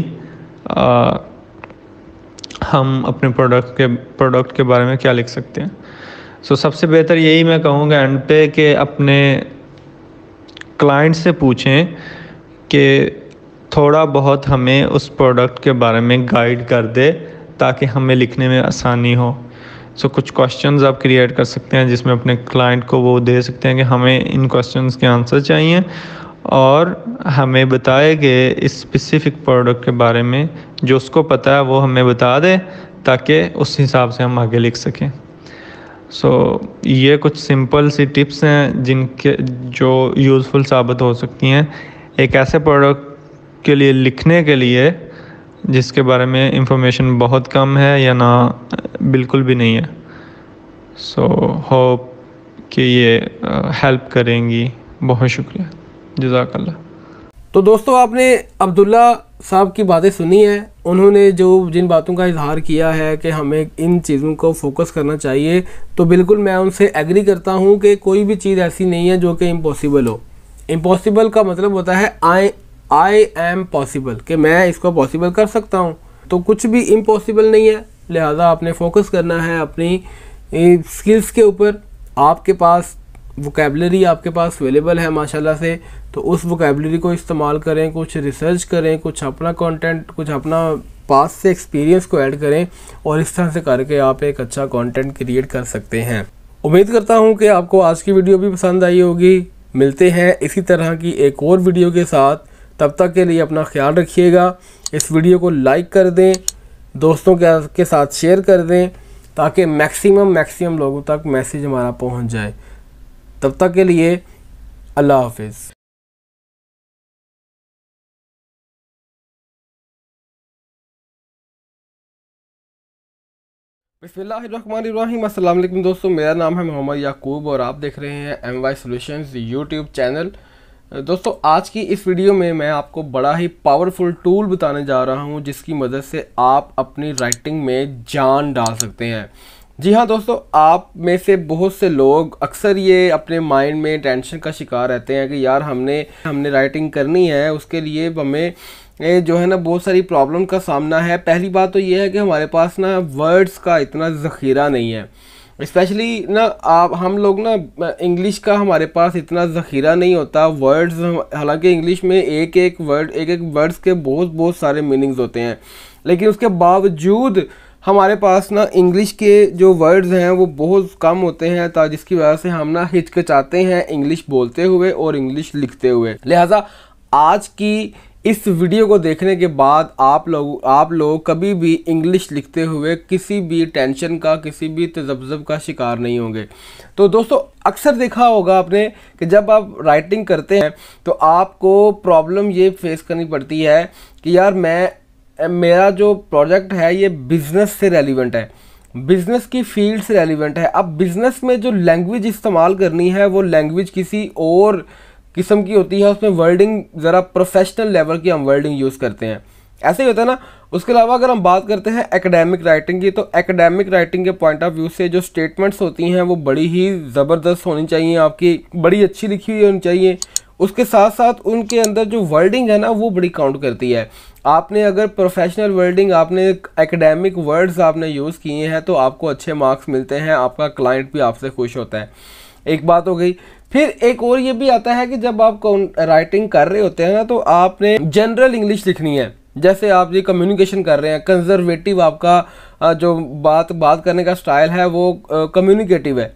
हम अपने प्रोडक्ट के प्रोडक्ट के बारे में क्या लिख सकते हैं। सो so, सबसे बेहतर यही मैं कहूँगा एंड पे कि अपने क्लाइंट से पूछें कि थोड़ा बहुत हमें उस प्रोडक्ट के बारे में गाइड कर दे ताकि हमें लिखने में आसानी हो। सो so, कुछ क्वेश्चंस आप क्रिएट कर सकते हैं जिसमें अपने क्लाइंट को वो दे सकते हैं कि हमें इन क्वेश्चंस के आंसर चाहिए और हमें बताए कि इस स्पेसिफिक प्रोडक्ट के बारे में जो उसको पता है वो हमें बता दे ताकि उस हिसाब से हम आगे लिख सकें। सो so, ये कुछ सिंपल सी टिप्स हैं जिनके जो यूज़फुल साबित हो सकती हैं। एक ऐसे प्रोडक्ट के लिए लिखने के लिए जिसके बारे में इंफॉर्मेशन बहुत कम है या ना बिल्कुल भी नहीं है। सो so, होप कि ये हेल्प करेंगी। बहुत शुक्रिया। जजाकल्ला तो दोस्तों आपने अब्दुल्ला साहब की बातें सुनी है। उन्होंने जो जिन बातों का इजहार किया है कि हमें इन चीज़ों को फोकस करना चाहिए तो बिल्कुल मैं उनसे एग्री करता हूँ कि कोई भी चीज़ ऐसी नहीं है जो कि इम्पॉसिबल हो। इम्पॉसिबल का मतलब होता है आई आई एम पॉसिबल कि मैं इसको पॉसिबल कर सकता हूँ। तो कुछ भी इम्पॉसिबल नहीं है। लिहाजा आपने फोकस करना है अपनी स्किल्स के ऊपर। आपके पास वोकेबलरी आपके पास अवेलेबल है, माशाल्लाह से। तो उस वोकेबलरी को इस्तेमाल करें, कुछ रिसर्च करें, कुछ अपना कंटेंट कुछ अपना पास से एक्सपीरियंस को ऐड करें और इस तरह से करके आप एक अच्छा कंटेंट क्रिएट कर सकते हैं। उम्मीद करता हूँ कि आपको आज की वीडियो भी पसंद आई होगी। मिलते हैं इसी तरह की एक और वीडियो के साथ। तब तक के लिए अपना ख्याल रखिएगा। इस वीडियो को लाइक कर दें, दोस्तों के साथ शेयर कर दें, ताकि मैक्सिमम मैक्सिमम लोगों तक मैसेज हमारा पहुँच जाए। तब तक के लिए अल्लाह हाफिज़। अस्सलाम दोस्तों, मेरा नाम है मोहम्मद याकूब और आप देख रहे हैं M Y solutions YouTube channel दोस्तों, आज की इस वीडियो में मैं आपको बड़ा ही पावरफुल टूल बताने जा रहा हूँ, जिसकी मदद से आप अपनी राइटिंग में जान डाल सकते हैं। जी हाँ दोस्तों, आप में से बहुत से लोग अक्सर ये अपने माइंड में टेंशन का शिकार रहते हैं कि यार, हमने हमने राइटिंग करनी है, उसके लिए हमें जो है ना, बहुत सारी प्रॉब्लम का सामना है। पहली बात तो ये है कि हमारे पास ना वर्ड्स का इतना ज़ख़ीरा नहीं है। स्पेशली ना, आप, हम लोग ना इंग्लिश का हमारे पास इतना ज़ख़ीरा नहीं होता। वर्ड्स हालाँकि इंग्लिश में एक एक वर्ड एक एक वर्ड्स के बहुत बहुत सारे मीनिंग्स होते हैं। लेकिन उसके बावजूद हमारे पास ना इंग्लिश के जो वर्ड्स हैं, वो बहुत कम होते हैं, ता जिसकी वजह से हम ना हिचकिचाते हैं इंग्लिश बोलते हुए और इंग्लिश लिखते हुए। लिहाजा, आज की इस वीडियो को देखने के बाद आप लोग आप लोग कभी भी इंग्लिश लिखते हुए किसी भी टेंशन का, किसी भी तजब्जब का शिकार नहीं होंगे। तो दोस्तों, अक्सर देखा होगा आपने कि जब आप राइटिंग करते हैं तो आपको प्रॉब्लम ये फेस करनी पड़ती है कि यार मैं, मेरा जो प्रोजेक्ट है, ये बिज़नेस से रेलिवेंट है। बिज़नेस की फ़ील्ड से रेलिवेंट है। अब बिज़नेस में जो लैंग्वेज इस्तेमाल करनी है, वो लैंग्वेज किसी और किस्म की होती है, उसमें वर्डिंग ज़रा प्रोफेशनल लेवल की हम वर्डिंग यूज़ करते हैं। ऐसे ही होता है ना, उसके अलावा अगर हम बात करते हैं एकेडमिक राइटिंग की तो एकेडमिक राइटिंग के पॉइंट ऑफ़ व्यू से जो स्टेटमेंट्स होती हैं, वो बड़ी ही ज़बरदस्त होनी चाहिए, आपकी बड़ी अच्छी लिखी हुई होनी चाहिए। उसके साथ साथ उनके अंदर जो वर्डिंग है ना, वो बड़ी काउंट करती है। आपने अगर प्रोफेशनल वर्डिंग आपने एकेडमिक वर्ड्स आपने यूज़ किए हैं तो आपको अच्छे मार्क्स मिलते हैं, आपका क्लाइंट भी आपसे खुश होता है। एक बात हो गई फिर एक और ये भी आता है कि जब आप राइटिंग कर रहे होते हैं ना तो आपने जनरल इंग्लिश लिखनी है। जैसे आप ये कम्युनिकेशन कर रहे हैं कंजर्वेटिव आपका जो बात बात करने का स्टाइल है, वो कम्युनिकेटिव है।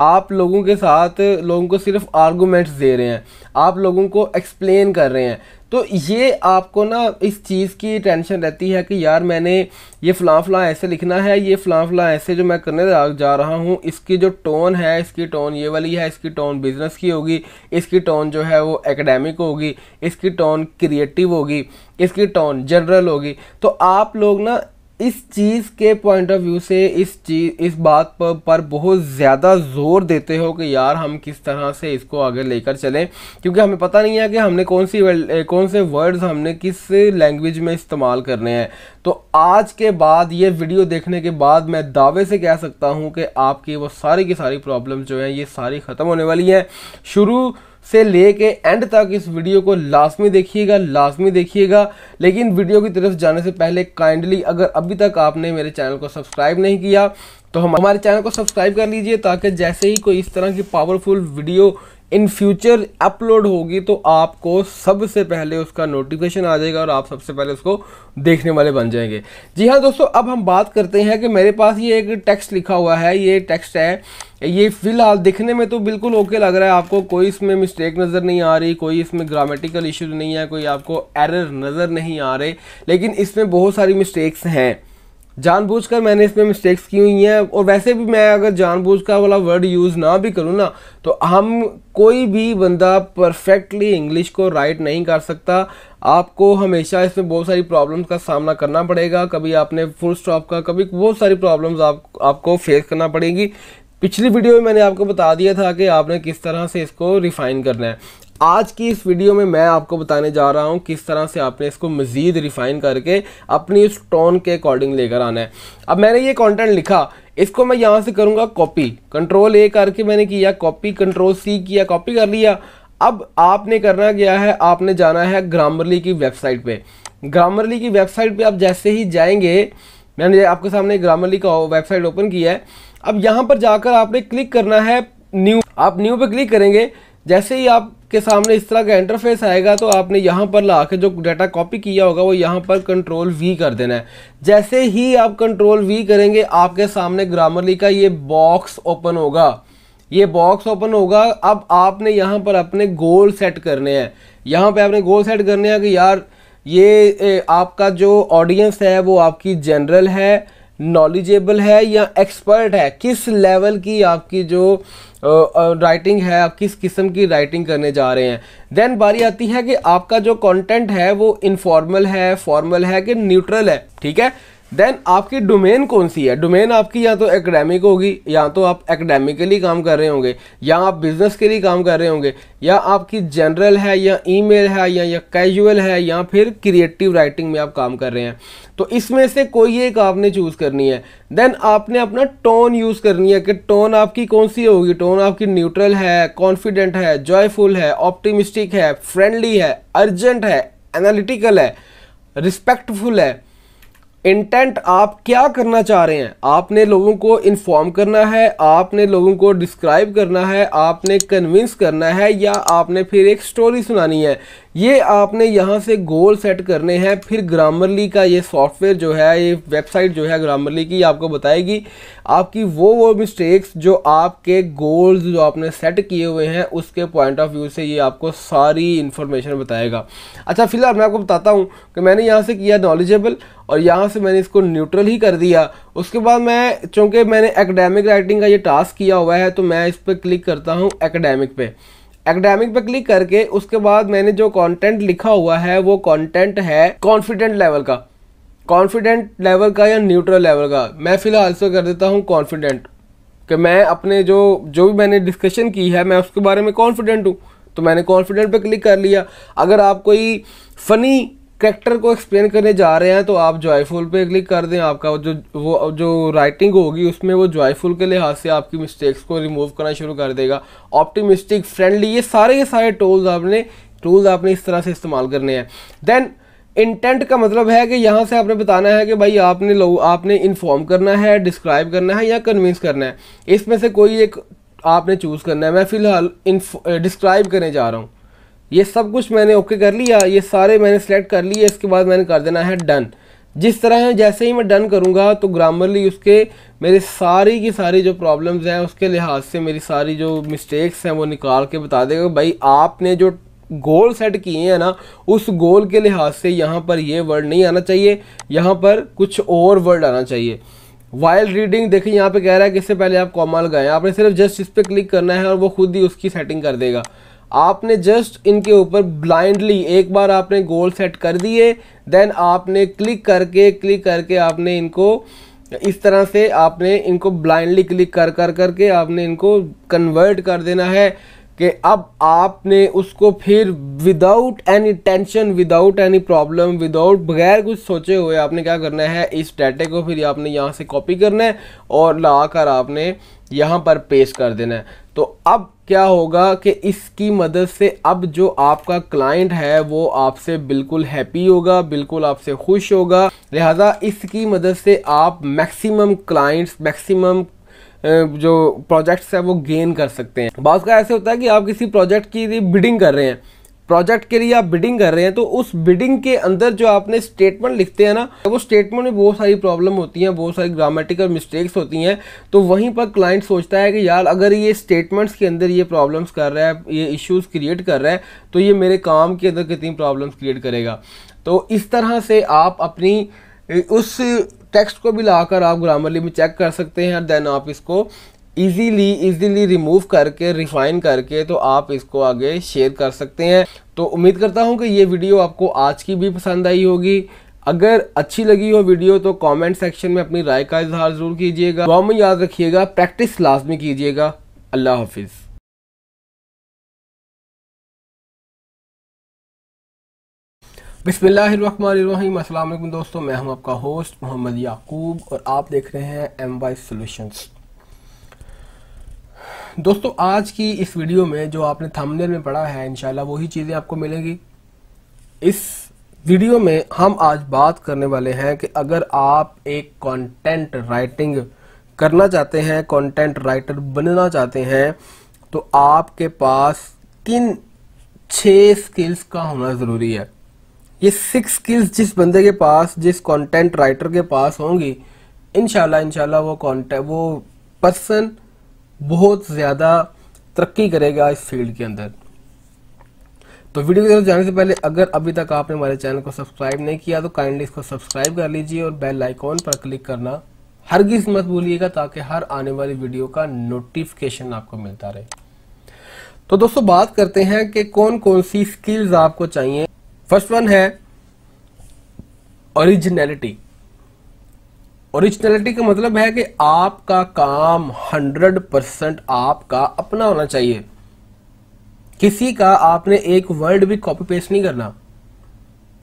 आप लोगों के साथ, लोगों को सिर्फ़ आर्गूमेंट्स दे रहे हैं। आप लोगों को एक्सप्लेन कर रहे हैं। तो ये आपको ना इस चीज़ की टेंशन रहती है कि यार मैंने ये फ़लाँ फ़लाँ ऐसे लिखना है, ये फ़लाँ फ़लाँ ऐसे जो मैं करने जा रहा हूँ, इसकी जो टोन है, इसकी टोन ये वाली है, इसकी टोन बिज़नेस की होगी, इसकी टोन जो है वो एकेडमिक होगी, इसकी टोन क्रिएटिव होगी, इसकी टोन जनरल होगी। तो आप लोग ना इस चीज़ के पॉइंट ऑफ़ व्यू से इस चीज़ इस बात पर, पर बहुत ज़्यादा ज़ोर देते हो कि यार हम किस तरह से इसको आगे लेकर चलें। क्योंकि हमें पता नहीं है कि हमने कौन सी कौन से वर्ड्स हमने किस लैंग्वेज में इस्तेमाल करने हैं। तो आज के बाद ये वीडियो देखने के बाद मैं दावे से कह सकता हूँ कि आपकी वो सारी की सारी प्रॉब्लम जो हैं ये सारी ख़त्म होने वाली हैं। शुरू से ले के एंड तक इस वीडियो को लाजमी देखिएगा लाजमी देखिएगा। लेकिन वीडियो की तरफ़ जाने से पहले काइंडली अगर अभी तक आपने मेरे चैनल को सब्सक्राइब नहीं किया तो हम हमारे चैनल को सब्सक्राइब कर लीजिए ताकि जैसे ही कोई इस तरह की powerful video in future upload होगी तो आपको सबसे पहले उसका नोटिफिकेशन आ जाएगा और आप सबसे पहले उसको देखने वाले बन जाएँगे। जी हाँ दोस्तों, अब हम बात करते हैं कि मेरे पास ये एक टेक्स्ट लिखा हुआ है, ये टेक्स्ट है। ये फ़िलहाल दिखने में तो बिल्कुल ओके लग रहा है आपको, कोई इसमें मिस्टेक नज़र नहीं आ रही, कोई इसमें ग्रामेटिकल इश्यूज़ नहीं है, कोई आपको एरर नज़र नहीं आ रहे, लेकिन इसमें बहुत सारी मिस्टेक्स हैं। जानबूझकर मैंने इसमें मिस्टेक्स की हुई हैं और वैसे भी मैं अगर जानबूझकर वाला वर्ड यूज़ ना भी करूँ ना तो हम कोई भी बंदा परफेक्टली इंग्लिश को राइट नहीं कर सकता। आपको हमेशा इसमें बहुत सारी प्रॉब्लम्स का सामना करना पड़ेगा। कभी आपने फुल स्टॉप का, कभी बहुत सारी प्रॉब्लम्स आप, आपको फेस करना पड़ेगी। पिछली वीडियो में मैंने आपको बता दिया था कि आपने किस तरह से इसको रिफ़ाइन करना है। आज की इस वीडियो में मैं आपको बताने जा रहा हूँ किस तरह से आपने इसको मज़ीद रिफ़ाइन करके अपनी उस टोन के अकॉर्डिंग लेकर आना है। अब मैंने ये कंटेंट लिखा, इसको मैं यहाँ से करूँगा कॉपी कंट्रोल ए करके मैंने किया कॉपी कंट्रोल सी किया कॉपी कर लिया। अब आपने करना क्या है? आपने जाना है ग्रामरली की वेबसाइट पे। ग्रामरली की वेबसाइट पे आप जैसे ही जाएँगे, मैंने आपके सामने ग्रामरली का वेबसाइट ओपन किया है। अब यहाँ पर जाकर आपने क्लिक करना है न्यू। आप न्यू पे क्लिक करेंगे, जैसे ही आपके सामने इस तरह का इंटरफेस आएगा तो आपने यहाँ पर ला के जो डाटा कॉपी किया होगा, वो यहाँ पर कंट्रोल वी कर देना है। जैसे ही आप कंट्रोल वी करेंगे, आपके सामने ग्रामरली का ये बॉक्स ओपन होगा। ये बॉक्स ओपन होगा। अब आपने यहाँ पर अपने गोल सेट करने हैं। यहाँ पे आपने गोल सेट करने हैं कि यार, ये आपका जो ऑडियंस है, वो आपकी जनरल है। नॉलेजेबल है या एक्सपर्ट है? किस लेवल की आपकी जो राइटिंग है, आप किस किस्म की राइटिंग करने जा रहे हैं? देन बारी आती है कि आपका जो कंटेंट है वो इनफॉर्मल है फॉर्मल है कि न्यूट्रल है, ठीक है? देन आपकी डोमेन कौन सी है? डोमेन आपकी या तो एकेडमिक होगी, या तो आप एकेडमिकली काम कर रहे होंगे, या आप बिज़नेस के लिए काम कर रहे होंगे, या आपकी जनरल है, या ईमेल है, या या कैजुअल है, या फिर क्रिएटिव राइटिंग में आप काम कर रहे हैं। तो इसमें से कोई एक आपने चूज़ करनी है। देन आपने अपना टोन यूज़ करनी है कि टोन आपकी कौन सी होगी? टोन आपकी न्यूट्रल है कॉन्फिडेंट है जॉयफुल है ऑप्टिमिस्टिक है फ्रेंडली है अर्जेंट है एनालिटिकल है रिस्पेक्टफुल है। इंटेंट आप क्या करना चाह रहे हैं? आपने लोगों को इन्फॉर्म करना है, आपने लोगों को डिस्क्राइब करना है, आपने कन्विंस करना है, या आपने फिर एक स्टोरी सुनानी है? ये आपने यहाँ से गोल सेट करने हैं, फिर ग्रामरली का ये सॉफ्टवेयर जो है, ये वेबसाइट जो है ग्रामरली की आपको बताएगी। आपकी वो वो मिस्टेक्स जो आपके गोल्स जो आपने सेट किए हुए हैं, उसके पॉइंट ऑफ़ व्यू से ये आपको सारी इन्फॉर्मेशन बताएगा। अच्छा फ़िलहाल मैं आपको बताता हूँ कि मैंने यहाँ से किया नॉलेजेबल और यहाँ से मैंने इसको न्यूट्रल ही कर दिया। उसके बाद मैं, चूँकि मैंने एकेडमिक राइटिंग का ये टास्क किया हुआ है तो मैं इस पर क्लिक करता हूँ एकेडमिक पे। एकेडमिक पे क्लिक करके उसके बाद मैंने जो कंटेंट लिखा हुआ है, वो कंटेंट है कॉन्फिडेंट लेवल का। कॉन्फिडेंट लेवल का या न्यूट्रल लेवल का? मैं फ़िलहाल से कर देता हूँ कॉन्फिडेंट कि मैं अपने जो जो भी मैंने डिस्कशन की है, मैं उसके बारे में कॉन्फिडेंट हूँ। तो मैंने कॉन्फिडेंट पे क्लिक कर लिया। अगर आप कोई फ़नी करेक्टर को एक्सप्लेन करने जा रहे हैं तो आप जॉयफुल पे क्लिक कर दें, आपका जो, वो, जो राइटिंग होगी, उसमें वो जॉयफुल के लिहाज से आपकी मिस्टेक्स को रिमूव करना शुरू कर देगा। ऑप्टिमिस्टिक फ्रेंडली ये सारे के सारे टूल्स आपने टूल्स आपने इस तरह से इस्तेमाल करने हैं। देन इंटेंट का मतलब है कि यहाँ से आपने बताना है कि भाई आपने लोग आपने इन्फॉर्म करना है डिस्क्राइब करना है या कन्विंस करना है। इसमें से कोई एक आपने चूज़ करना है। मैं फ़िलहाल डिस्क्राइब करने जा रहा हूँ। ये सब कुछ मैंने ओके कर लिया। ये सारे मैंने सेलेक्ट कर लिए, इसके बाद मैंने कर देना है डन जिस तरह जैसे ही मैं डन करूँगा तो ग्रामरली उसके मेरे सारी की सारी जो प्रॉब्लम्स हैं, उसके लिहाज से मेरी सारी जो मिस्टेक्स हैं, वो निकाल के बता देगा, भाई, आपने जो गोल सेट किए हैं ना, उस गोल के लिहाज से यहाँ पर ये वर्ड नहीं आना चाहिए। यहाँ पर कुछ और वर्ड आना चाहिए। वाइल्ड रीडिंग देखिए, यहाँ पे कह रहा है कि इससे पहले आप कॉमा लगाएँ। आपने सिर्फ़ जस्ट इस पर क्लिक करना है और वो खुद ही उसकी सेटिंग कर देगा। आपने जस्ट इनके ऊपर ब्लाइंडली एक बार आपने गोल सेट कर दिए देन आपने क्लिक करके क्लिक करके आपने इनको इस तरह से आपने इनको ब्लाइंडली क्लिक कर कर करके आपने इनको कन्वर्ट कर देना है कि अब आपने उसको फिर without any tension without any problem without बगैर कुछ सोचे हुए आपने क्या करना है? इस डाटे को फिर आपने यहाँ से कॉपी करना है और ला कर आपने यहाँ पर पेस्ट कर देना है। तो अब क्या होगा कि इसकी मदद से अब जो आपका क्लाइंट है, वो आपसे बिल्कुल हैप्पी होगा, बिल्कुल आपसे खुश होगा। लिहाजा इसकी मदद से आप मैक्सिमम क्लाइंट्स मैक्सिमम जो प्रोजेक्ट्स है, वो गेन कर सकते हैं। बात का ऐसे होता है कि आप किसी प्रोजेक्ट की बिडिंग कर रहे हैं। प्रोजेक्ट के लिए आप बिडिंग कर रहे हैं तो उस बिडिंग के अंदर जो आपने स्टेटमेंट लिखते हैं ना वो स्टेटमेंट में बहुत सारी प्रॉब्लम होती हैं, बहुत सारी ग्रामेटिकल मिस्टेक्स होती हैं तो वहीं पर क्लाइंट सोचता है कि यार, अगर ये स्टेटमेंट्स के अंदर ये प्रॉब्लम्स कर रहा है, ये इश्यूज़ क्रिएट कर रहा है तो ये मेरे काम के अंदर कितनी प्रॉब्लम्स क्रिएट करेगा। तो इस तरह से आप अपनी, उस टेक्स्ट को भी लाकर आप ग्रामरली में चेक कर सकते हैं देन आप इसको इजीली इजीली रिमूव करके रिफाइन करके तो आप इसको आगे शेयर कर सकते हैं। तो उम्मीद करता हूँ कि ये वीडियो आपको आज की भी पसंद आई होगी। अगर अच्छी लगी हो वीडियो तो कमेंट सेक्शन में अपनी राय का इजहार ज़रूर कीजिएगा। दुआ में याद रखिएगा प्रैक्टिस लाजमी कीजिएगा। अल्लाह हाफिज़। अस्सलाम वालेकुम दोस्तों, मैं हूँ आपका होस्ट मोहम्मद याकूब और आप देख रहे हैं एम वाई सोल्यूशंस दोस्तों, आज की इस वीडियो में जो आपने थंबनेल में पढ़ा है, इंशाल्लाह वही चीज़ें आपको मिलेंगी। इस वीडियो में हम आज बात करने वाले हैं कि अगर आप एक कंटेंट राइटिंग करना चाहते हैं कंटेंट राइटर बनना चाहते हैं तो आपके पास किन छः स्किल्स का होना ज़रूरी है। ये सिक्स स्किल्स जिस बंदे के पास, जिस कंटेंट राइटर के पास होंगी इनशाला इनशाला वो कॉन्टेंट वो पर्सन बहुत ज़्यादा तरक्की करेगा इस फ़ील्ड के अंदर। तो वीडियो की जाने से पहले अगर अभी तक आपने हमारे चैनल को सब्सक्राइब नहीं किया तो काइंडली इसको सब्सक्राइब कर लीजिए और बेल आइकॉन पर क्लिक करना। हर किस मत भूलिएगा ताकि हर आने वाली वीडियो का नोटिफिकेशन आपको मिलता रहे। तो दोस्तों, बात करते हैं कि कौन कौन सी स्किल्स आपको चाहिए। फ़र्स्ट वन है ओरिजिनलिटी ओरिजिनलिटी का मतलब है कि आपका काम 100 परसेंट आपका अपना होना चाहिए। किसी का आपने एक वर्ड भी कॉपी पेस्ट नहीं करना।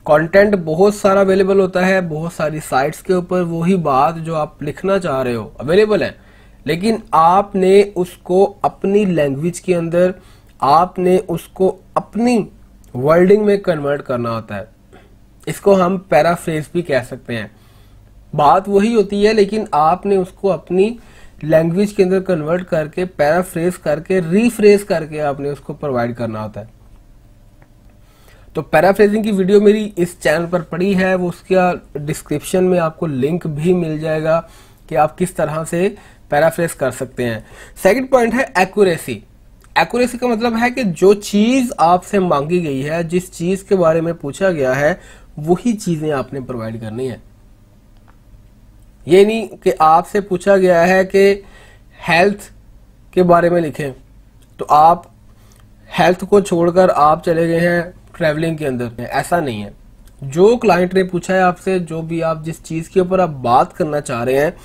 कंटेंट बहुत सारा अवेलेबल होता है, बहुत सारी साइट्स के ऊपर वही बात जो आप लिखना चाह रहे हो अवेलेबल है। लेकिन आपने उसको अपनी लैंग्वेज के अंदर, आपने उसको अपनी वर्डिंग में कन्वर्ट करना होता है। इसको हम पैराफ्रेज भी कह सकते हैं। बात वही होती है, लेकिन आपने उसको अपनी लैंग्वेज के अंदर कन्वर्ट करके पैराफ्रेज करके रीफ्रेज करके आपने उसको प्रोवाइड करना होता है। तो पैराफ्रेजिंग की वीडियो मेरी इस चैनल पर पड़ी है, वो उसका डिस्क्रिप्शन में आपको लिंक भी मिल जाएगा कि आप किस तरह से पैराफ्रेज कर सकते हैं। सेकंड पॉइंट है एक्यूरेसी एक्यूरेसी का मतलब है कि जो चीज़ आपसे मांगी गई है, जिस चीज़ के बारे में पूछा गया है, वही चीज़ें आपने प्रोवाइड करनी है। ये नहीं कि आपसे पूछा गया है कि हेल्थ के बारे में लिखें। तो आप हेल्थ को छोड़कर आप चले गए हैं ट्रैवलिंग के अंदर। ऐसा नहीं है। जो क्लाइंट ने पूछा है आपसे, जो भी आप जिस चीज़ के ऊपर आप बात करना चाह रहे हैं,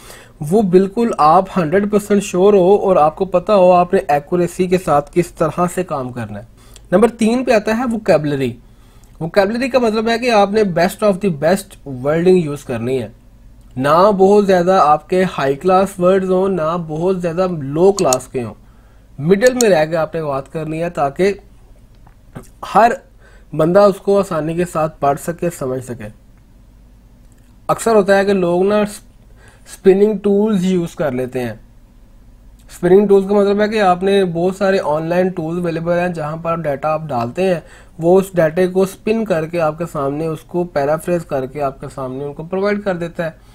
वो बिल्कुल आप 100 परसेंट श्योर हो और आपको पता हो आपने एक्यूरेसी के साथ किस तरह से काम करना है। नंबर तीन पे आता है वो कैबलरी का मतलब है कि आपने best of the best wording use करनी है। ना बहुत ज़्यादा आपके हाई क्लास वर्ड्स हो, ना बहुत ज़्यादा लो क्लास के हो। मिडिल में रह के आपने बात करनी है ताकि हर बंदा उसको आसानी के साथ पढ़ सके, समझ सके। अक्सर होता है कि लोग ना स्पिनिंग टूल्स यूज़ कर लेते हैं। स्पिनिंग टूल्स का मतलब है कि आपने बहुत सारे ऑनलाइन टूल्स अवेलेबल हैं जहाँ पर डाटा आप डालते हैं। वो उस डाटे को स्पिन करके आपके सामने उसको पैराफ्रेज करके आपके सामने उनको प्रोवाइड कर देता है।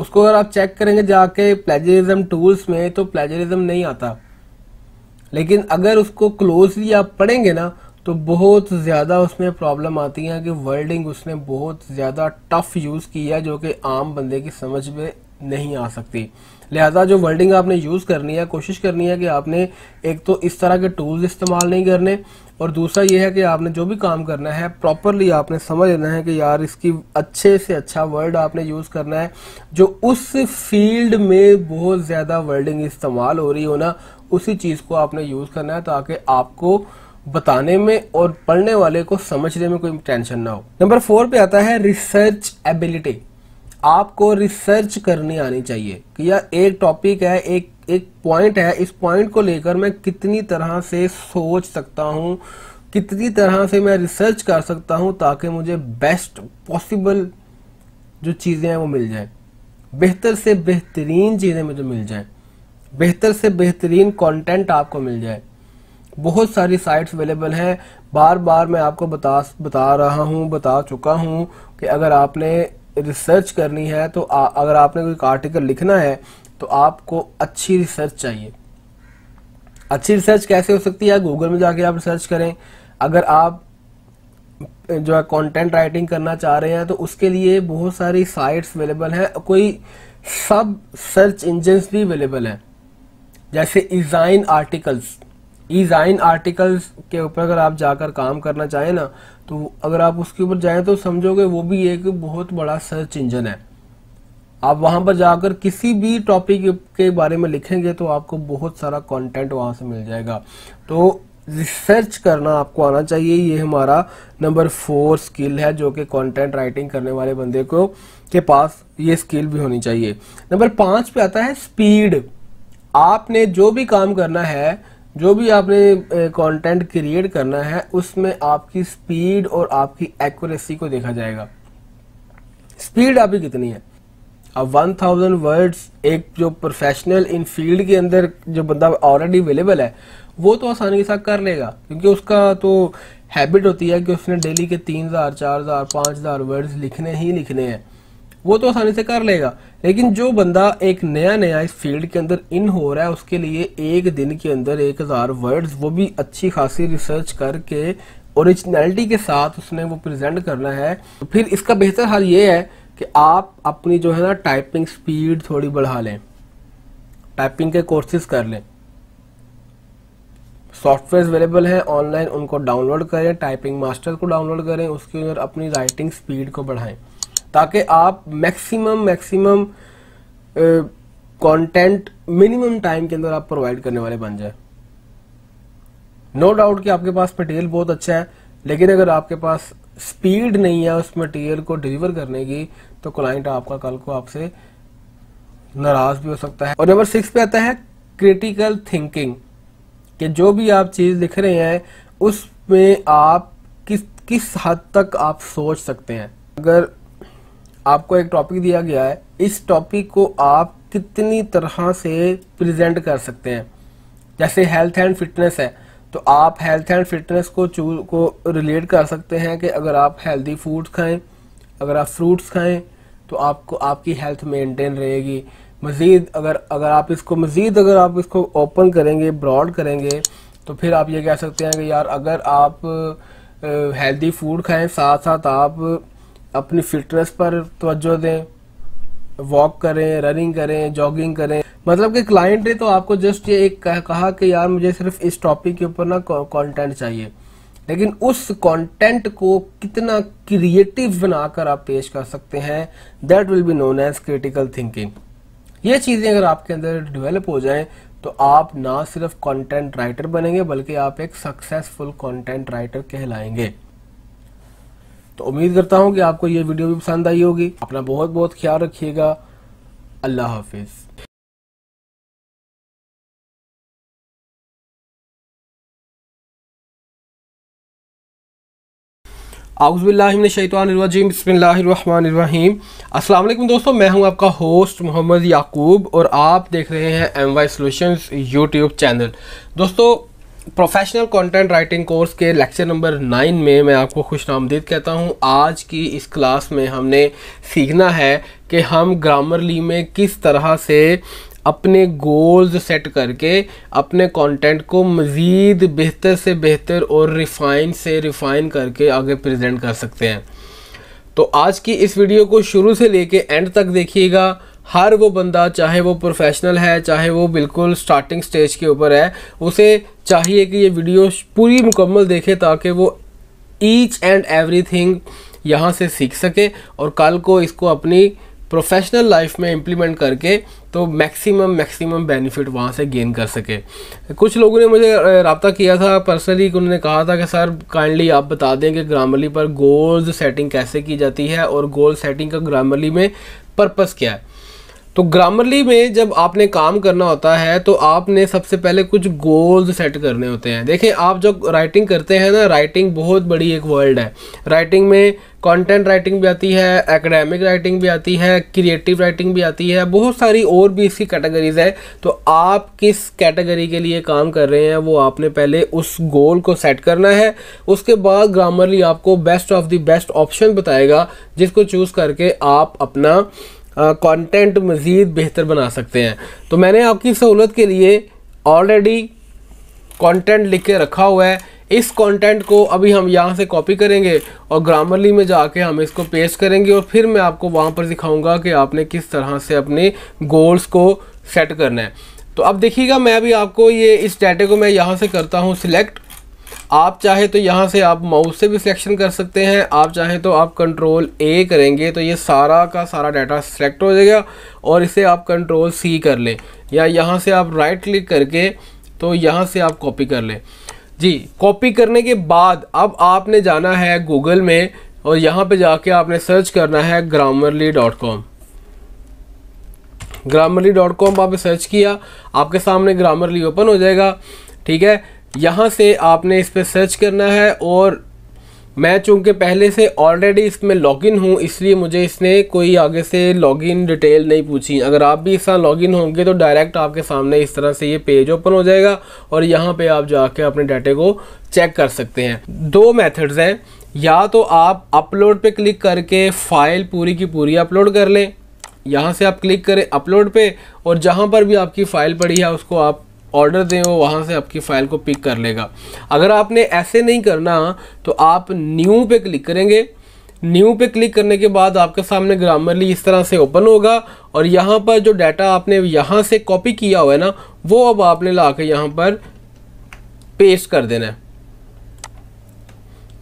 उसको अगर आप चेक करेंगे जाके प्लेजरिज्म टूल्स में तो प्लेजरिज्म नहीं आता। लेकिन अगर उसको क्लोजली आप पढ़ेंगे ना तो बहुत ज़्यादा उसमें प्रॉब्लम आती है कि वर्डिंग उसने बहुत ज़्यादा टफ यूज़ की है, जो कि आम बंदे की समझ में नहीं आ सकती। लिहाजा जो वर्डिंग आपने यूज़ करनी है, कोशिश करनी है कि आपने एक तो इस तरह के टूल्स इस्तेमाल नहीं करने और दूसरा ये है कि आपने जो भी काम करना है प्रॉपरली आपने समझ लेना है कि यार इसकी अच्छे से अच्छा वर्ड आपने यूज़ करना है, जो उस फ़ील्ड में बहुत ज़्यादा वर्डिंग इस्तेमाल हो रही हो ना, उसी चीज़ को आपने यूज़ करना है ताकि आपको बताने में और पढ़ने वाले को समझने में कोई टेंशन ना हो। नंबर फोर पे आता है रिसर्च एबिलिटी आपको रिसर्च करनी आनी चाहिए कि यार एक टॉपिक है, एक एक पॉइंट है। इस पॉइंट को लेकर मैं कितनी तरह से सोच सकता हूँ कितनी तरह से मैं रिसर्च कर सकता हूँ ताकि मुझे बेस्ट पॉसिबल जो चीज़ें हैं वो मिल जाए। बेहतर से बेहतरीन चीज़ें मुझे मिल जाए। बेहतर से बेहतरीन कंटेंट आपको मिल जाए। बहुत सारी साइट्स अवेलेबल हैं। बार बार मैं आपको बता बता रहा हूँ बता चुका हूँ कि अगर आपने रिसर्च करनी है तो आ, अगर आपने कोई आर्टिकल लिखना है तो आपको अच्छी रिसर्च चाहिए। अच्छी रिसर्च कैसे हो सकती है? गूगल में जाके आप रिसर्च करें। अगर आप जो है कंटेंट राइटिंग करना चाह रहे हैं तो उसके लिए बहुत सारी साइट्स अवेलेबल हैं। कोई सब सर्च इंजन भी अवेलेबल हैं। जैसे इजाइन आर्टिकल्स ईजाइन आर्टिकल्स के ऊपर अगर आप जाकर काम करना चाहें ना तो अगर आप उसके ऊपर जाएँ तो समझोगे वो भी एक बहुत बड़ा सर्च इंजन है। आप वहाँ पर जाकर किसी भी टॉपिक के बारे में लिखेंगे तो आपको बहुत सारा कंटेंट वहाँ से मिल जाएगा। तो रिसर्च करना आपको आना चाहिए। ये हमारा नंबर फोर स्किल है जो कि कंटेंट राइटिंग करने वाले बंदे को के पास ये स्किल भी होनी चाहिए। नंबर पाँच पे आता है स्पीड आपने जो भी काम करना है, जो भी आपने कंटेंट क्रिएट करना है, उसमें आपकी स्पीड और आपकी एक्यूरेसी को देखा जाएगा। स्पीड आपकी कितनी है? अब 1000 वर्ड्स एक जो प्रोफेशनल इन फ़ील्ड के अंदर जो बंदा ऑलरेडी अवेलेबल है, वो तो आसानी के साथ कर लेगा। क्योंकि उसका तो हैबिट होती है कि उसने डेली के तीन हज़ार, चार हज़ार, पाँच हज़ार वर्ड्स लिखने ही लिखने हैं। वो तो आसानी से कर लेगा। लेकिन जो बंदा एक नया नया इस फ़ील्ड के अंदर इन हो रहा है, उसके लिए एक दिन के अंदर एक हज़ार वर्ड्स वो भी अच्छी खासी रिसर्च करके ओरिजिनलिटी के साथ उसने वो प्रेजेंट करना है। तो फिर इसका बेहतर हाल ये है कि आप अपनी जो है ना टाइपिंग स्पीड थोड़ी बढ़ा लें। टाइपिंग के कोर्सेज कर लें। सॉफ्टवेयर अवेलेबल है ऑनलाइन उनको डाउनलोड करें टाइपिंग मास्टर को डाउनलोड करें, उसके अंदर अपनी राइटिंग स्पीड को बढ़ाएँ। ताकि आप maximum maximum content minimum time के अंदर आप प्रोवाइड करने वाले बन जाए। नो डाउट कि आपके पास मटेरियल बहुत अच्छा है, लेकिन अगर आपके पास स्पीड नहीं है उस मटेरियल को डिलीवर करने की तो क्लाइंट आपका कल को आपसे नाराज़ भी हो सकता है। और नंबर सिक्स पे आता है क्रिटिकल थिंकिंग कि जो भी आप चीज़ लिख रहे हैं, उसमें आप किस किस हद तक आप सोच सकते हैं। अगर आपको एक टॉपिक दिया गया है, इस टॉपिक को आप कितनी तरह से प्रेजेंट कर सकते हैं। जैसे हेल्थ एंड फिटनेस है तो आप हेल्थ एंड फिटनेस को चू, को रिलेट कर सकते हैं कि अगर आप हेल्दी फ़ूड खाएँ अगर आप फ्रूट्स खाएँ तो आपको आपकी हेल्थ मेंटेन रहेगी। मज़ीद अगर अगर आप इसको, मज़ीद अगर आप इसको ओपन करेंगे, ब्रॉड करेंगे तो फिर आप ये कह सकते हैं कि यार, अगर आप हेल्दी फ़ूड खाएँ साथ साथ आप अपनी फिटनेस पर तवज्जो दें वॉक करें रनिंग करें जॉगिंग करें। मतलब कि क्लाइंट ने तो आपको जस्ट ये एक कहा कि यार, मुझे सिर्फ़ इस टॉपिक के ऊपर ना कंटेंट चाहिए। लेकिन उस कंटेंट को कितना क्रिएटिव बनाकर आप पेश कर सकते हैं that will be known as critical thinking ये चीज़ें अगर आपके अंदर डेवलप हो जाएँ तो आप ना सिर्फ़ कंटेंट राइटर बनेंगे, बल्कि आप एक सक्सेसफुल कंटेंट राइटर कहलाएँगे. तो उम्मीद करता हूँ कि आपको ये वीडियो भी पसंद आई होगी। अपना बहुत बहुत ख्याल रखिएगा। अल्लाह हाफिज़। अस्सलाम वालेकुम दोस्तों, मैं हूँ आपका होस्ट मोहम्मद याकूब और आप देख रहे हैं M Y solutions YouTube channel. दोस्तों प्रोफेशनल कंटेंट राइटिंग कोर्स के लेक्चर नंबर नाइन में मैं आपको खुश आमदीद कहता हूँ। आज की इस क्लास में हमने सीखना है कि हम ग्रामरली में किस तरह से अपने गोल्स सेट करके अपने कंटेंट को मज़ीद बेहतर से बेहतर और रिफ़ाइन से रिफ़ाइन करके आगे प्रेजेंट कर सकते हैं। तो आज की इस वीडियो को शुरू से लेके एंड तक देखिएगा। हर वो बंदा, चाहे वो प्रोफेशनल है, चाहे वो बिल्कुल स्टार्टिंग स्टेज के ऊपर है, उसे चाहिए कि ये वीडियो पूरी मुकम्मल देखे ताकि वो ईच एंड एवरीथिंग यहाँ से सीख सके और कल को इसको अपनी प्रोफेशनल लाइफ में इम्प्लीमेंट करके तो मैक्सिमम मैक्सिमम बेनिफिट वहाँ से गेन कर सके। कुछ लोगों ने मुझे रबता किया था पर्सनली उन्होंने कहा था कि, सर काइंडली आप बता दें कि ग्रामरली पर गोल्स सेटिंग कैसे की जाती है और गोल सेटिंग का ग्रामरली में पर्पस क्या है? तो ग्रामरली में जब आपने काम करना होता है तो आपने सबसे पहले कुछ गोल्स सेट करने होते हैं। देखें, आप जब राइटिंग करते हैं ना राइटिंग बहुत बड़ी एक वर्ल्ड है। राइटिंग में कंटेंट राइटिंग भी आती है एकेडमिक राइटिंग भी आती है क्रिएटिव राइटिंग भी आती है, बहुत सारी और भी इसकी कैटेगरीज है। तो आप किस कैटेगरी के लिए काम कर रहे हैं, वो आपने पहले उस गोल को सेट करना है। उसके बाद ग्रामरली आपको best of the best option बताएगा, जिसको चूज़ करके आप अपना कंटेंट मज़ीद बेहतर बना सकते हैं। तो मैंने आपकी सहूलत के लिए ऑलरेडी कंटेंट लिख के रखा हुआ है। इस कंटेंट को अभी हम यहाँ से कॉपी करेंगे और ग्रामरली में जाके हम इसको पेस्ट करेंगे और फिर मैं आपको वहाँ पर दिखाऊँगा कि आपने किस तरह से अपने गोल्स को सेट करना है। तो अब देखिएगा, मैं अभी आपको ये इस डाटे को मैं यहाँ से करता हूँ। सिलेक्ट आप चाहे तो यहाँ से आप माउस से भी सिलेक्शन कर सकते हैं। आप चाहें तो आप कंट्रोल ए करेंगे तो ये सारा का सारा डाटा सेलेक्ट हो जाएगा और इसे आप कंट्रोल सी कर लें। या यहाँ से आप राइट क्लिक करके तो यहाँ से आप कॉपी कर लें। जी कॉपी करने के बाद अब आपने जाना है गूगल में और यहाँ पे जाके आपने सर्च करना है Grammarly dot com Grammarly dot com आपने सर्च किया, आपके सामने ग्रामरली ओपन हो जाएगा, ठीक है? यहाँ से आपने इस पर सर्च करना है और मैं चूँकि पहले से ऑलरेडी इसमें लॉगिन हूँ, इसलिए मुझे इसने कोई आगे से लॉगिन डिटेल नहीं पूछी। अगर आप भी इस तरह लॉगिन होंगे तो डायरेक्ट आपके सामने इस तरह से ये पेज ओपन हो जाएगा और यहाँ पे आप जाके अपने डाटे को चेक कर सकते हैं। दो मेथड्स हैं। या तो आप अपलोड पे क्लिक करके फ़ाइल पूरी की पूरी अपलोड कर लें। यहाँ से आप क्लिक करें अपलोड पे और जहाँ पर भी आपकी फ़ाइल पड़ी है, उसको आप ऑर्डर दें, वो वहाँ से आपकी फ़ाइल को पिक कर लेगा। अगर आपने ऐसे नहीं करना तो आप न्यू पे क्लिक करेंगे। न्यू पे क्लिक करने के बाद आपके सामने ग्रामरली इस तरह से ओपन होगा और यहाँ पर जो डाटा आपने यहाँ से कॉपी किया हुआ है ना, वो अब आपने ला के यहाँ पर पेस्ट कर देना है।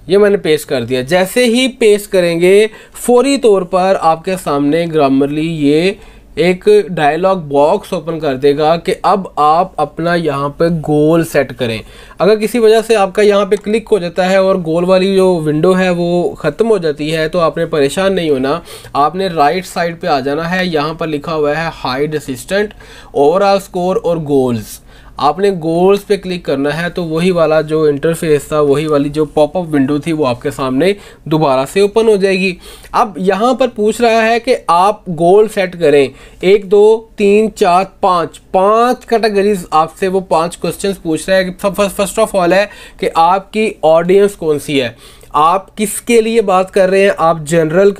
ये मैंने पेस्ट कर दिया। जैसे ही पेस्ट करेंगे, फौरी तौर पर आपके सामने ग्रामरली ये एक डायलॉग बॉक्स ओपन कर देगा कि अब आप अपना यहाँ पे गोल सेट करें। अगर किसी वजह से आपका यहाँ पे क्लिक हो जाता है और गोल वाली जो विंडो है वो ख़त्म हो जाती है तो आपने परेशान नहीं होना। आपने राइट साइड पे आ जाना है, यहाँ पर लिखा हुआ है हाइड असिस्टेंट ओवरऑल स्कोर और गोल्स आपने गोल्स पे क्लिक करना है तो वही वाला जो इंटरफेस था, वही वाली जो पॉपअप विंडो थी, वो आपके सामने दोबारा से ओपन हो जाएगी। अब यहाँ पर पूछ रहा है कि आप गोल सेट करें। एक, दो, तीन, चार, पाँच। पाँच कैटेगरीज आपसे वो पाँच क्वेश्चंस पूछ रहा है। कि फ़र्स्ट ऑफ़ ऑल है कि आपकी ऑडियंस कौन सी है? आप किसके लिए बात कर रहे हैं? आप जनरल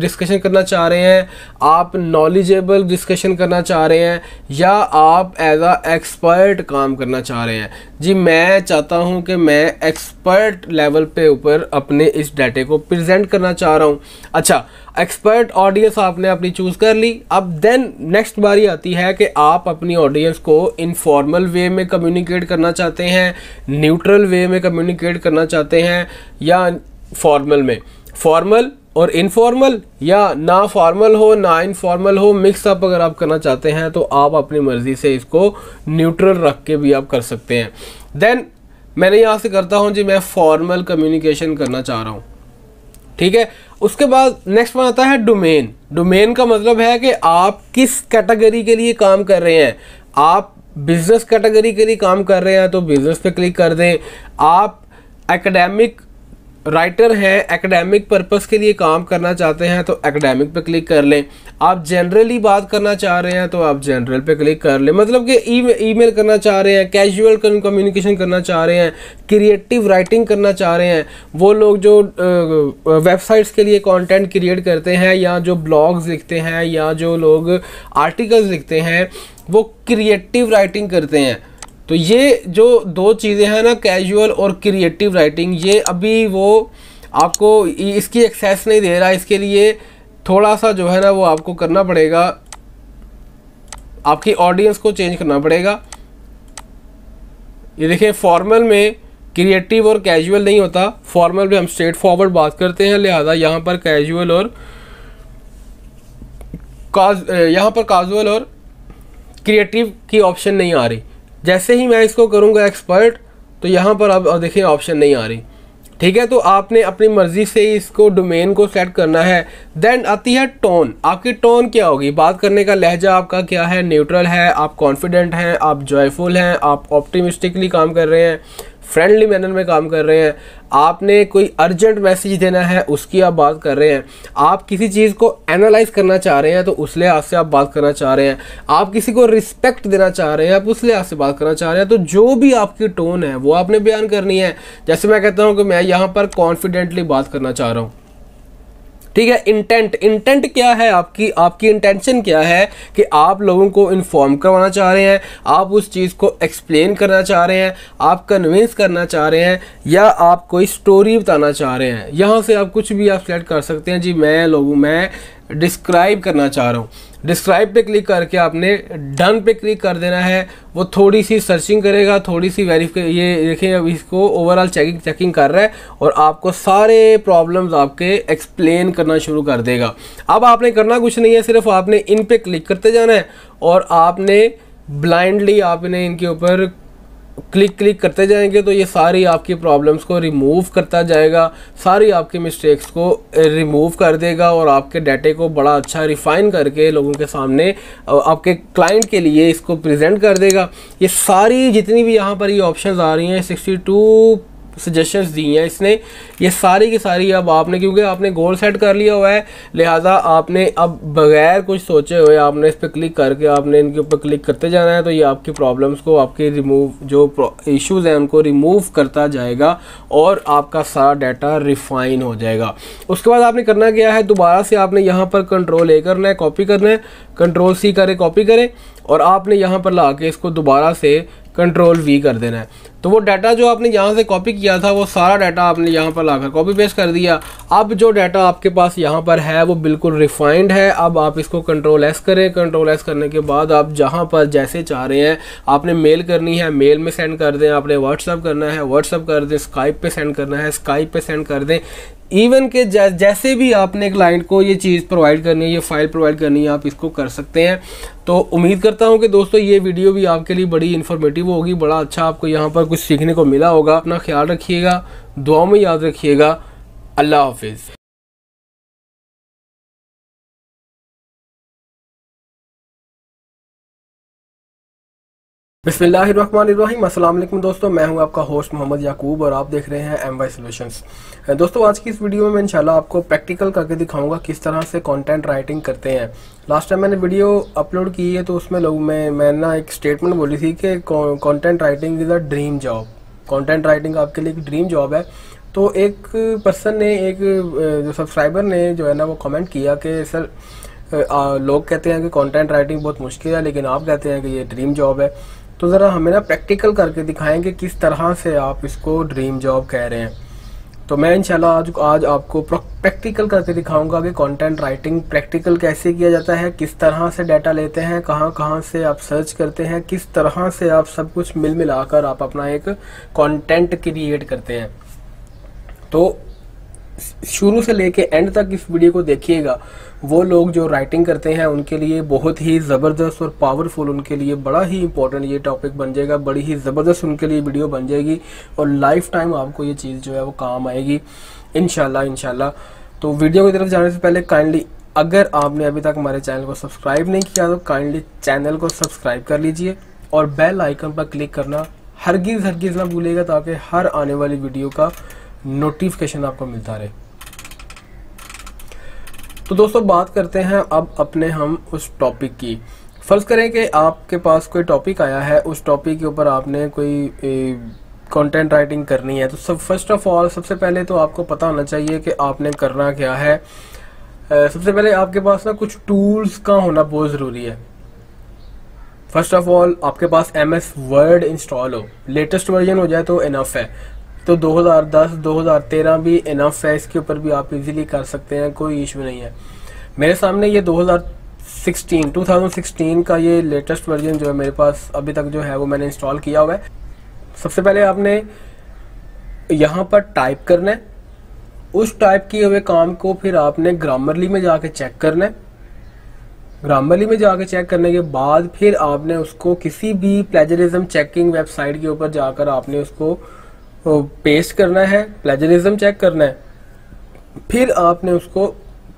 डिस्कशन करना चाह रहे हैं? आप नॉलेजेबल डिस्कशन करना चाह रहे हैं? या आप एज आ एक्सपर्ट काम करना चाह रहे हैं? जी, मैं चाहता हूँ कि मैं एक्सपर्ट लेवल पे ऊपर अपने इस डाटे को प्रेजेंट करना चाह रहा हूँ। अच्छा एक्सपर्ट ऑडियंस आपने अपनी चूज़ कर ली। अब देन नेक्स्ट बारी आती है कि आप अपनी ऑडियंस को इनफॉर्मल वे में कम्युनिकेट करना चाहते हैं न्यूट्रल वे में कम्युनिकेट करना चाहते हैं या फॉर्मल में। फॉर्मल और इनफॉर्मल या ना फॉर्मल हो, ना इनफॉर्मल हो मिक्स अप अगर आप करना चाहते हैं तो आप अपनी मर्ज़ी से इसको न्यूट्रल रख के भी आप कर सकते हैं। देन मैंने यहाँ से करता हूँ जी, मैं फॉर्मल कम्युनिकेशन करना चाह रहा हूँ। ठीक है? उसके बाद नेक्स्ट वन आता है डोमेन डोमेन का मतलब है कि आप किस कैटेगरी के लिए काम कर रहे हैं। आप बिज़नेस कैटेगरी के लिए काम कर रहे हैं तो बिज़नेस पे क्लिक कर दें। आप एकेडमिक राइटर हैं एकेडमिक पर्पस के लिए काम करना चाहते हैं तो एकेडमिक पे क्लिक कर लें। आप जनरली बात करना चाह रहे हैं तो आप जनरल पे क्लिक कर लें। मतलब कि ईमेल करना चाह रहे हैं कैजुअल कम्युनिकेशन करना चाह रहे हैं क्रिएटिव राइटिंग करना चाह रहे हैं, वो लोग जो वेबसाइट्स के लिए कंटेंट क्रिएट करते हैं, या जो ब्लॉग्स लिखते हैं, या जो लोग आर्टिकल्स लिखते हैं, वो क्रिएटिव राइटिंग करते हैं। तो ये जो दो चीज़ें हैं ना कैजुअल और क्रिएटिव राइटिंग ये अभी वो आपको इसकी एक्सेस नहीं दे रहा, इसके लिए थोड़ा सा जो है ना, वो आपको करना पड़ेगा। आपकी ऑडियंस को चेंज करना पड़ेगा। ये देखिए फॉर्मल में क्रिएटिव और कैजुअल नहीं होता। फॉर्मल में हम स्ट्रेट फॉरवर्ड बात करते हैं, लिहाजा यहाँ पर कैजुअल और काज यहाँ पर काजुअल और क्रिएटिव की ऑप्शन नहीं आ रही। जैसे ही मैं इसको करूँगा एक्सपर्ट तो यहाँ पर अब देखिए ऑप्शन नहीं आ रही। ठीक है तो आपने अपनी मर्ज़ी से ही इसको डोमेन को सेट करना है। देन आती है टोन आपकी टोन क्या होगी? बात करने का लहजा आपका क्या है? न्यूट्रल है, आप कॉन्फिडेंट हैं, आप जॉयफुल हैं, आप ऑप्टिमिस्टिकली काम कर रहे हैं। फ्रेंडली मैनर में काम कर रहे हैं। आपने कोई अर्जेंट मैसेज देना है, उसकी आप बात कर रहे हैं। आप किसी चीज़ को एनालाइज करना चाह रहे हैं तो उस लिहाज से आप बात करना चाह रहे हैं। आप किसी को रिस्पेक्ट देना चाह रहे हैं, आप उस लिहाज से बात करना चाह रहे हैं। तो जो भी आपकी टोन है, वो आपने बयान करनी है। जैसे मैं कहता हूँ कि मैं यहाँ पर कॉन्फिडेंटली बात करना चाह रहा हूँ। ठीक है इंटेंट इंटेंट क्या है आपकी? आपकी इंटेंशन क्या है कि आप लोगों को इन्फॉर्म करवाना चाह रहे हैं, आप उस चीज़ को एक्सप्लेन करना चाह रहे हैं, आप कन्विंस करना चाह रहे हैं, या आप कोई स्टोरी बताना चाह रहे हैं। यहाँ से आप कुछ भी आप सेलेक्ट कर सकते हैं। जी, मैं लोगों, मैं डिस्क्राइब करना चाह रहा हूँ। डिस्क्राइब पे क्लिक करके आपने डन पे क्लिक कर देना है। वो थोड़ी सी सर्चिंग करेगा, थोड़ी सी वेरीफाई ये देखिए अब इसको ओवरऑल चेकिंग चेकिंग कर रहा है और आपको सारे प्रॉब्लम्स आपके एक्सप्लेन करना शुरू कर देगा। अब आपने करना कुछ नहीं है, सिर्फ़ आपने इन पे क्लिक करते जाना है और आपने ब्लाइंडली आपने इनके ऊपर क्लिक क्लिक करते जाएँगे तो ये सारी आपकी प्रॉब्लम्स को रिमूव करता जाएगा, सारी आपकी मिस्टेक्स को रिमूव कर देगा और आपके डाटे को बड़ा अच्छा रिफाइन करके लोगों के सामने आपके क्लाइंट के लिए इसको प्रेजेंट कर देगा। ये सारी जितनी भी यहाँ पर ये ऑप्शंस आ रही हैं सिक्सटी टू सजेशंस दी हैं। इसने ये सारी की सारी अब आपने, क्योंकि आपने गोल सेट कर लिया हुआ है, लिहाजा आपने अब बगैर कुछ सोचे हुए आपने इस पर क्लिक करके आपने इनके ऊपर क्लिक करते जाना है तो ये आपकी प्रॉब्लम्स को, आपके रिमूव जो इश्यूज़ हैं, उनको रिमूव करता जाएगा और आपका सारा डाटा रिफाइन हो जाएगा। उसके बाद आपने करना क्या है, दोबारा से आपने यहाँ पर कंट्रोल ए करना है कॉपी करना है कंट्रोल सी करें कॉपी करें और आपने यहाँ पर ला के इसको दोबारा से कंट्रोल वी कर देना है। तो वो डाटा जो आपने यहाँ से कॉपी किया था, वो सारा डाटा आपने यहाँ पर लाकर कॉपी पेस्ट कर दिया। अब जो डाटा आपके पास यहाँ पर है, वो बिल्कुल रिफाइंड है। अब आप इसको कंट्रोल एस करें। कंट्रोल एस करने के बाद आप जहाँ पर जैसे चाह रहे हैं, आपने मेल करनी है मेल में सेंड कर दें। आपने व्हाट्सअप करना है व्हाट्सअप कर दें। स्काइप पर सेंड करना है स्काइप पर सेंड कर दें। इवन के जैसे भी आपने क्लाइंट को ये चीज़ प्रोवाइड करनी है, ये फ़ाइल प्रोवाइड करनी है, आप इसको कर सकते हैं। तो उम्मीद करता हूँ कि दोस्तों, ये वीडियो भी आपके लिए बड़ी इन्फॉर्मेटिव होगी, बड़ा अच्छा आपको यहाँ पर कुछ सीखने को मिला होगा। अपना ख्याल रखिएगा दुआ में याद रखिएगा। अल्लाह हाफिज़। दोस्तों, मैं आपका होस्ट मोहम्मद याकूब और आप देख रहे हैं एम वाई दोस्तों, आज की इस वीडियो में मैं इंशाल्लाह आपको प्रैक्टिकल करके दिखाऊँगा किस तरह से कंटेंट राइटिंग करते हैं। लास्ट टाइम मैंने वीडियो अपलोड की है तो उसमें लोग, मैं मैं ना एक स्टेटमेंट बोली थी कि content writing is a dream job content writing आपके लिए एक ड्रीम जॉब है। तो एक पर्सन ने, एक जो सब्सक्राइबर ने जो है ना, वो कमेंट किया कि, सर लोग कहते हैं कि कंटेंट राइटिंग बहुत मुश्किल है, लेकिन आप कहते हैं कि ये ड्रीम जॉब है। तो ज़रा हमें ना प्रैक्टिकल करके दिखाएँगे किस तरह से आप इसको ड्रीम जॉब कह रहे हैं। तो मैं इंशाल्लाह आज आज आपको प्रैक्टिकल करके दिखाऊँगा कि कंटेंट राइटिंग प्रैक्टिकल कैसे किया जाता है, किस तरह से डाटा लेते हैं, कहाँ कहाँ से आप सर्च करते हैं, किस तरह से आप सब कुछ मिल मिलाकर आप अपना एक कंटेंट क्रिएट करते हैं। तो शुरू से लेके एंड तक इस वीडियो को देखिएगा। वो लोग जो राइटिंग करते हैं, उनके लिए बहुत ही ज़बरदस्त और पावरफुल उनके लिए बड़ा ही इंपॉर्टेंट ये टॉपिक बन जाएगा। बड़ी ही ज़बरदस्त उनके लिए वीडियो बन जाएगी और लाइफ टाइम आपको ये चीज़ जो है वो काम आएगी। इनशाला इनशाला तो वीडियो की तरफ़ जाने से पहले काइंडली अगर आपने अभी तक हमारे चैनल को सब्सक्राइब नहीं किया तो काइंडली चैनल को सब्सक्राइब कर लीजिए और बेल आइकन पर क्लिक करना हरगिज़ हरगिज़ ना भूलेगा ताकि हर आने वाली वीडियो का नोटिफिकेशन आपको मिलता रहे। तो दोस्तों, बात करते हैं अब अपने हम उस टॉपिक की। फ़र्ज़ करें कि आपके पास कोई टॉपिक आया है, उस टॉपिक के ऊपर आपने कोई कंटेंट राइटिंग करनी है तो सब फ़र्स्ट ऑफ़ ऑल सबसे पहले तो आपको पता होना चाहिए कि आपने करना क्या है। सबसे पहले आपके पास ना कुछ टूल्स का होना बहुत ज़रूरी है। फ़र्स्ट ऑफ़ ऑल आपके पास एम एस वर्ड इंस्टॉल हो। लेटेस्ट वर्जन हो जाए तो इनफ है। तो 2010 2013 भी इनफ है इसके ऊपर भी आप इजीली कर सकते हैं, कोई इशू नहीं है। मेरे सामने ये 2016 2016 का ये लेटेस्ट वर्जन जो है मेरे पास अभी तक जो है वो मैंने इंस्टॉल किया हुआ है। सबसे पहले आपने यहाँ पर टाइप करना है। उस टाइप किए हुए काम को फिर आपने ग्रामरली में जाके चेक करना है। ग्रामरली में जाके चेक करने के बाद फिर आपने उसको किसी भी प्लेजरिज्म चेकिंग वेबसाइट के ऊपर जाकर आपने उसको पेस्ट करना है प्लेजरिज्म चेक करना है। फिर आपने उसको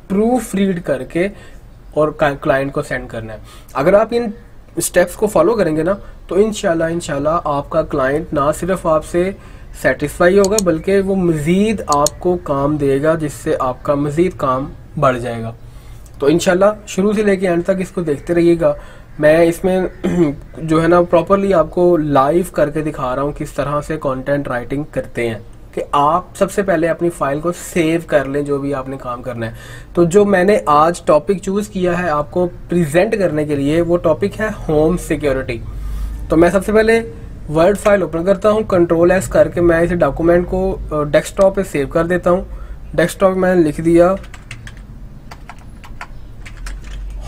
प्रूफ रीड करके और क्लाइंट को सेंड करना है। अगर आप इन स्टेप्स को फॉलो करेंगे ना तो इनशाला इनशाला आपका क्लाइंट ना सिर्फ़ आपसे सेटिस्फाई होगा, बल्कि वो मज़ीद आपको काम देगा, जिससे आपका मज़ीद काम बढ़ जाएगा। तो इनशाला शुरू से लेके एंड तक इसको देखते रहिएगा। मैं इसमें जो है ना प्रॉपरली आपको लाइव करके दिखा रहा हूँ किस तरह से कंटेंट राइटिंग करते हैं। कि आप सबसे पहले अपनी फ़ाइल को सेव कर लें, जो भी आपने काम करना है। तो जो मैंने आज टॉपिक चूज़ किया है आपको प्रेजेंट करने के लिए, वो टॉपिक है होम सिक्योरिटी तो मैं सबसे पहले वर्ड फ़ाइल ओपन करता हूँ कंट्रोल एस करके मैं इस डॉक्यूमेंट को डेस्कटॉप पे सेव कर देता हूँ। डेस्कटॉप मैंने लिख दिया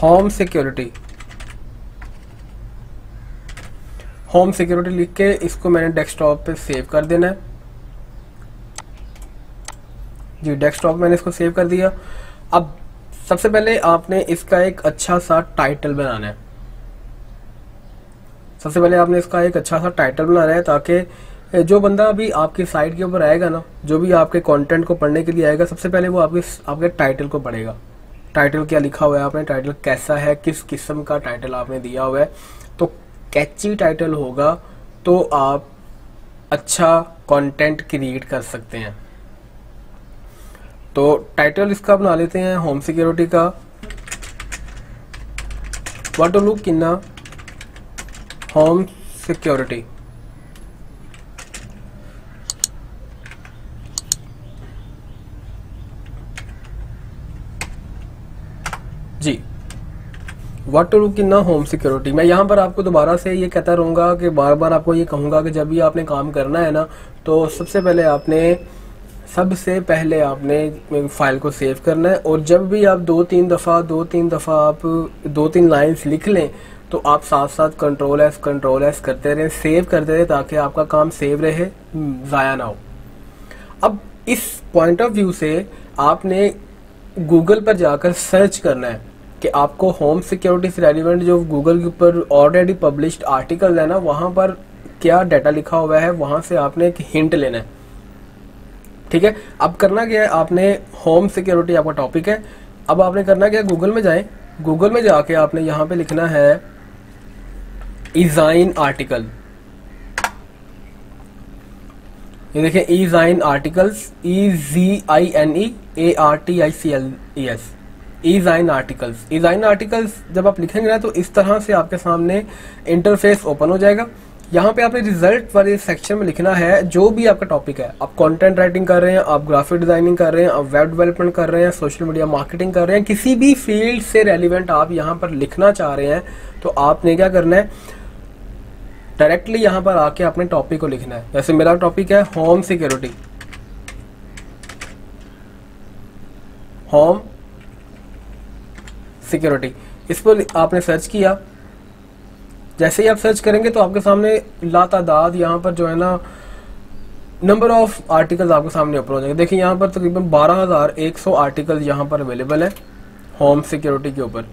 होम सिक्योरिटी होम सिक्योरिटी लिख के इसको मैंने डेस्कटॉप पे सेव कर देना है। जी डेस्कटॉप मैंने इसको सेव कर दिया। अब सबसे पहले आपने इसका एक अच्छा सा टाइटल बनाना है। सबसे पहले आपने इसका एक अच्छा सा टाइटल बनाना है ताकि जो बंदा अभी आपकी साइट के ऊपर आएगा ना, जो भी आपके कंटेंट को पढ़ने के लिए आएगा, सबसे पहले वो आपके आपके टाइटल को पढ़ेगा। टाइटल क्या लिखा हुआ है आपने? टाइटल कैसा है? किस किस्म का टाइटल आपने दिया हुआ है? कैची टाइटल होगा तो आप अच्छा कंटेंट क्रिएट कर सकते हैं। तो टाइटल इसका बना लेते हैं होम सिक्योरिटी का। What look in home security ji what to look in home security मैं यहाँ पर आपको दोबारा से ये कहता रहूँगा कि बार बार आपको ये कहूँगा कि जब भी आपने काम करना है ना तो सबसे पहले आपने, सबसे पहले आपने फ़ाइल को सेव करना है और जब भी आप दो तीन दफ़ा दो तीन दफ़ा आप दो तीन लाइंस लिख लें तो आप साथ साथ कंट्रोल एस कंट्रोल एस करते रहें सेव करते रहें ताकि आपका काम सेव रहे, ज़ाया ना हो। अब इस पॉइंट ऑफ़ व्यू से आपने गूगल पर जाकर सर्च करना है। कि आपको होम सिक्योरिटी से रेलिवेंट जो गूगल के ऊपर ऑलरेडी पब्लिश्ड आर्टिकल है ना, वहाँ पर क्या डाटा लिखा हुआ है, वहाँ से आपने एक हिंट लेना है। ठीक है? अब करना क्या है, आपने होम सिक्योरिटी आपका टॉपिक है। अब आपने करना क्या है गूगल में जाए। गूगल में जाके आपने यहाँ पे लिखना है इजाइन आर्टिकल ये देखें ezine articles E Z I N E A R T I C L E S ezine articles ezine articles जब आप लिखेंगे ना तो इस तरह से आपके सामने इंटरफेस ओपन हो जाएगा। यहाँ पे आपने रिज़ल्ट वाले सेक्शन में लिखना है, जो भी आपका टॉपिक है। आप कंटेंट राइटिंग कर रहे हैं, आप ग्राफिक डिज़ाइनिंग कर रहे हैं, आप वेब डेवलपमेंट कर रहे हैं सोशल मीडिया मार्केटिंग कर रहे हैं, किसी भी फ़ील्ड से रेलिवेंट आप यहाँ पर लिखना चाह रहे हैं तो आपने क्या करना है? डायरेक्टली यहाँ पर आके अपने टॉपिक को लिखना है। जैसे मेरा टॉपिक है होम सिक्योरिटी होम सिक्योरिटी। इस पर आपने सर्च किया। जैसे ही आप सर्च करेंगे तो आपके सामने लातादाद यहाँ पर जो है ना नंबर ऑफ़ आर्टिकल्स आपके सामने ओपन हो जाएँगे। देखिए यहाँ पर तकरीबन बारह हज़ार एक सौ आर्टिकल यहाँ पर अवेलेबल है होम सिक्योरिटी के ऊपर।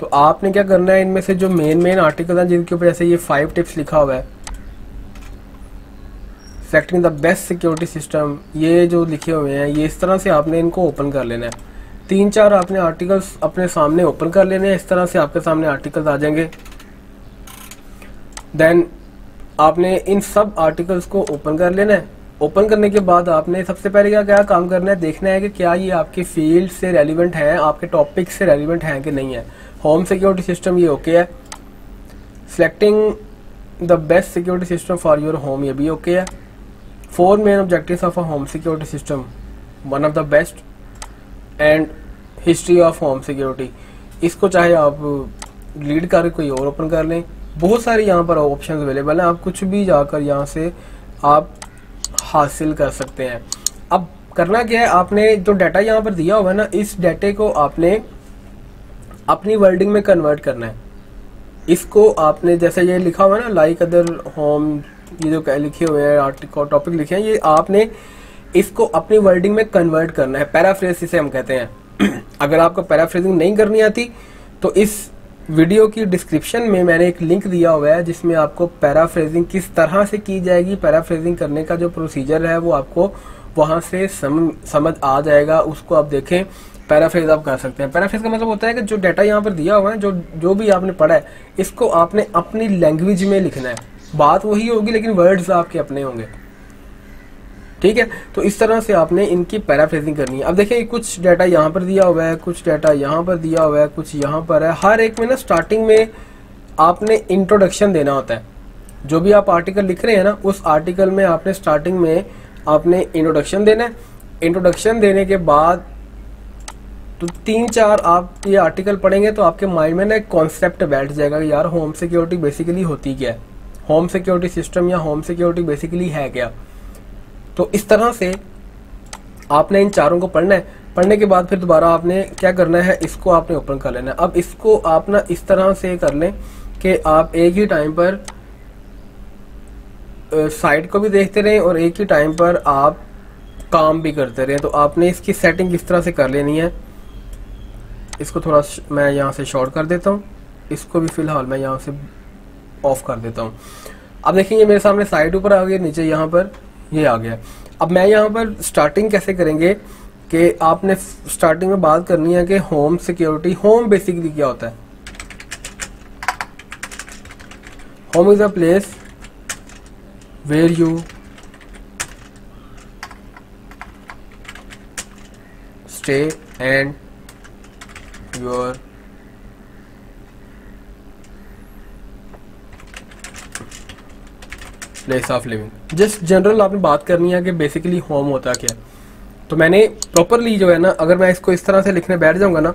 तो आपने क्या करना है, इनमें से जो मेन मेन आर्टिकल हैं जिनके ऊपर जैसे ये फाइव टिप्स लिखा हुआ है selecting the best security system ये जो लिखे हुए हैं, ये इस तरह से आपने इनको ओपन कर लेना है। तीन चार आपने आर्टिकल्स अपने सामने ओपन कर लेने हैं। इस तरह से आपके सामने आर्टिकल्स आ जाएँगे। देन आपने इन सब आर्टिकल्स को ओपन कर लेना है। ओपन करने के बाद आपने सबसे पहले क्या क्या काम करना है, देखना है कि क्या ये आपके फ़ील्ड से रेलिवेंट है, आपके टॉपिक से रेलिवेंट है कि नहीं है। होम सिक्योरिटी सिस्टम ये ओके है। Selecting the best security system for your home ये भी ओके है। Four main objective of a home security system one of the best and history of home security इसको चाहे आप लीड कर कोई और ओपन कर लें, बहुत सारे यहाँ पर ऑप्शन अवेलेबल हैं। आप कुछ भी जाकर यहाँ से आप हासिल कर सकते हैं। अब करना क्या है, आपने जो डाटा यहाँ पर दिया हुआ है ना, इस डाटे को आपने अपनी वर्डिंग में कन्वर्ट करना है। इसको आपने जैसे ये लिखा हुआ है ना लाइक अदर होम ये जो लिखे हुए हैं आर्टिकल टॉपिक लिखे हैं, ये आपने इसको अपनी वर्डिंग में कन्वर्ट करना है। पैराफ्रेज इसे हम कहते हैं। अगर आपको पैराफ्रेजिंग नहीं करनी आती तो इस वीडियो की डिस्क्रिप्शन में मैंने एक लिंक दिया हुआ है जिसमें आपको पैराफ्रेजिंग किस तरह से की जाएगी पैराफ्रेजिंग करने का जो प्रोसीजर है वो आपको वहाँ से सम, समझ आ जाएगा। उसको आप देखें पैराफ्रेज आप कर सकते हैं। पैराफ्रेज का मतलब होता है कि जो डाटा यहाँ पर दिया हुआ है जो जो भी आपने पढ़ा है इसको आपने अपनी लैंग्वेज में लिखना है। बात वही होगी लेकिन वर्ड्स आपके अपने होंगे। ठीक है? तो इस तरह से आपने इनकी पैराफ्रेजिंग करनी है। अब देखिए कुछ डाटा यहाँ पर दिया हुआ है, कुछ डाटा यहाँ पर दिया हुआ है, कुछ यहाँ पर है। हर एक में ना स्टार्टिंग में आपने इंट्रोडक्शन देना होता है। जो भी आप आर्टिकल लिख रहे हैं ना, उस आर्टिकल में आपने स्टार्टिंग में आपने इंट्रोडक्शन देना है। इंट्रोडक्शन देने के बाद तो तीन चार आप ये आर्टिकल पढ़ेंगे तो आपके माइंड में ना एक कॉन्सेप्ट बैठ जाएगा कि यार होम सिक्योरिटी बेसिकली होती क्या है? होम सिक्योरिटी सिस्टम या होम सिक्योरिटी बेसिकली है क्या? तो इस तरह से आपने इन चारों को पढ़ना है। पढ़ने के बाद फिर दोबारा आपने क्या करना है, इसको आपने ओपन कर लेना है। अब इसको आप ना इस तरह से कर लें कि आप एक ही टाइम पर साइट को भी देखते रहें और एक ही टाइम पर आप काम भी करते रहें। तो आपने इसकी सेटिंग इस तरह से कर लेनी है। इसको थोड़ा मैं यहाँ से शॉर्ट कर देता हूँ। इसको भी फ़िलहाल मैं यहाँ से ऑफ़ कर देता हूँ। अब देखेंगे मेरे सामने साइड ऊपर आ गई नीचे यहाँ पर। ये आ गया। अब मैं यहाँ पर स्टार्टिंग कैसे करेंगे कि आपने स्टार्टिंग में बात करनी है कि होम सिक्योरिटी होम बेसिकली क्या होता है? Home is a place where you stay and your place of living just general आपने बात करनी है कि बेसिकली होम होता क्या तो मैंने प्रॉपरली जो है ना, अगर मैं इसको इस तरह से लिखने बैठ जाऊँगा ना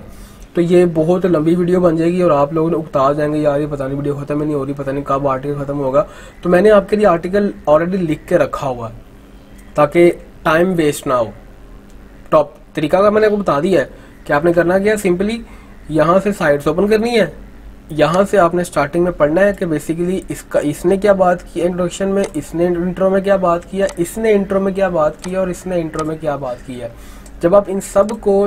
तो ये बहुत लंबी वीडियो बन जाएगी और आप लोग उगता जाएँगे, यार, ये पता नहीं वीडियो खत्म ही नहीं हो रही, पता नहीं कब आर्टिकल खत्म होगा। तो मैंने आपके लिए आर्टिकल ऑलरेडी लिख के रखा हुआ है, ताकि टाइम वेस्ट ना हो। टॉप तरीका का मैंने आपको बता दिया है कि आपने करना क्या सिंपली यहाँ से साइड्स ओपन करनी है यहाँ से आपने स्टार्टिंग में पढ़ना है कि बेसिकली इसका, इसने क्या बात की इंट्रोडक्शन में, इसने इंट्रो में क्या बात किया, इसने इंट्रो में क्या बात की और इसने इंट्रो में क्या बात की है। जब आप इन सबको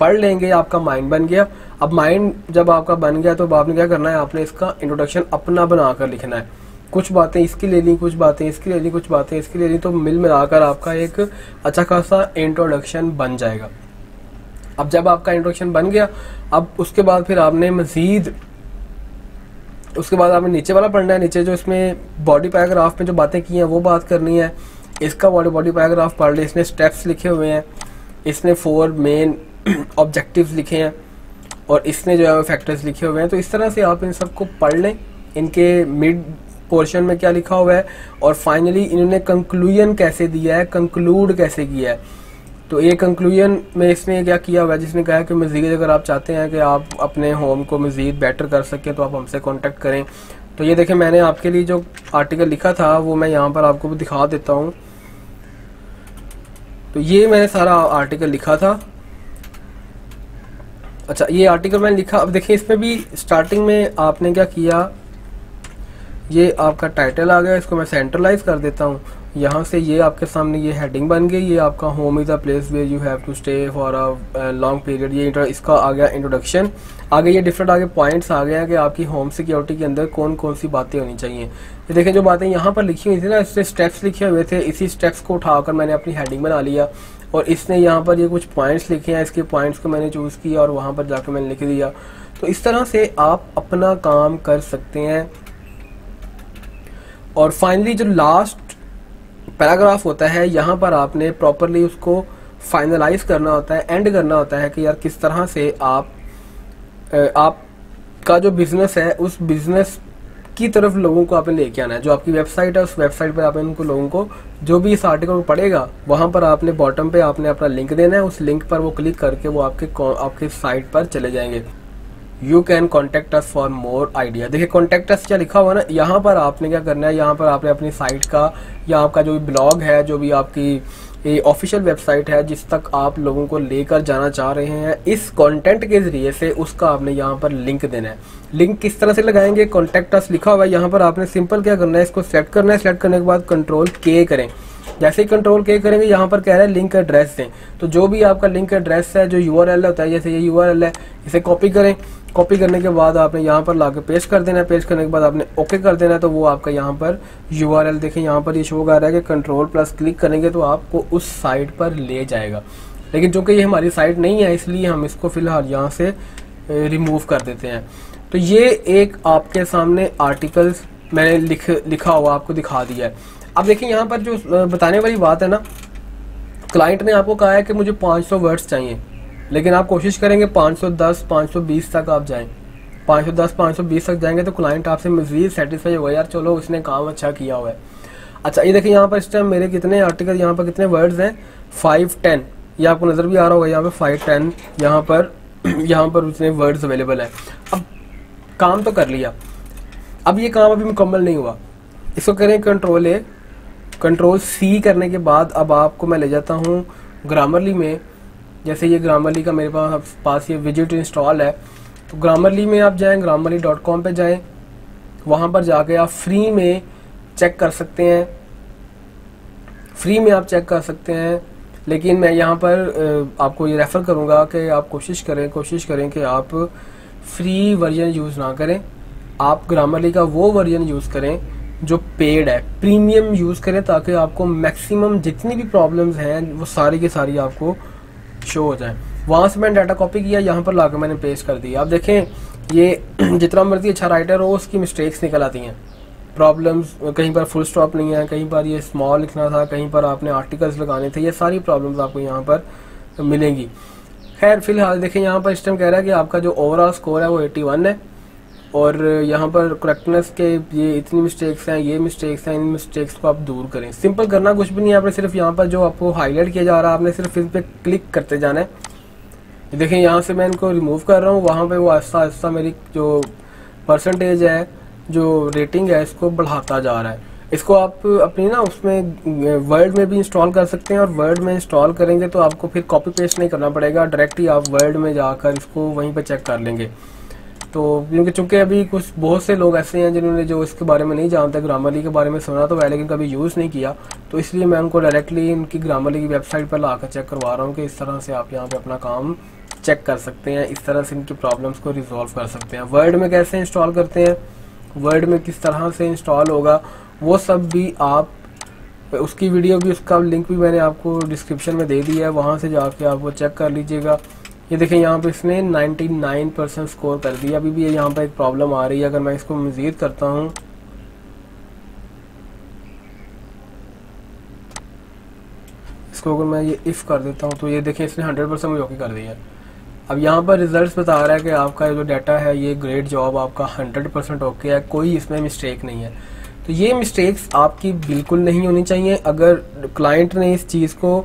पढ़ लेंगे, आपका माइंड बन गया। अब माइंड जब आपका बन गया तो आपने क्या करना है, आपने इसका इंट्रोडक्शन अपना बना कर लिखना है। कुछ बातें इसकी ले ली, कुछ बातें इसकी ले ली, कुछ बातें इसकी ले ली तो मिल मिलाकर आपका एक अच्छा खासा इंट्रोडक्शन बन जाएगा। अब जब आपका इंट्रोडक्शन बन गया, अब उसके बाद फिर आपने मज़ीद, उसके बाद आपने नीचे वाला पढ़ना है, नीचे जो इसमें बॉडी पैराग्राफ में जो बातें की हैं, वो बात करनी है। इसका बॉडी बॉडी पैराग्राफ पढ़ ले इसमें स्टेप्स लिखे हुए हैं, इसने फोर मेन ऑब्जेक्टिव्स लिखे हैं, और इसने जो है फैक्टर्स लिखे हुए हैं। तो इस तरह से आप इन सबको पढ़ लें। इनके मिड पोर्शन में क्या लिखा हुआ है? और फाइनली इन्होंने कंक्लूजन कैसे दिया है? कंक्लूड कैसे किया है? तो ये कंक्लूजन में इसने क्या किया हुआ जिसने कहा कि मज़ीद अगर आप चाहते हैं कि आप अपने होम को मज़ीद बेटर कर सकें तो आप हमसे कॉन्टेक्ट करें। तो ये देखें, मैंने आपके लिए जो आर्टिकल लिखा था, वो मैं यहाँ पर आपको दिखा देता हूँ। तो ये मैंने सारा आर्टिकल लिखा था। अच्छा ये आर्टिकल मैंने लिखा, अब देखिए, इसमें भी स्टार्टिंग में आपने क्या किया? ये आपका टाइटल आ गया, इसको मैं सेंट्रलाइज कर देता हूँ। यहाँ से ये आपके सामने ये हेडिंग बन गई, ये आपका home is a place where you have to stay for a long period ये इसका आ गया इंट्रोडक्शन आगे ये डिफरेंट आगे पॉइंट्स आ हैं कि आपकी होम सिक्योरिटी के अंदर कौन कौन सी बातें होनी चाहिए। ये देखें जो बातें यहाँ पर लिखी हुई थी ना, इससे स्टेप्स लिखे हुए थे। इसी स्टेप्स को उठाकर मैंने अपनी हेडिंग बना लिया और इसने यहाँ पर ये कुछ पॉइंट्स लिखे हैं। इसके पॉइंट्स को मैंने चूज़ किया और वहाँ पर जाकर मैंने लिख दिया। तो इस तरह से आप अपना काम कर सकते हैं। और फाइनली जो लास्ट पैराग्राफ होता है, यहाँ पर आपने प्रॉपरली उसको फाइनलाइज करना होता है एंड करना होता है कि यार किस तरह से आप आपका जो बिज़नेस है, उस बिज़नेस की तरफ़ लोगों को आपने लेके आना है। जो आपकी वेबसाइट है, उस वेबसाइट पर आपने उनको लोगों को जो भी इस आर्टिकल को पढ़ेगा वहाँ पर आपने बॉटम पे आपने अपना लिंक देना है, उस लिंक पर वो क्लिक करके वो आपके आपके साइट पर चले जाएँगे। You can contact us for more idea देखिए कॉन्टेक्ट अस क्या लिखा हुआ ना? यहाँ पर आपने क्या करना है? यहाँ पर आपने अपनी साइट का या आपका जो भी ब्लॉग है, जो भी आपकी ऑफिशियल वेबसाइट है, जिस तक आप लोगों को लेकर जाना चाह रहे हैं, इस कंटेंट के ज़रिए से उसका आपने यहाँ पर लिंक देना है। लिंक किस तरह से लगाएँगे? कॉन्टेक्ट अस लिखा हुआ है। यहाँ पर आपने सिंपल क्या करना है? इसको सेलेक्ट करना है। सेलेक्ट करने के बाद कंट्रोल के करें। जैसे ही कंट्रोल के करेंगे, यहाँ पर कह रहा है लिंक एड्रेस दें। तो जो भी आपका लिंक एड्रेस है, जो यू होता है, जैसे ये यू है, इसे कॉपी करें। कॉपी करने के बाद आपने यहाँ पर लाके पेस्ट कर देना है। पेस्ट करने के बाद आपने ओके कर देना है तो वो आपका यहाँ पर यू आर एल देखें यहाँ पर ये शो कर रहा है कि कंट्रोल प्लस क्लिक करेंगे तो आपको उस साइट पर ले जाएगा। लेकिन चूँकि ये हमारी साइट नहीं है, इसलिए हम इसको फ़िलहाल यहाँ से रिमूव कर देते हैं। तो ये एक आपके सामने आर्टिकल्स मैंने लिख, लिखा हुआ आपको दिखा दिया है। अब देखिए, यहाँ पर जो बताने वाली बात है ना क्लाइंट ने आपको कहा है कि मुझे 500 वर्ड्स चाहिए। लेकिन आप कोशिश करेंगे 510 520 तक आप जाएँ। 510 520 तक जाएँगे तो क्लाइंट आपसे मजीद सेटिस्फाई होगा, यार चलो उसने काम अच्छा किया हुआ है। अच्छा ये देखिए यहाँ पर इस टाइम मेरे कितने आर्टिकल यहाँ पर कितने वर्ड्स हैं? फाइव टेन ये आपको नज़र भी आ रहा होगा, यहाँ पर फाइव टेन यहाँ पर यहाँ पर उसने वर्ड्स अवेलेबल है। अब काम तो कर लिया। अब ये काम अभी मुकम्मल नहीं हुआ। इसको करें कंट्रोल ए कंट्रोल सी करने के बाद अब आपको मैं ले जाता हूँ ग्रामरली में जैसे ये ग्रामरली का मेरे पास पास ये विज़िट इंस्टॉल है तो ग्रामरली में आप जाएँ, ग्रामरली डॉट कॉम पर जाएँ, वहाँ पर जाके आप फ्री में चेक कर सकते हैं। फ्री में आप चेक कर सकते हैं, लेकिन मैं यहाँ पर आपको ये रेफ़र करूँगा कि आप कोशिश करें कोशिश करें कि आप फ्री वर्जन यूज़ ना करें। आप ग्रामरली का वो वर्जन यूज़ करें जो पेड है। प्रीमियम यूज़ करें ताकि आपको मैक्सिमम जितनी भी प्रॉब्लम्स हैं, वो सारी की सारी आपको शो हो। जाए वहाँ से मैंने डाटा कॉपी किया, यहाँ पर ला मैंने पेस्ट कर दिया। आप देखें, ये जितना मर्ज़ी अच्छा राइटर हो, उसकी मिस्टेक्स निकल आती हैं। प्रॉब्लम्स कहीं पर फुल स्टॉप नहीं है, कहीं पर ये स्मॉल लिखना था, कहीं पर आपने आर्टिकल्स लगाने थे, ये सारी प्रॉब्लम्स आपको यहाँ पर मिलेंगी। खैर, फ़िलहाल देखें, यहाँ पर इस टाइम कह रहा है कि आपका जो ओवरऑल स्कोर है वो 81 है। और यहाँ पर करेक्टनेस के ये इतनी मिस्टेक्स हैं, ये मिस्टेक्स हैं, इन मिस्टेक्स को आप दूर करें। सिंपल करना कुछ भी नहीं है, आपने सिर्फ़ यहाँ पर जो आपको हाईलाइट किया जा रहा है, आपने सिर्फ़ इस पर क्लिक करते जाना है। देखें यहाँ से मैं इनको रिमूव कर रहा हूँ, वहाँ पे वो आहिस्ता आहिस्ता मेरी जो परसेंटेज है, जो रेटिंग है, इसको बढ़ाता जा रहा है। इसको आप अपनी ना उसमें वर्ड में भी इंस्टॉल कर सकते हैं और वर्ड में इंस्टॉल करेंगे तो आपको फिर कॉपी पेस्ट नहीं करना पड़ेगा डायरेक्ट ही आप वर्ड में जाकर इसको वहीं पर चेक कर लेंगे। तो क्योंकि चूँकि अभी कुछ बहुत से लोग ऐसे हैं जिन्होंने जो इसके बारे में नहीं जानते ग्रामरली के बारे में सुना तो है, लेकिन कभी यूज़ नहीं किया तो इसलिए मैं उनको डायरेक्टली इनकी ग्रामरली की वेबसाइट पर ला चेक करवा रहा हूँ कि इस तरह से आप यहाँ पर अपना काम चेक कर सकते हैं, इस तरह से इनकी प्रॉब्लम्स को रिजॉल्व कर सकते हैं। वर्ड में कैसे इंस्टॉल करते हैं? वर्ड में किस तरह से इंस्टॉल होगा? वो सब भी आप, उसकी वीडियो भी, उसका लिंक भी मैंने आपको डिस्क्रिप्शन में दे दिया है, वहाँ से जाके आप वो चेक कर लीजिएगा। ये देखें यहाँ पे इसने 99 परसेंट स्कोर कर दिया। अभी भी यहाँ पे एक प्रॉब्लम आ रही है। अगर मैं इसको मज़ीद करता हूँ। इसको अगर मैं ये इफ़ कर देता हूँ तो ये देखें इसने 100 परसेंट मुझे ओके कर दिया। अब यहाँ पर रिजल्ट्स बता रहा है कि आपका जो डाटा है, ये ग्रेट जॉब आपका 100 परसेंट ओके है। कोई इसमें मिस्टेक नहीं है। तो ये मिस्टेक्स आपकी बिल्कुल नहीं होनी चाहिए। अगर क्लाइंट ने इस चीज़ को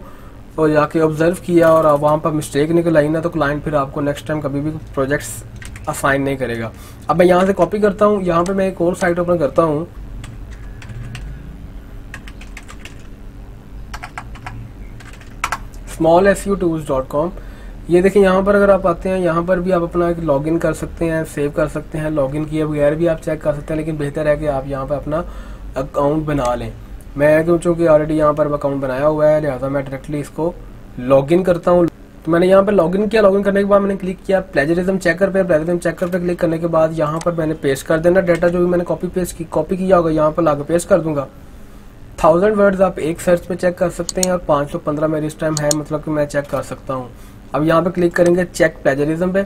और जाके ऑब्ज़र्व किया और वहाँ पर मिस्टेक निकल आई ना तो क्लाइंट फिर आपको नेक्स्ट टाइम कभी भी प्रोजेक्ट्स असाइन नहीं करेगा। अब मैं यहाँ से कॉपी करता हूँ, यहाँ पे मैं एक और साइट ओपन करता हूँ। Small S U tools dot com ये देखें यहाँ पर अगर आप आते हैं, यहाँ पर भी आप अपना एक लॉगिन कर सकते हैं सेव कर सकते हैं। लॉगिन किए बगैर भी आप चेक कर सकते हैं, लेकिन बेहतर है कि आप यहाँ पर अपना अकाउंट बना लें। मैं क्यों चूँकि ऑलरेडी यहाँ पर अकाउंट बनाया हुआ है, लिहाजा मैं डायरेक्टली इसको लॉगिन करता हूँ। तो मैंने यहाँ पर लॉगिन किया। लॉगिन करने के बाद मैंने क्लिक किया प्लेजरिज्म चेकर पे। प्लेजरिज्म चेकर पे क्लिक करने के बाद यहाँ पर मैंने पेस्ट कर देना डाटा जो भी मैंने कॉपी पेस्ट की कॉपी किया होगा, यहाँ पर लाकर पेस्ट कर दूँगा। थाउज़ेंड वर्ड्स आप एक सर्च पे चेक कर सकते हैं और पाँच सौ पंद्रह मेरी इस टाइम है मतलब कि मैं चेक कर सकता हूँ। अब यहाँ पे क्लिक करेंगे चेक प्लेजरिज्म पे।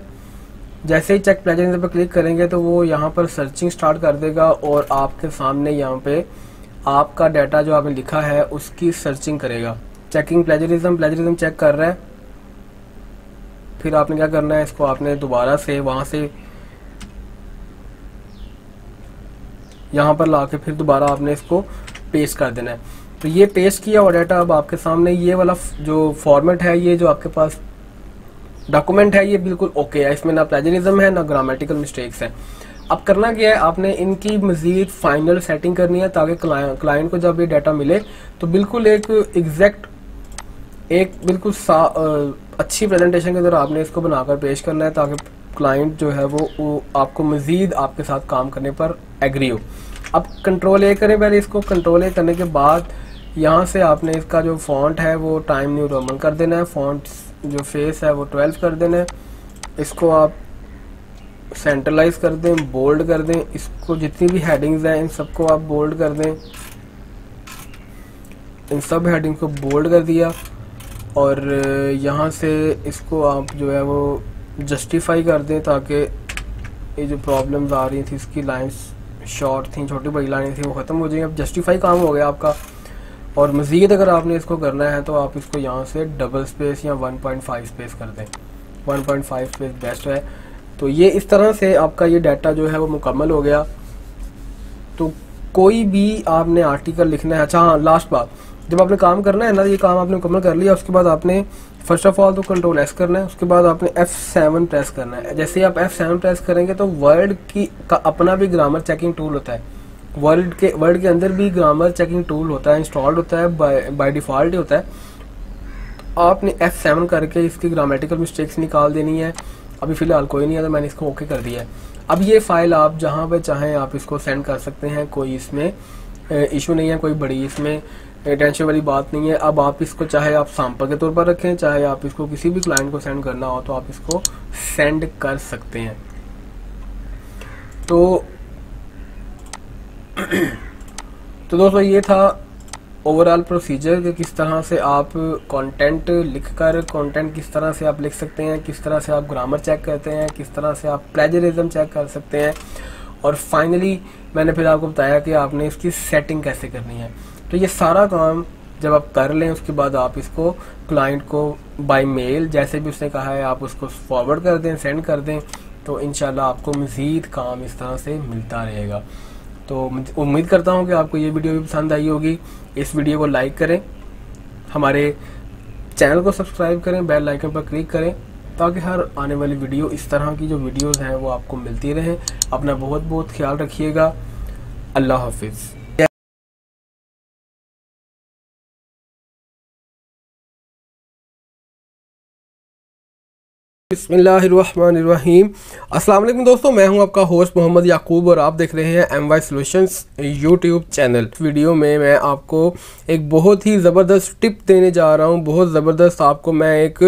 जैसे ही चेक प्लेजरिज्म पे क्लिक करेंगे तो वो यहाँ पर सर्चिंग स्टार्ट कर देगा और आपके सामने यहाँ पे आपका डाटा जो आपने लिखा है, उसकी सर्चिंग करेगा। चेकिंग प्लेजरिज्म प्लेजरिज्म चेक कर रहा है। फिर आपने क्या करना है, इसको आपने दोबारा से वहाँ से यहाँ पर ला के फिर दोबारा आपने इसको पेस्ट कर देना है। तो ये पेस्ट किया हुआ डाटा अब आपके सामने ये वाला जो फॉर्मेट है, ये जो आपके पास डॉक्यूमेंट है, ये बिल्कुल ओके है। इसमें ना प्लेजरिज्म है, ना ग्रामेटिकल मिस्टेक्स है। अब करना क्या है? आपने इनकी मजीद फाइनल सेटिंग करनी है ताकि क्लाइंट को जब ये डाटा मिले तो बिल्कुल एक एग्जैक्ट एक बिल्कुल सा आ, अच्छी प्रेजेंटेशन के दौरान आपने इसको बनाकर पेश करना है ताकि क्लाइंट जो है वो, वो आपको मजीद आपके साथ काम करने पर एग्री हो। अब कंट्रोल ए करें पहले इसको। कंट्रोल ए करने के बाद यहाँ से आपने इसका जो फॉन्ट है वो टाइम न्यू रोमन कर देना है। फॉन्ट जो फेस है वो ट्वेल्व कर देना है। इसको आप सेंट्रलाइज कर दें बोल्ड कर दें, इसको जितनी भी हेडिंग्स हैं, इन सबको आप बोल्ड कर दें। इन सब हेडिंग को बोल्ड कर दिया और यहाँ से इसको आप जो है वो जस्टिफाई कर दें ताकि ये जो प्रॉब्लम्स आ रही थी, इसकी लाइंस शॉर्ट थी, छोटी बड़ी लाइनें थी, वो ख़त्म हो जाएँगी। अब जस्टिफाई काम हो गया आपका। और मज़ीद अगर आपने इसको करना है तो आप इसको यहाँ से डबल स्पेस या 1.5 स्पेस कर दें। 1.5 स्पेस बेस्ट है। तो ये इस तरह से आपका ये डाटा जो है वो मुकम्मल हो गया। तो कोई भी आपने आर्टिकल लिखना है अच्छा हाँ लास्ट बात। जब आपने काम करना है ना, ये काम आपने मुकम्मल कर लिया, उसके बाद आपने फ़र्स्ट ऑफ़ ऑल तो कंट्रोल एस करना है, उसके बाद आपने एफ़ सेवन प्रेस करना है। जैसे ही आप एफ़ सेवन प्रेस करेंगे तो वर्ड की का अपना भी ग्रामर चेकिंग टूल होता है। वर्ड के वर्ड के अंदर भी ग्रामर चेकिंग टूल होता है इंस्टॉल्ड होता है बाय डिफ़ॉल्ट होता है। आपने एफ़ सेवन करके इसकी ग्रामेटिकल मिस्टेक्स निकाल देनी है। अभी फ़िलहाल कोई नहीं है तो मैंने इसको ओके कर दिया है। अब ये फ़ाइल आप जहाँ पे चाहें आप इसको सेंड कर सकते हैं, कोई इसमें इशू नहीं है, कोई बड़ी इसमें टेंशन वाली बात नहीं है। अब आप इसको चाहे आप सैंपल के तौर पर रखें, चाहे आप इसको किसी भी क्लाइंट को सेंड करना हो तो आप इसको सेंड कर सकते हैं। तो तो दोस्तों, ये था ओवरऑल प्रोसीजर कि किस तरह से आप कंटेंट लिखकर कंटेंट किस तरह से आप लिख सकते हैं, किस तरह से आप ग्रामर चेक करते हैं, किस तरह से आप प्लेजरिज्म चेक कर सकते हैं। और फाइनली मैंने फिर आपको बताया कि आपने इसकी सेटिंग कैसे करनी है। तो ये सारा काम जब आप कर लें, उसके बाद आप इसको क्लाइंट को बाय मेल जैसे भी उसने कहा है, आप उसको फॉरवर्ड कर दें सेंड कर दें तो इन आपको मज़ीद काम इस तरह से मिलता रहेगा। तो उम्मीद करता हूँ कि आपको ये वीडियो भी पसंद आई होगी। इस वीडियो को लाइक करें। हमारे चैनल को सब्सक्राइब करें, बेल आइकन पर क्लिक करें, ताकि हर आने वाली वीडियो, इस तरह की जो वीडियोस हैं, वो आपको मिलती रहें। अपना बहुत बहुत ख्याल रखिएगा। अल्लाह हाफिज़। बसमीम अस्सलाम दोस्तों, मैं हूँ आपका होस्ट मोहम्मद याकूब और आप देख रहे हैं M Y solutions YouTube channel video में मैं आपको एक बहुत ही ज़बरदस्त टिप देने जा रहा हूँ, बहुत ज़बरदस्त आपको मैं एक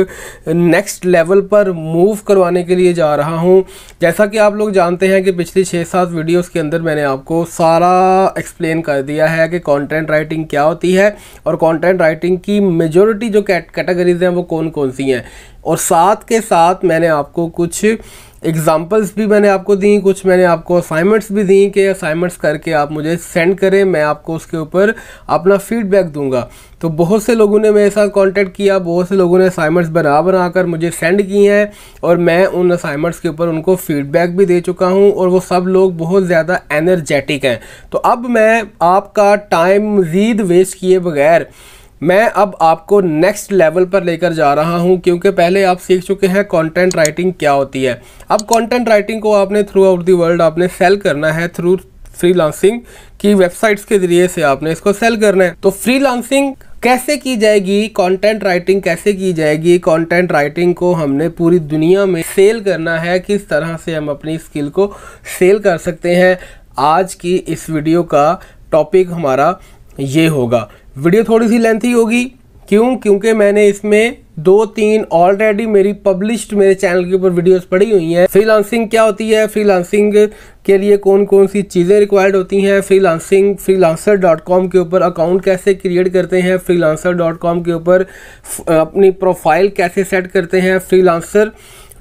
नेक्स्ट लेवल पर मूव करवाने के लिए जा रहा हूँ। जैसा कि आप लोग जानते हैं कि पिछली छः सात वीडियोज़ के अंदर मैंने आपको सारा एक्सप्लेन कर दिया है कि कॉन्टेंट राइटिंग क्या होती है और कॉन्टेंट राइटिंग की मेजोरिटी जो कैटेगरीज हैं वो कौन कौन सी हैं। और साथ के साथ मैंने आपको कुछ एग्जाम्पल्स भी मैंने आपको दी, कुछ मैंने आपको असाइनमेंट्स भी दी कि असाइनमेंट्स करके आप मुझे सेंड करें, मैं आपको उसके ऊपर अपना फीडबैक दूँगा। तो बहुत से लोगों ने मेरे साथ कांटेक्ट किया, बहुत से लोगों ने असाइनमेंट्स बना बना कर मुझे सेंड किए हैं और मैं उन असाइनमेंट्स के ऊपर उनको फीडबैक भी दे चुका हूँ और वो सब लोग बहुत ज़्यादा एनर्जेटिक हैं। तो अब मैं आपका टाइम मज़ीद वेस्ट किए बगैर मैं अब आपको नेक्स्ट लेवल पर लेकर जा रहा हूँ, क्योंकि पहले आप सीख चुके हैं कंटेंट राइटिंग क्या होती है। अब कंटेंट राइटिंग को आपने थ्रू आउट दी वर्ल्ड आपने सेल करना है थ्रू फ्रीलांसिंग की वेबसाइट्स के ज़रिए से आपने इसको सेल करना है। तो फ्रीलांसिंग कैसे की जाएगी? कंटेंट राइटिंग कैसे की जाएगी? कंटेंट राइटिंग को हमने पूरी दुनिया में सेल करना है। किस तरह से हम अपनी स्किल को सेल कर सकते हैं? आज की इस वीडियो का टॉपिक हमारा ये होगा। वीडियो थोड़ी सी लेंथी होगी। क्यों? क्योंकि मैंने इसमें दो, तीन ऑलरेडी मेरी पब्लिश्ड मेरे चैनल के ऊपर वीडियोस पड़ी हुई हैं। फ्रीलांसिंग क्या होती है? फ्रीलांसिंग के लिए कौन कौन सी चीज़ें रिक्वायर्ड होती हैं? फ्रीलांसिंग फ्रीलांसर डॉट कॉम के ऊपर अकाउंट कैसे क्रिएट करते हैं? फ्रीलांसर डॉट कॉम के ऊपर अपनी प्रोफ़ाइल कैसे सेट करते हैं? फ्रीलांसर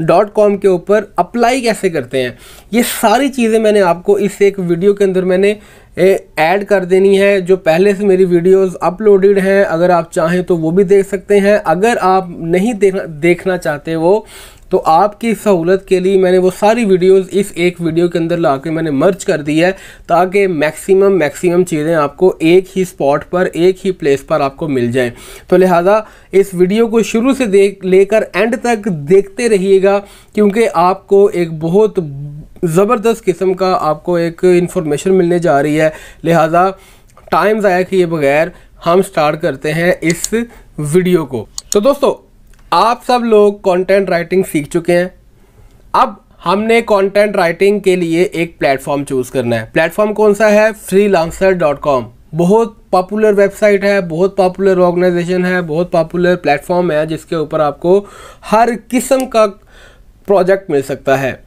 डॉट कॉम के ऊपर अप्लाई कैसे करते हैं? ये सारी चीज़ें मैंने आपको इस एक वीडियो के अंदर मैंने ऐड कर देनी है, जो पहले से मेरी वीडियोस अपलोडेड हैं। अगर आप चाहें तो वो भी देख सकते हैं। अगर आप नहीं देखना देखना चाहते वो तो आपकी सहूलत के लिए मैंने वो सारी वीडियोस इस एक वीडियो के अंदर ला के मैंने मर्ज कर दी है, ताकि मैक्सिमम मैक्सिमम चीज़ें आपको एक ही स्पॉट पर, एक ही प्लेस पर आपको मिल जाएँ। तो लिहाजा इस वीडियो को शुरू से देख, लेकर एंड तक देखते रहिएगा, क्योंकि आपको एक बहुत ज़बरदस्त किस्म का आपको एक इन्फॉर्मेशन मिलने जा रही है। लिहाजा टाइम ज़ाया किए बगैर हम स्टार्ट करते हैं इस वीडियो को। तो दोस्तों आप सब लोग कंटेंट राइटिंग सीख चुके हैं। अब हमने कंटेंट राइटिंग के लिए एक प्लेटफॉर्म चूज़ करना है। प्लेटफॉर्म कौन सा है? फ्री बहुत पॉपुलर वेबसाइट है, बहुत पॉपुलर ऑर्गेनाइजेशन है, बहुत पॉपुलर प्लेटफॉर्म है जिसके ऊपर आपको हर किस्म का प्रोजेक्ट मिल सकता है।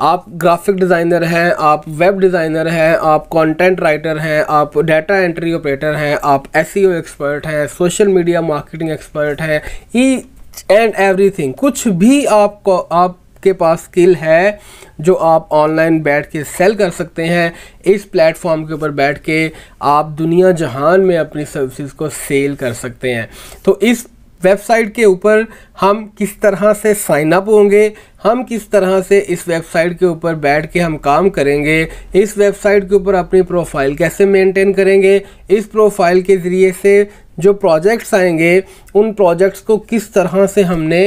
आप ग्राफिक डिज़ाइनर हैं, आप वेब डिज़ाइनर हैं, आप कंटेंट राइटर हैं, आप डाटा एंट्री ऑपरेटर हैं, आप एस एक्सपर्ट हैं सोशल मीडिया मार्केटिंग एक्सपर्ट हैं ईच एंड एवरीथिंग कुछ भी आपको, आपके पास स्किल है जो आप ऑनलाइन बैठ के सेल कर सकते हैं, इस प्लेटफॉर्म के ऊपर बैठ के आप दुनिया जहान में अपनी सर्विसेज़ को सेल कर सकते हैं। तो इस वेबसाइट के ऊपर हम किस तरह से साइन अप होंगे, हम किस तरह से इस वेबसाइट के ऊपर बैठ के हम काम करेंगे, इस वेबसाइट के ऊपर अपनी प्रोफ़ाइल कैसे मेंटेन करेंगे, इस प्रोफ़ाइल के ज़रिए से जो प्रोजेक्ट्स आएँगे, उन प्रोजेक्ट्स को किस तरह से हमने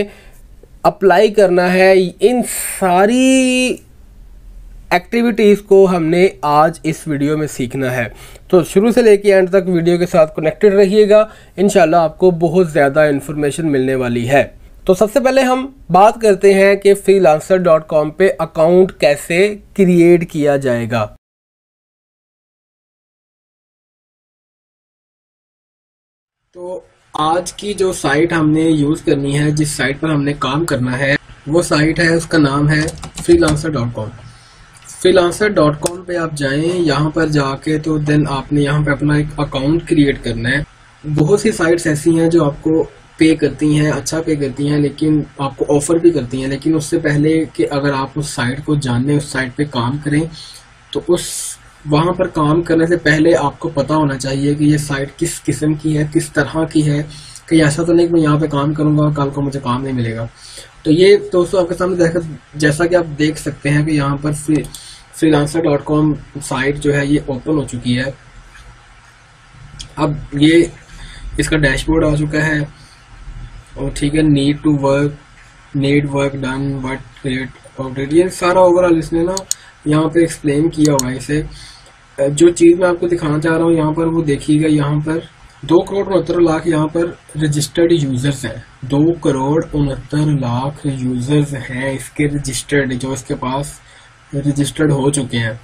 अप्लाई करना है, इन सारी एक्टिविटीज़ को हमने आज इस वीडियो में सीखना है। तो शुरू से लेके एंड तक वीडियो के साथ कनेक्टेड रहिएगा। इन आपको बहुत ज़्यादा इन्फॉर्मेशन मिलने वाली है। तो सबसे पहले हम बात करते हैं कि फ्री लांसर डॉट कॉम पर अकाउंट कैसे क्रिएट किया जाएगा। तो आज की जो साइट हमने यूज़ करनी है, जिस साइट पर हमने काम करना है, वो साइट है, उसका नाम है freelancer dot com freelancer dot com पे आप जाएँ, यहाँ पर जाके तो देन आपने यहाँ पे अपना एक अकाउंट क्रिएट करना है। बहुत सी साइट्स ऐसी हैं जो आपको पे करती हैं अच्छा पे करती हैं, लेकिन आपको ऑफ़र भी करती हैं, लेकिन उससे पहले कि अगर आप उस साइट को जानने, उस साइट पे काम करें तो उस वहाँ पर काम करने से पहले आपको पता होना चाहिए कि ये साइट किस किस्म की है, किस तरह की है। कि ऐसा तो नहीं कि मैं यहाँ पे काम करूँगा कल को मुझे काम नहीं मिलेगा। तो ये दोस्तों आपके सामने जैसा कि आप देख सकते हैं कि यहाँ पर फ्री साइट जो है ये ओपन हो चुकी है। अब ये इसका डैशबोर्ड आ चुका है और ठीक है need to work need work done what create ये सारा ओवरऑल इसने ना यहाँ पे एक्सप्लेन किया हुआ इसे। जो चीज़ मैं आपको दिखाना चाह रहा हूँ, यहाँ पर वो देखिएगा, यहाँ पर दो करोड़ उनहत्तर लाख यहाँ पर रजिस्टर्ड यूज़र्स हैं। दो करोड़ उनहत्तर लाख यूज़र्स हैं इसके रजिस्टर्ड जो इसके पास रजिस्टर्ड हो चुके हैं,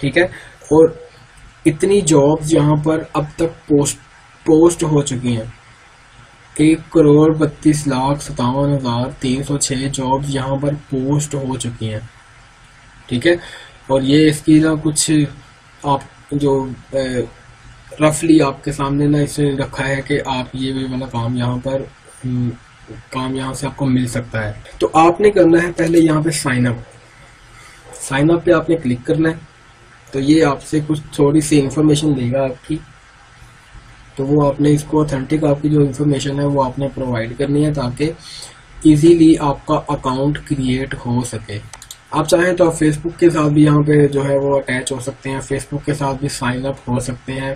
ठीक है? और इतनी जॉब्स यहाँ पर अब तक पोस्ट पोस्ट हो चुकी हैं। एक करोड़ बत्तीस लाख सतावन हज़ार तीन सौ छह जॉब्स यहाँ पर पोस्ट हो चुकी हैं, ठीक है? और ये इसकी ना कुछ आप जो रफली आपके सामने ना इसे रखा है कि आप ये वाला काम यहाँ पर काम यहाँ से आपको मिल सकता है। तो आपने करना है पहले यहाँ पे साइन अप साइन अप पे आपने क्लिक करना है। तो ये आपसे कुछ थोड़ी सी इंफॉर्मेशन देगा आपकी। तो वो आपने इसको ऑथेंटिक आपकी जो इन्फॉर्मेशन है वो आपने प्रोवाइड करनी है ताकि इजीली आपका अकाउंट क्रिएट हो सके। आप चाहें तो आप फेसबुक के साथ भी यहाँ पे जो है वो अटैच हो सकते हैं फेसबुक के साथ भी साइन अप हो सकते हैं।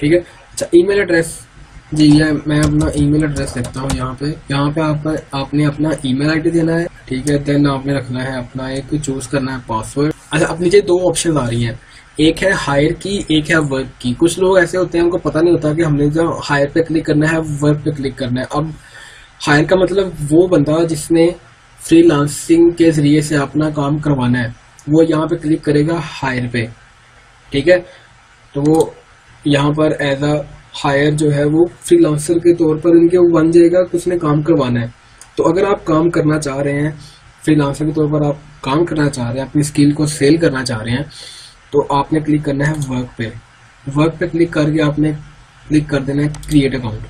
ठीक है? अच्छा ईमेल एड्रेस जी, ये मैं अपना ईमेल एड्रेस लिखता हूँ यहाँ पे। यहाँ पे आप आपने अपना ईमेल आईडी देना है। ठीक है देन आपने रखना है अपना एक चूज़ करना है पासवर्ड अच्छा अब नीचे दो ऑप्शन आ रही हैं। एक है हायर की, एक है वर्क की। कुछ लोग ऐसे होते हैं, उनको पता नहीं होता कि हमने जो हायर पे क्लिक करना है वर्क पे क्लिक करना है। अब हायर का मतलब वो बंदा जिसने फ्रीलांसिंग के ज़रिए से अपना काम करवाना है, वो यहाँ पे क्लिक करेगा हायर पे, ठीक है? तो वो यहाँ पर एज अ हायर जो है वो फ्रीलांसर के तौर पर इनके बन जाएगा, कि उसने काम करवाना है। तो अगर आप काम करना चाह रहे हैं फ्रीलांसर के तौर पर आप काम करना चाह रहे हैं, अपनी स्किल को सेल करना चाह रहे हैं तो आपने क्लिक करना है वर्क पे। वर्क पे क्लिक करके आपने क्लिक कर देना है क्रिएट अकाउंट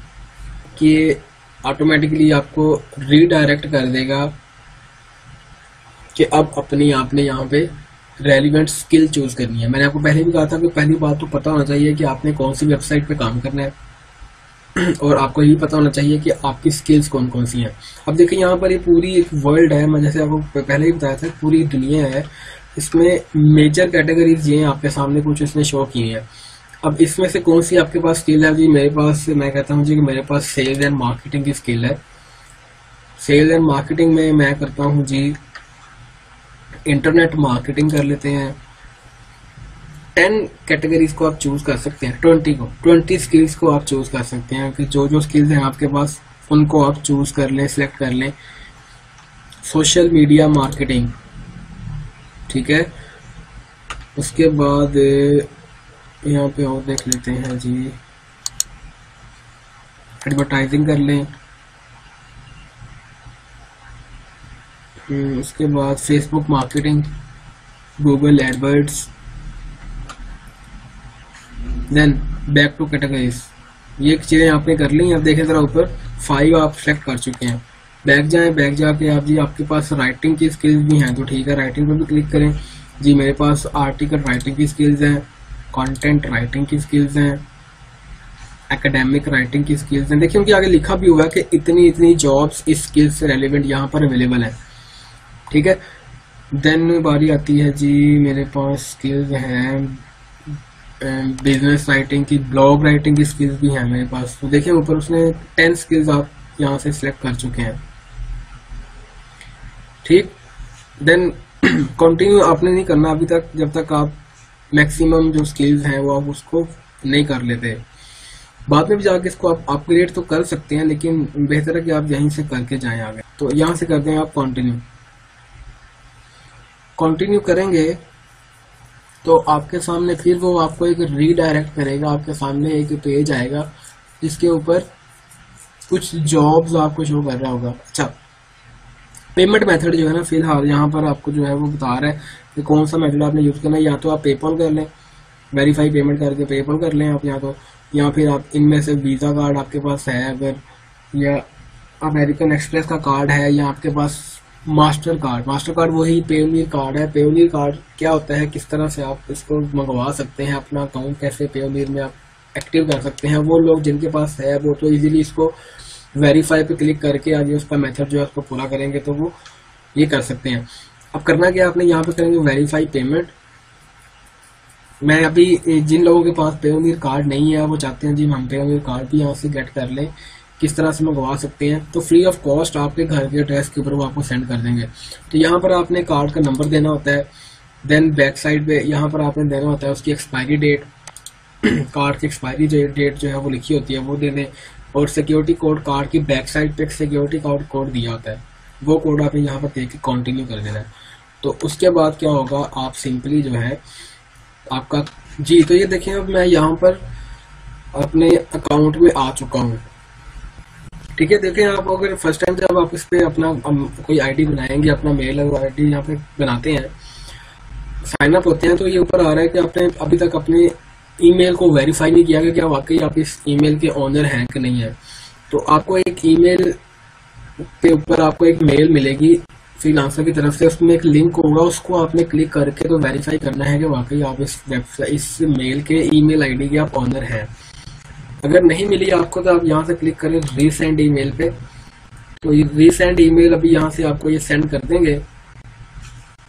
कि ऑटोमेटिकली आपको रीडायरेक्ट कर देगा कि अब अपनी आपने यहाँ पे रेलिवेंट स्किल चूज़ करनी है। मैंने आपको पहले भी कहा था कि पहली बात तो पता होना चाहिए कि आपने कौन सी वेबसाइट पे काम करना है। और आपको यही पता होना चाहिए कि आपकी स्किल्स कौन कौन सी हैं। अब देखिए, यहाँ पर ये पूरी एक वर्ल्ड है। मैं जैसे आपको पहले ही बताया था, पूरी दुनिया है। इसमें मेजर कैटेगरीज ये हैं आपके सामने, कुछ इसने शो किए हैं। अब इसमें से कौन सी आपके पास स्किल है? जी, मेरे पास, मैं कहता हूँ जी कि मेरे पास सेल्स एंड मार्केटिंग की स्किल है। सेल्स एंड मार्केटिंग में मैं करता हूँ जी इंटरनेट मार्केटिंग कर लेते हैं। टेन कैटेगरीज को आप चूज़ कर सकते हैं। ट्वेंटी को। ट्वेंटी स्किल्स को आप चूज़ कर सकते हैं कि जो जो स्किल्स हैं आपके पास, उनको आप चूज़ कर लें सिलेक्ट कर लें। सोशल मीडिया मार्केटिंग ठीक है? उसके बाद, यहाँ पे और देख लेते हैं जी। एडवर्टाइजिंग कर लें। उसके बाद Facebook marketing Google AdWords then back to categories ये चीज़ें आपने कर ली अब देखें ज़रा ऊपर। फाइव आप सेलेक्ट कर चुके हैं। बैक जाएँ बैक जाके आप जी, आपके पास राइटिंग की स्किल्स भी हैं तो ठीक है राइटिंग पर भी क्लिक करें। जी, मेरे पास आर्टिकल राइटिंग की स्किल्स हैं कंटेंट राइटिंग की स्किल्स हैं एकेडमिक राइटिंग की स्किल्स हैं। देखिए, उनके आगे लिखा भी हुआ है कि इतनी इतनी जॉब्स इस स्किल्स से रेलिवेंट यहाँ पर अवेलेबल है। ठीक है? देन बारी आती है जी, मेरे पास स्किल्स हैं बिज़नेस राइटिंग की ब्लॉग राइटिंग की स्किल्स भी हैं मेरे पास। तो देखिए, ऊपर उसने टेन स्किल्स आप यहाँ से सिलेक्ट कर चुके हैं। ठीक? देन कंटिन्यू आपने नहीं करना अभी तक, जब तक आप मैक्सिमम जो स्किल्स हैं वो आप उसको नहीं कर लेते। बाद में भी जाके इसको आप अपग्रेड तो कर सकते हैं, लेकिन बेहतर है कि आप यहीं से करके जाएँ आगे। तो यहाँ से करते हैं आप कंटिन्यू कंटिन्यू करेंगे तो आपके सामने फिर वो आपको एक रीडायरेक्ट करेगा, आपके सामने एक पेज आएगा, जिसके ऊपर कुछ जॉब्स आपको शो कर रहा होगा। अच्छा पेमेंट मेथड जो है ना, फ़िलहाल यहाँ पर आपको जो है वो बता रहा है कि कौन सा मेथड आपने यूज़ करना है। या तो आप पेपल कर लें वेरीफाई पेमेंट करके पेपॉल कर लें आप या तो या फिर आप इनमें से वीज़ा कार्ड आपके पास है अगर, या अमेरिकन एक्सप्रेस का कार्ड है, या आपके पास मास्टर कार्ड मास्टर कार्ड वही पेवनीर कार्ड है। पेवनीर कार्ड क्या होता है? किस तरह से आप इसको मंगवा सकते हैं? अपना अकाउंट कैसे पेवनीर में आप एक्टिव कर सकते हैं? वो लोग जिनके पास है, वो तो इजीली इसको वेरीफाई पे क्लिक करके आगे उसका मेथड जो है उसको पूरा करेंगे तो वो ये कर सकते हैं। अब करना क्या आपने यहाँ पे करेंगे वेरीफाई पेमेंट मैं अभी जिन लोगों के पास पेवनीर कार्ड नहीं है, वो चाहते हैं जी हम पेवनीर कार्ड भी यहाँ से गेट कर लें। किस तरह से मंगवा सकते हैं तो फ्री ऑफ़ कॉस्ट आपके घर के एड्रेस के ऊपर वो आपको सेंड कर देंगे। तो यहाँ पर आपने कार्ड का नंबर देना होता है देन बैक साइड पे यहाँ पर आपने देना होता है उसकी एक्सपायरी डेट कार्ड की एक्सपायरी डेट जो है वो लिखी होती है, वो दे दें। और सिक्योरिटी कोड कार्ड की बैक साइड पे सिक्योरिटी कार्ड कोड दिया होता है। वो कोड आपने यहाँ पर दे के कंटिन्यू कर देना है। तो उसके बाद क्या होगा, आप सिंपली जो है, आपका, जी तो ये देखें, अब मैं यहाँ पर अपने अकाउंट में आ चुका हूँ। ठीक है देखें आप अगर फ़र्स्ट टाइम जब आप इस पर अपना कोई आईडी बनाएँगे, अपना मेल आईडी यहाँ पे बनाते हैं साइन अप होते हैं तो ये ऊपर आ रहा है कि आपने अभी तक अपने ईमेल को वेरीफाई नहीं किया कि क्या वाकई आप इस ईमेल के ऑनर हैं कि नहीं है। तो आपको एक ईमेल के ऊपर आपको एक मेल मिलेगी फ्रीलांसर की तरफ़ से, उसमें एक लिंक होगा, उसको आपने क्लिक करके तो वेरीफाई करना है कि वाकई आप इस वेबसाइट इस मेल के ईमेल आईडी के आप ऑनर हैं। अगर नहीं मिली आपको तो आप यहाँ से क्लिक करें रीसेंड ईमेल पे। तो ये रीसेंड ईमेल अभी यहाँ से आपको ये सेंड कर देंगे।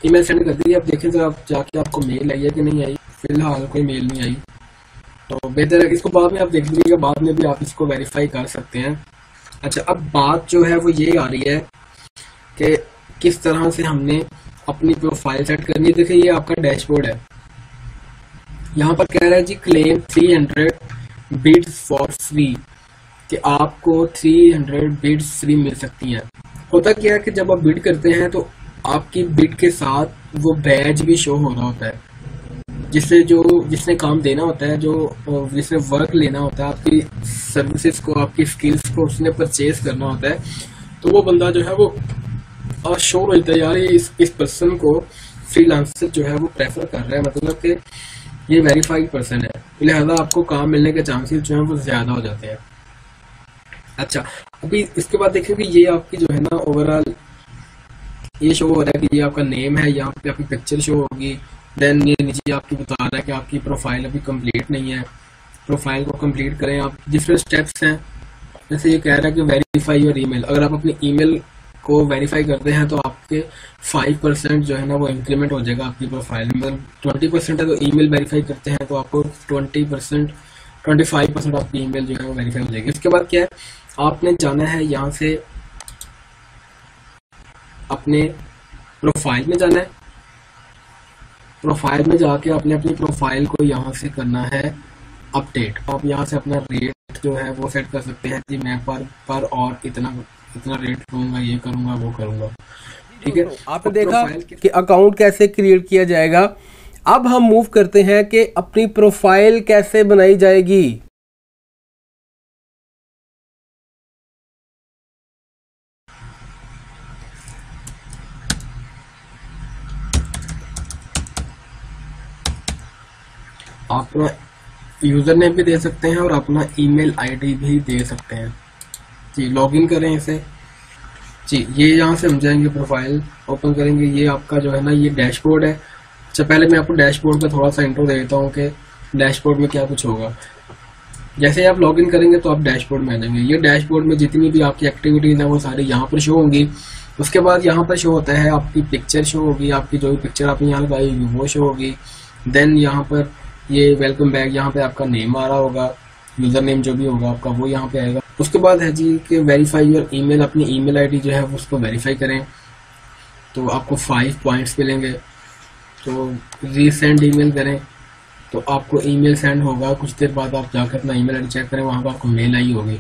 ईमेल सेंड कर दी। आप देखें तो आप जाके आपको मेल आई है कि नहीं आई। फ़िलहाल कोई मेल नहीं आई। तो बेहतर है इसको बाद में आप देख लीजिएगा, बाद में भी आप इसको वेरीफाई कर सकते हैं। अच्छा अब बात जो है वो ये आ रही है कि किस तरह से हमने अपनी प्रोफ़ाइल सेट करनी है। देखिए, ये आपका डैशबोर्ड है। यहाँ पर कह रहा है जी क्लेम 300 बिड्स फॉर फ्री कि आपको 300 बिड्स फ्री मिल सकती हैं। होता क्या है कि जब आप बिड करते हैं तो आपकी बिड के साथ वो बैज भी शो हो रहा होता है। जिससे जो, जिसने काम देना होता है, जो, जिसने वर्क लेना होता है, आपकी सर्विसेज़ को, आपकी स्किल्स को उसने परचेज करना होता है तो वो बंदा जो है वो शो मिलता है, यार इस इस पर्सन को फ्रीलांसर जो है वो प्रेफर कर रहा है। मतलब कि ये वेरीफाइड पर्सन है। लिहाजा आपको काम मिलने के चांसेस जो है वो ज़्यादा हो जाते हैं। अच्छा अभी इसके बाद देखें कि ये आपकी जो है ना ओवरऑल ये शो हो रहा है कि ये आपका नेम है, यहाँ पे आपकी पिक्चर शो होगी। देन ये नीचे आपकी बता रहा है कि आपकी प्रोफ़ाइल अभी कंप्लीट नहीं है। प्रोफ़ाइल को कंप्लीट करें आप। डिफरेंट स्टेप्स हैं। जैसे ये कह रहा है कि वेरीफाई योर ईमेल अगर आप अपनी ईमेल को वेरीफाई करते हैं तो आपके फाइव परसेंट जो है ना वो इंक्रीमेंट हो जाएगा आपकी प्रोफ़ाइल में ट्वेंटी परसेंट है तो ईमेल वेरीफाई करते हैं तो आपको twenty percent twenty five percent आपकी ईमेल जो है वो वेरीफाई हो जाएगी। इसके बाद क्या है? आपने जाना है यहाँ से अपने प्रोफ़ाइल में जाना है। प्रोफ़ाइल में जाके आपने अपनी प्रोफ़ाइल को यहाँ से करना है अपडेट आप यहाँ से अपना रेट जो है वो सेट कर सकते हैं कि मैं पर पर और इतना इतना रेट करूँगा ये करूँगा वो करूँगा। ठीक है? आपने देखा कि अकाउंट कैसे क्रिएट किया जाएगा? अब हम मूव करते हैं कि अपनी प्रोफ़ाइल कैसे बनाई जाएगी। आप यूज़र नेम भी दे सकते हैं और अपना ईमेल आईडी भी दे सकते हैं। जी लॉगिन करें इसे। जी, ये यहाँ से हम जाएँगे प्रोफ़ाइल ओपन करेंगे। ये आपका जो है ना, ये डैशबोर्ड है। अच्छा पहले मैं आपको डैशबोर्ड पे थोड़ा सा इंट्रो दे देता हूँ कि डैशबोर्ड में क्या कुछ होगा। जैसे आप लॉगिन करेंगे तो आप डैशबोर्ड में आ जाएँगे। ये डैशबोर्ड में जितनी भी आपकी एक्टिविटीज़ है, वो सारी यहाँ पर शो होंगी। उसके बाद यहाँ पर शो होता है आपकी पिक्चर शो होगी। आपकी जो भी पिक्चर आपने यहाँ लगाई होगी, वो शो होगी। देन यहाँ पर ये वेलकम बैक यहाँ पे आपका नेम आ रहा होगा यूज़र नेम जो भी होगा आपका, वो यहाँ पे आएगा। उसके बाद है जी कि वेरीफाई योर ईमेल अपनी ईमेल आईडी जो है, उसको वेरीफाई करें। तो आपको फाइव पॉइंट्स मिलेंगे। तो रीसेंड ईमेल करें। तो आपको ईमेल सेंड होगा। कुछ देर बाद आप जाकर अपना ईमेल आईडी चेक करें। वहाँ पर आपको मेल आई होगी।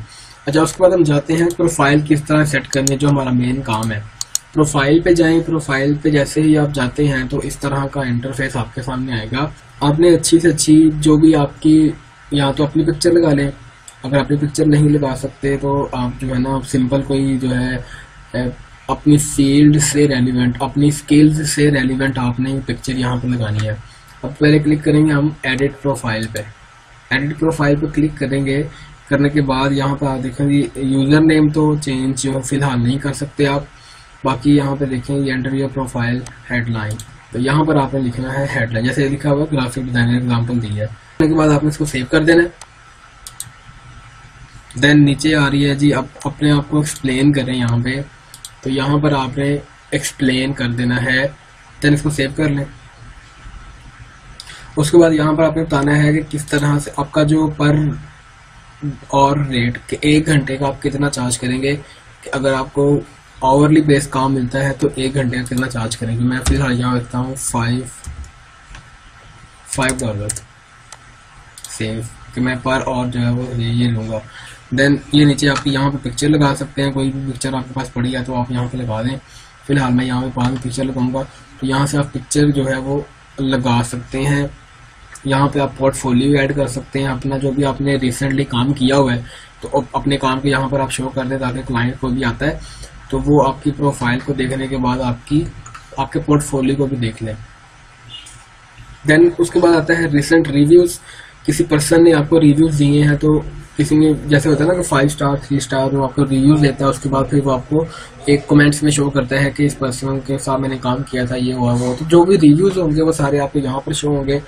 अच्छा उसके बाद हम जाते हैं प्रोफ़ाइल किस तरह सेट करनी जो हमारा मेन काम है। प्रोफ़ाइल पे जाएँ। प्रोफ़ाइल पे जैसे ही आप जाते हैं तो इस तरह का इंटरफेस आपके सामने आएगा। आपने अच्छी से अच्छी जो भी आपकी, या तो अपनी पिक्चर लगा लें। अगर अपनी पिक्चर नहीं लगा सकते तो आप जो है ना सिंपल कोई जो है अपनी फ़ील्ड से रेलिवेंट अपनी स्किल्स से रेलिवेंट आपने पिक्चर यहाँ पर लगानी है। अब पहले क्लिक करेंगे हम एडिट प्रोफ़ाइल पे। एडिट प्रोफ़ाइल पे क्लिक करेंगे। करने के बाद यहाँ पर आप देखेंगे यूज़र नेम तो चेंज जो फ़िलहाल नहीं कर सकते आप। बाकी यहाँ पे देखें, ये एंटर योर प्रोफ़ाइल हेडलाइन तो यहाँ पर आपने लिखना है हेडलाइन जैसे लिखा हुआ ग्राफिक डिज़ाइनर एग्ज़ाम्पल दी है। के बाद आपने इसको सेव कर देना है। देन नीचे आ रही है जी आप अपने आप को एक्सप्लेन करें यहाँ पे। तो यहाँ पर आपने एक्सप्लेन कर देना है। देन इसको सेव कर लें। उसके बाद यहाँ पर आपने बताना है कि किस तरह से आपका जो पर और रेट के एक घंटे का आप कितना चार्ज करेंगे। कि अगर आपको आवरली बेस काम मिलता है तो एक घंटे का कितना चार्ज करेंगे। मैं फ़िलहाल यहाँ रखता हूँ फाइव फाइव डॉलर सेव कि मैं पर और जो है वो ये, ये लूँगा। देन ये नीचे आपकी यहाँ पे पिक्चर लगा सकते हैं। कोई भी पिक्चर आपके पास पड़ी है तो आप यहाँ पे लगा दें। फ़िलहाल मैं यहाँ पे पाँच पिक्चर लगाऊँगा। तो यहाँ से आप पिक्चर जो है वो लगा सकते हैं। यहाँ पे आप पोर्टफोलियो ऐड कर सकते हैं। अपना जो भी आपने रिसेंटली काम किया हुआ है तो अपने काम के यहाँ पर आप शो कर दें ताकि क्लाइंट को भी आता है। तो वो आपकी प्रोफ़ाइल को देखने के बाद आपकी, आपके पोर्टफोलियो को भी देख लें। देन उसके बाद आता है रिसेंट रिव्यूज़ किसी पर्सन ने आपको रिव्यूज़ दिए हैं तो किसी ने जैसे होता है ना कि फाइव स्टार थ्री स्टार वो आपको रिव्यूज़ देता है, उसके बाद फिर वो आपको एक कमेंट्स में शो करता है कि इस पर्सन के साथ मैंने काम किया था, ये हुआ, वो। तो जो भी रिव्यूज़ होंगे, वो सारे आपके यहाँ पर शो होंगे।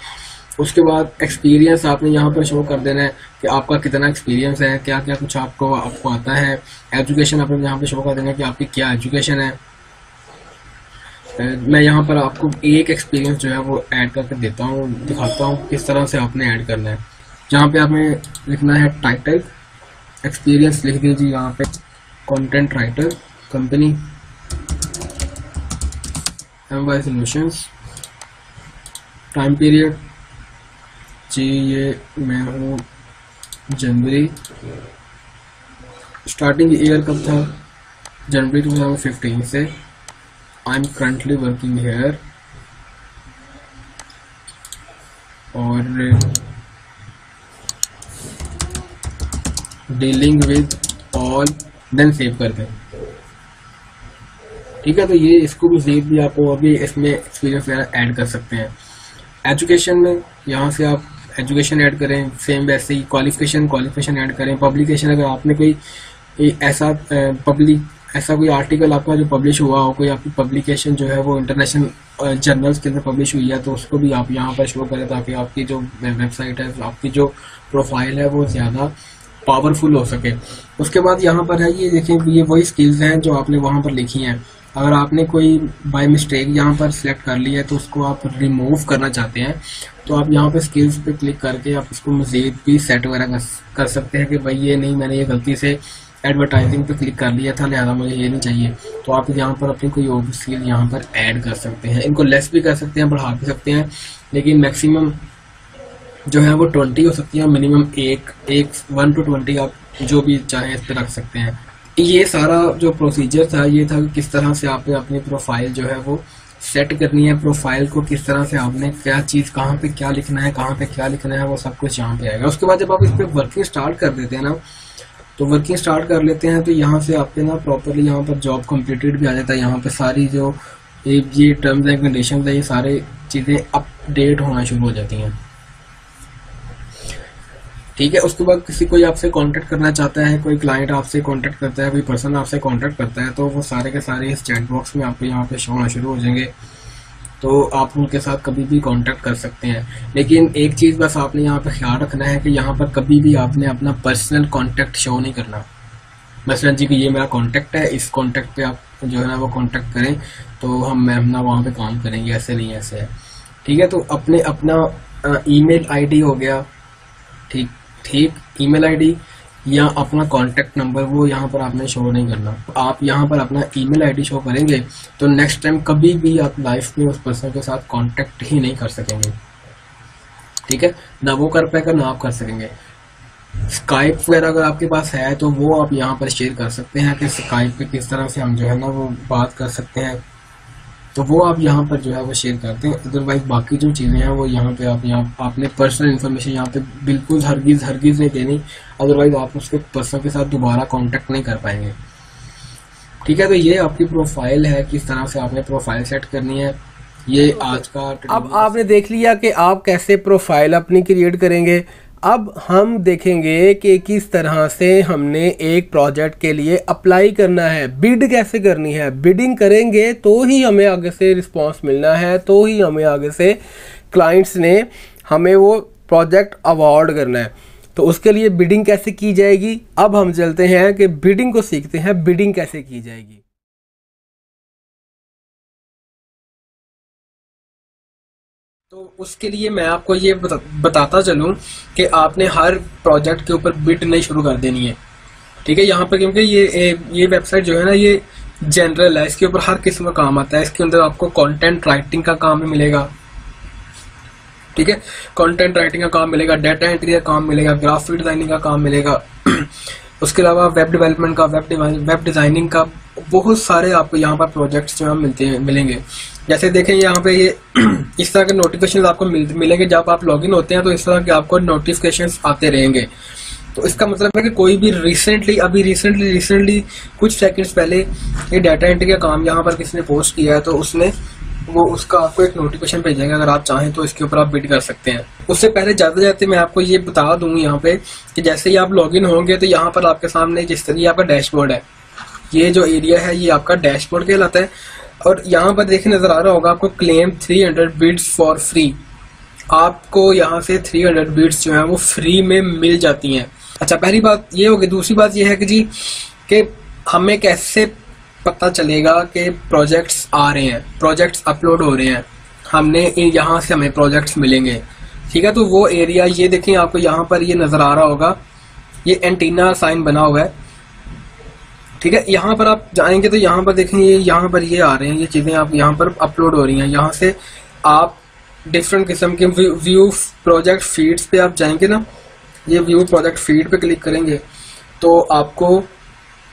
उसके बाद एक्सपीरियंस आपने यहाँ पर शो कर देना है कि आपका कितना एक्सपीरियंस है क्या क्या कुछ आपको आपको आता है। एजुकेशन आपने यहाँ पे शो कर देना है कि आपकी क्या एजुकेशन है। मैं यहाँ पर आपको एक एक्सपीरियंस जो है वो ऐड करके देता हूँ, दिखाता हूँ किस तरह से आपने ऐड करना है। जहाँ पे आपने लिखना है टाइटल एक्सपीरियंस लिख दीजिए यहाँ पे content writer company M Y solutions time period जी, ये मैं हूँ जनवरी स्टार्टिंग ईयर कब था? जनवरी 2015 से। I am currently working here और dealing with all then save कर दें ठीक है तो ये इसको भी सेव भी आप और भी इसमें एक्सपीरियंस वगैरह ऐड कर सकते हैं। एजुकेशन में यहाँ से आप एजुकेशन ऐड करें सेम वैसे ही क्वालिफिकेशन क्वालिफिकेशन ऐड करें। पब्लिकेशन अगर आपने कोई ऐसा पब्लिक ऐसा कोई आर्टिकल आपका जो पब्लिश हुआ हो, कोई आपकी पब्लिकेशन जो है वो इंटरनेशनल जर्नल्स के अंदर पब्लिश हुई है तो उसको भी आप यहाँ पर शो करें ताकि आपकी जो वेबसाइट है, आपकी जो प्रोफ़ाइल है वो ज़्यादा पावरफुल हो सके। उसके बाद यहाँ पर है, ये देखें ये वही स्किल्स हैं जो आपने वहाँ पर लिखी हैं। अगर आपने कोई बाय मिस्टेक यहाँ पर सिलेक्ट कर लिया है तो उसको आप रिमूव करना चाहते हैं तो आप यहाँ पे स्किल्स पे क्लिक करके आप उसको मजीद भी सेट वगैरह कर सकते हैं कि भाई ये नहीं, मैंने ये गलती से एडवर्टाइजिंग पे क्लिक कर लिया था, लिहाजा मुझे ये नहीं चाहिए। तो आप यहाँ पर अपनी कोई और स्किल यहाँ पर ऐड कर सकते हैं। इनको लेस भी कर सकते हैं, बढ़ा भी सकते हैं, लेकिन मैक्सिमम जो है वो ट्वेंटी हो सकती है, मिनिमम एक एक वन टू ट्वेंटी आप जो भी चाहें इस पर रख सकते हैं। ये सारा जो प्रोसीजर था ये था कि किस तरह से आपने अपनी प्रोफ़ाइल जो है वो सेट करनी है प्रोफ़ाइल को किस तरह से आपने क्या चीज़, कहाँ पे क्या लिखना है, कहाँ पे क्या लिखना है, वो सब कुछ यहाँ पे आएगा। उसके बाद जब आप इस पर वर्किंग स्टार्ट कर देते हैं ना तो वर्किंग स्टार्ट कर लेते हैं तो यहाँ से आपके ना प्रॉपरली यहाँ पर जॉब कम्प्लीटेड भी आ जाता है। यहाँ पे सारी जो ये टर्म्स एंड कंडीशन है, ये सारे चीज़ें अपडेट होना शुरू हो जाती हैं। ठीक है, उसके बाद किसी कोई आपसे कांटेक्ट करना चाहता है, कोई क्लाइंट आपसे कांटेक्ट करता है, कोई पर्सन आपसे कांटेक्ट करता है तो वो सारे के सारे इस चैट बॉक्स में आपको यहाँ पे शो होना शुरू हो जाएँगे। तो आप उनके साथ कभी भी कांटेक्ट कर सकते हैं। लेकिन एक चीज़ बस आपने यहाँ पे ख्याल रखना है कि यहाँ पर कभी भी आपने अपना पर्सनल कांटेक्ट शो नहीं करना। मसलन जी कि ये मेरा कांटेक्ट है, इस कांटेक्ट पे आप जो है ना वो कांटेक्ट करें तो हम मैम ना वहाँ पे काम करेंगे, ऐसे नहीं, ऐसे है। ठीक है तो अपने, अपना ईमेल आईडी हो गया, ठीक ठीक ईमेल आईडी या अपना कॉन्टेक्ट नंबर वो यहाँ पर आपने शो नहीं करना। आप यहाँ पर अपना ईमेल आईडी शो करेंगे तो नेक्स्ट टाइम कभी भी आप लाइफ में उस पर्सन के साथ कांटेक्ट ही नहीं कर सकेंगे। ठीक है? ना वो कर पाएगा, ना आप कर सकेंगे। स्काइप वगैरह अगर आपके पास है तो वो आप यहाँ पर शेयर कर सकते हैं कि स्काइप पे किस तरह से हम जो है ना वो बात कर सकते हैं। तो वो आप यहाँ पर जो है वो शेयर करते हैं। अदरवाइज़ बाकी जो चीज़ें हैं, वो यहाँ पे आप यहाँ आपने पर्सनल इन्फॉर्मेशन यहाँ पे बिल्कुल हरगिज हरगिज नहीं देनी। अदरवाइज़ आप उसके पर्सन के साथ दोबारा कांटेक्ट नहीं कर पाएँगे। ठीक है तो ये आपकी प्रोफ़ाइल है, किस तरह से आपने प्रोफ़ाइल सेट करनी है। ये आज का अब आपने देख लिया कि आप कैसे प्रोफ़ाइल अपनी क्रिएट करेंगे। अब हम देखेंगे कि किस तरह से हमने एक प्रोजेक्ट के लिए अप्लाई करना है। बिड कैसे करनी है? बिडिंग करेंगे तो ही हमें आगे से रिस्पांस मिलना है तो ही हमें आगे से क्लाइंट्स ने हमें वो प्रोजेक्ट अवार्ड करना है। तो उसके लिए बिडिंग कैसे की जाएगी? अब हम चलते हैं कि बिडिंग को सीखते हैं। बिडिंग कैसे की जाएगी? उसके लिए मैं आपको ये बता, बताता चलूँ कि आपने हर प्रोजेक्ट के ऊपर बिड नहीं शुरू कर देनी है। ठीक है यहाँ पर क्योंकि ये ये वेबसाइट जो है ना ये जनरल है इसके ऊपर हर किस्म का काम आता है। इसके अंदर आपको कंटेंट राइटिंग का काम मिलेगा। ठीक है कंटेंट राइटिंग का काम मिलेगा डाटा एंट्री का काम मिलेगा ग्राफिक डिज़ाइनिंग का काम मिलेगा। उसके अलावा वेब डेवलपमेंट का वेब वेब डिज़ाइनिंग का बहुत सारे आपको यहाँ पर प्रोजेक्ट्स जो है मिलते हैं मिलेंगे। जैसे देखें यहाँ पे ये इस तरह के नोटिफिकेशन आपको मिल, मिलेंगे जब आप लॉगिन होते हैं तो इस तरह के आपको नोटिफिकेशन आते रहेंगे। तो इसका मतलब है कि कोई भी रिसेंटली अभी रिसेंटली रिसेंटली कुछ सेकंड्स पहले ये डाटा एंट्री का काम यहाँ पर किसी ने पोस्ट किया है तो उसने वो उसका आपको एक नोटिफिकेशन भेजेंगे, अगर आप चाहें तो इसके ऊपर आप बिड कर सकते हैं। उससे पहले जाते जाते मैं आपको ये बता दूँ यहाँ पे कि जैसे ही आप लॉगिन होंगे तो यहाँ पर आपके सामने जिस तरह आपका डैशबोर्ड है। ये जो एरिया है, ये आपका डैशबोर्ड कहलाता है। और यहाँ पर देखिए नज़र आ रहा होगा आपको क्लेम 300 बिड्स फॉर फ्री आपको यहाँ से 300 बिड्स जो है वो फ्री में मिल जाती हैं। अच्छा पहली बात ये होगी दूसरी बात ये है कि जी, कि हमें कैसे पता चलेगा कि प्रोजेक्ट्स आ रहे हैं प्रोजेक्ट्स अपलोड हो रहे हैं। हमने यहाँ से हमें प्रोजेक्ट्स मिलेंगे। ठीक है तो वो एरिया ये देखें आपको यहाँ पर ये नज़र आ रहा होगा। ये एंटीना साइन बना हुआ है। ठीक है, यहाँ पर आप जाएँगे तो यहाँ पर देखें ये यहाँ पर ये आ रहे हैं, ये चीज़ें आप यहाँ पर अपलोड हो रही हैं। यहाँ से आप डिफरेंट किस्म के व्यू प्रोजेक्ट फीड्स पे आप जाएँगे ना, ये व्यू प्रोजेक्ट फ़ीड पे क्लिक करेंगे तो आपको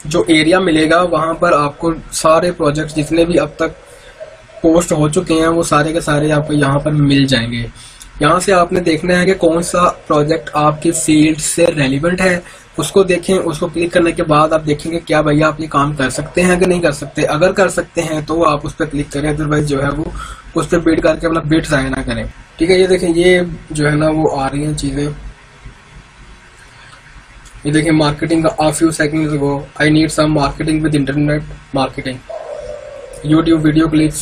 जो एरिया मिलेगा, वहाँ पर आपको सारे प्रोजेक्ट जितने भी अब तक पोस्ट हो चुके हैं, वो सारे के सारे आपको यहाँ पर मिल जाएँगे। यहाँ से आपने देखना है कि कौन सा प्रोजेक्ट आपकी फ़ील्ड से रेलिवेंट है। उसको देखें, उसको क्लिक करने के बाद आप देखेंगे, क्या भैया आप ये काम कर सकते हैं कि नहीं कर सकते? अगर कर सकते हैं तो आप उस पर क्लिक करें। अदरवाइज़ जो है वो उस पर बीट करके अपना बिट जाया ना करें। ठीक है, ये देखें, ये जो है ना वो आ रही हैं चीज़ें। ये देखें मार्केटिंग का a few seconds ago I need some marketing with internet marketing YouTube video clips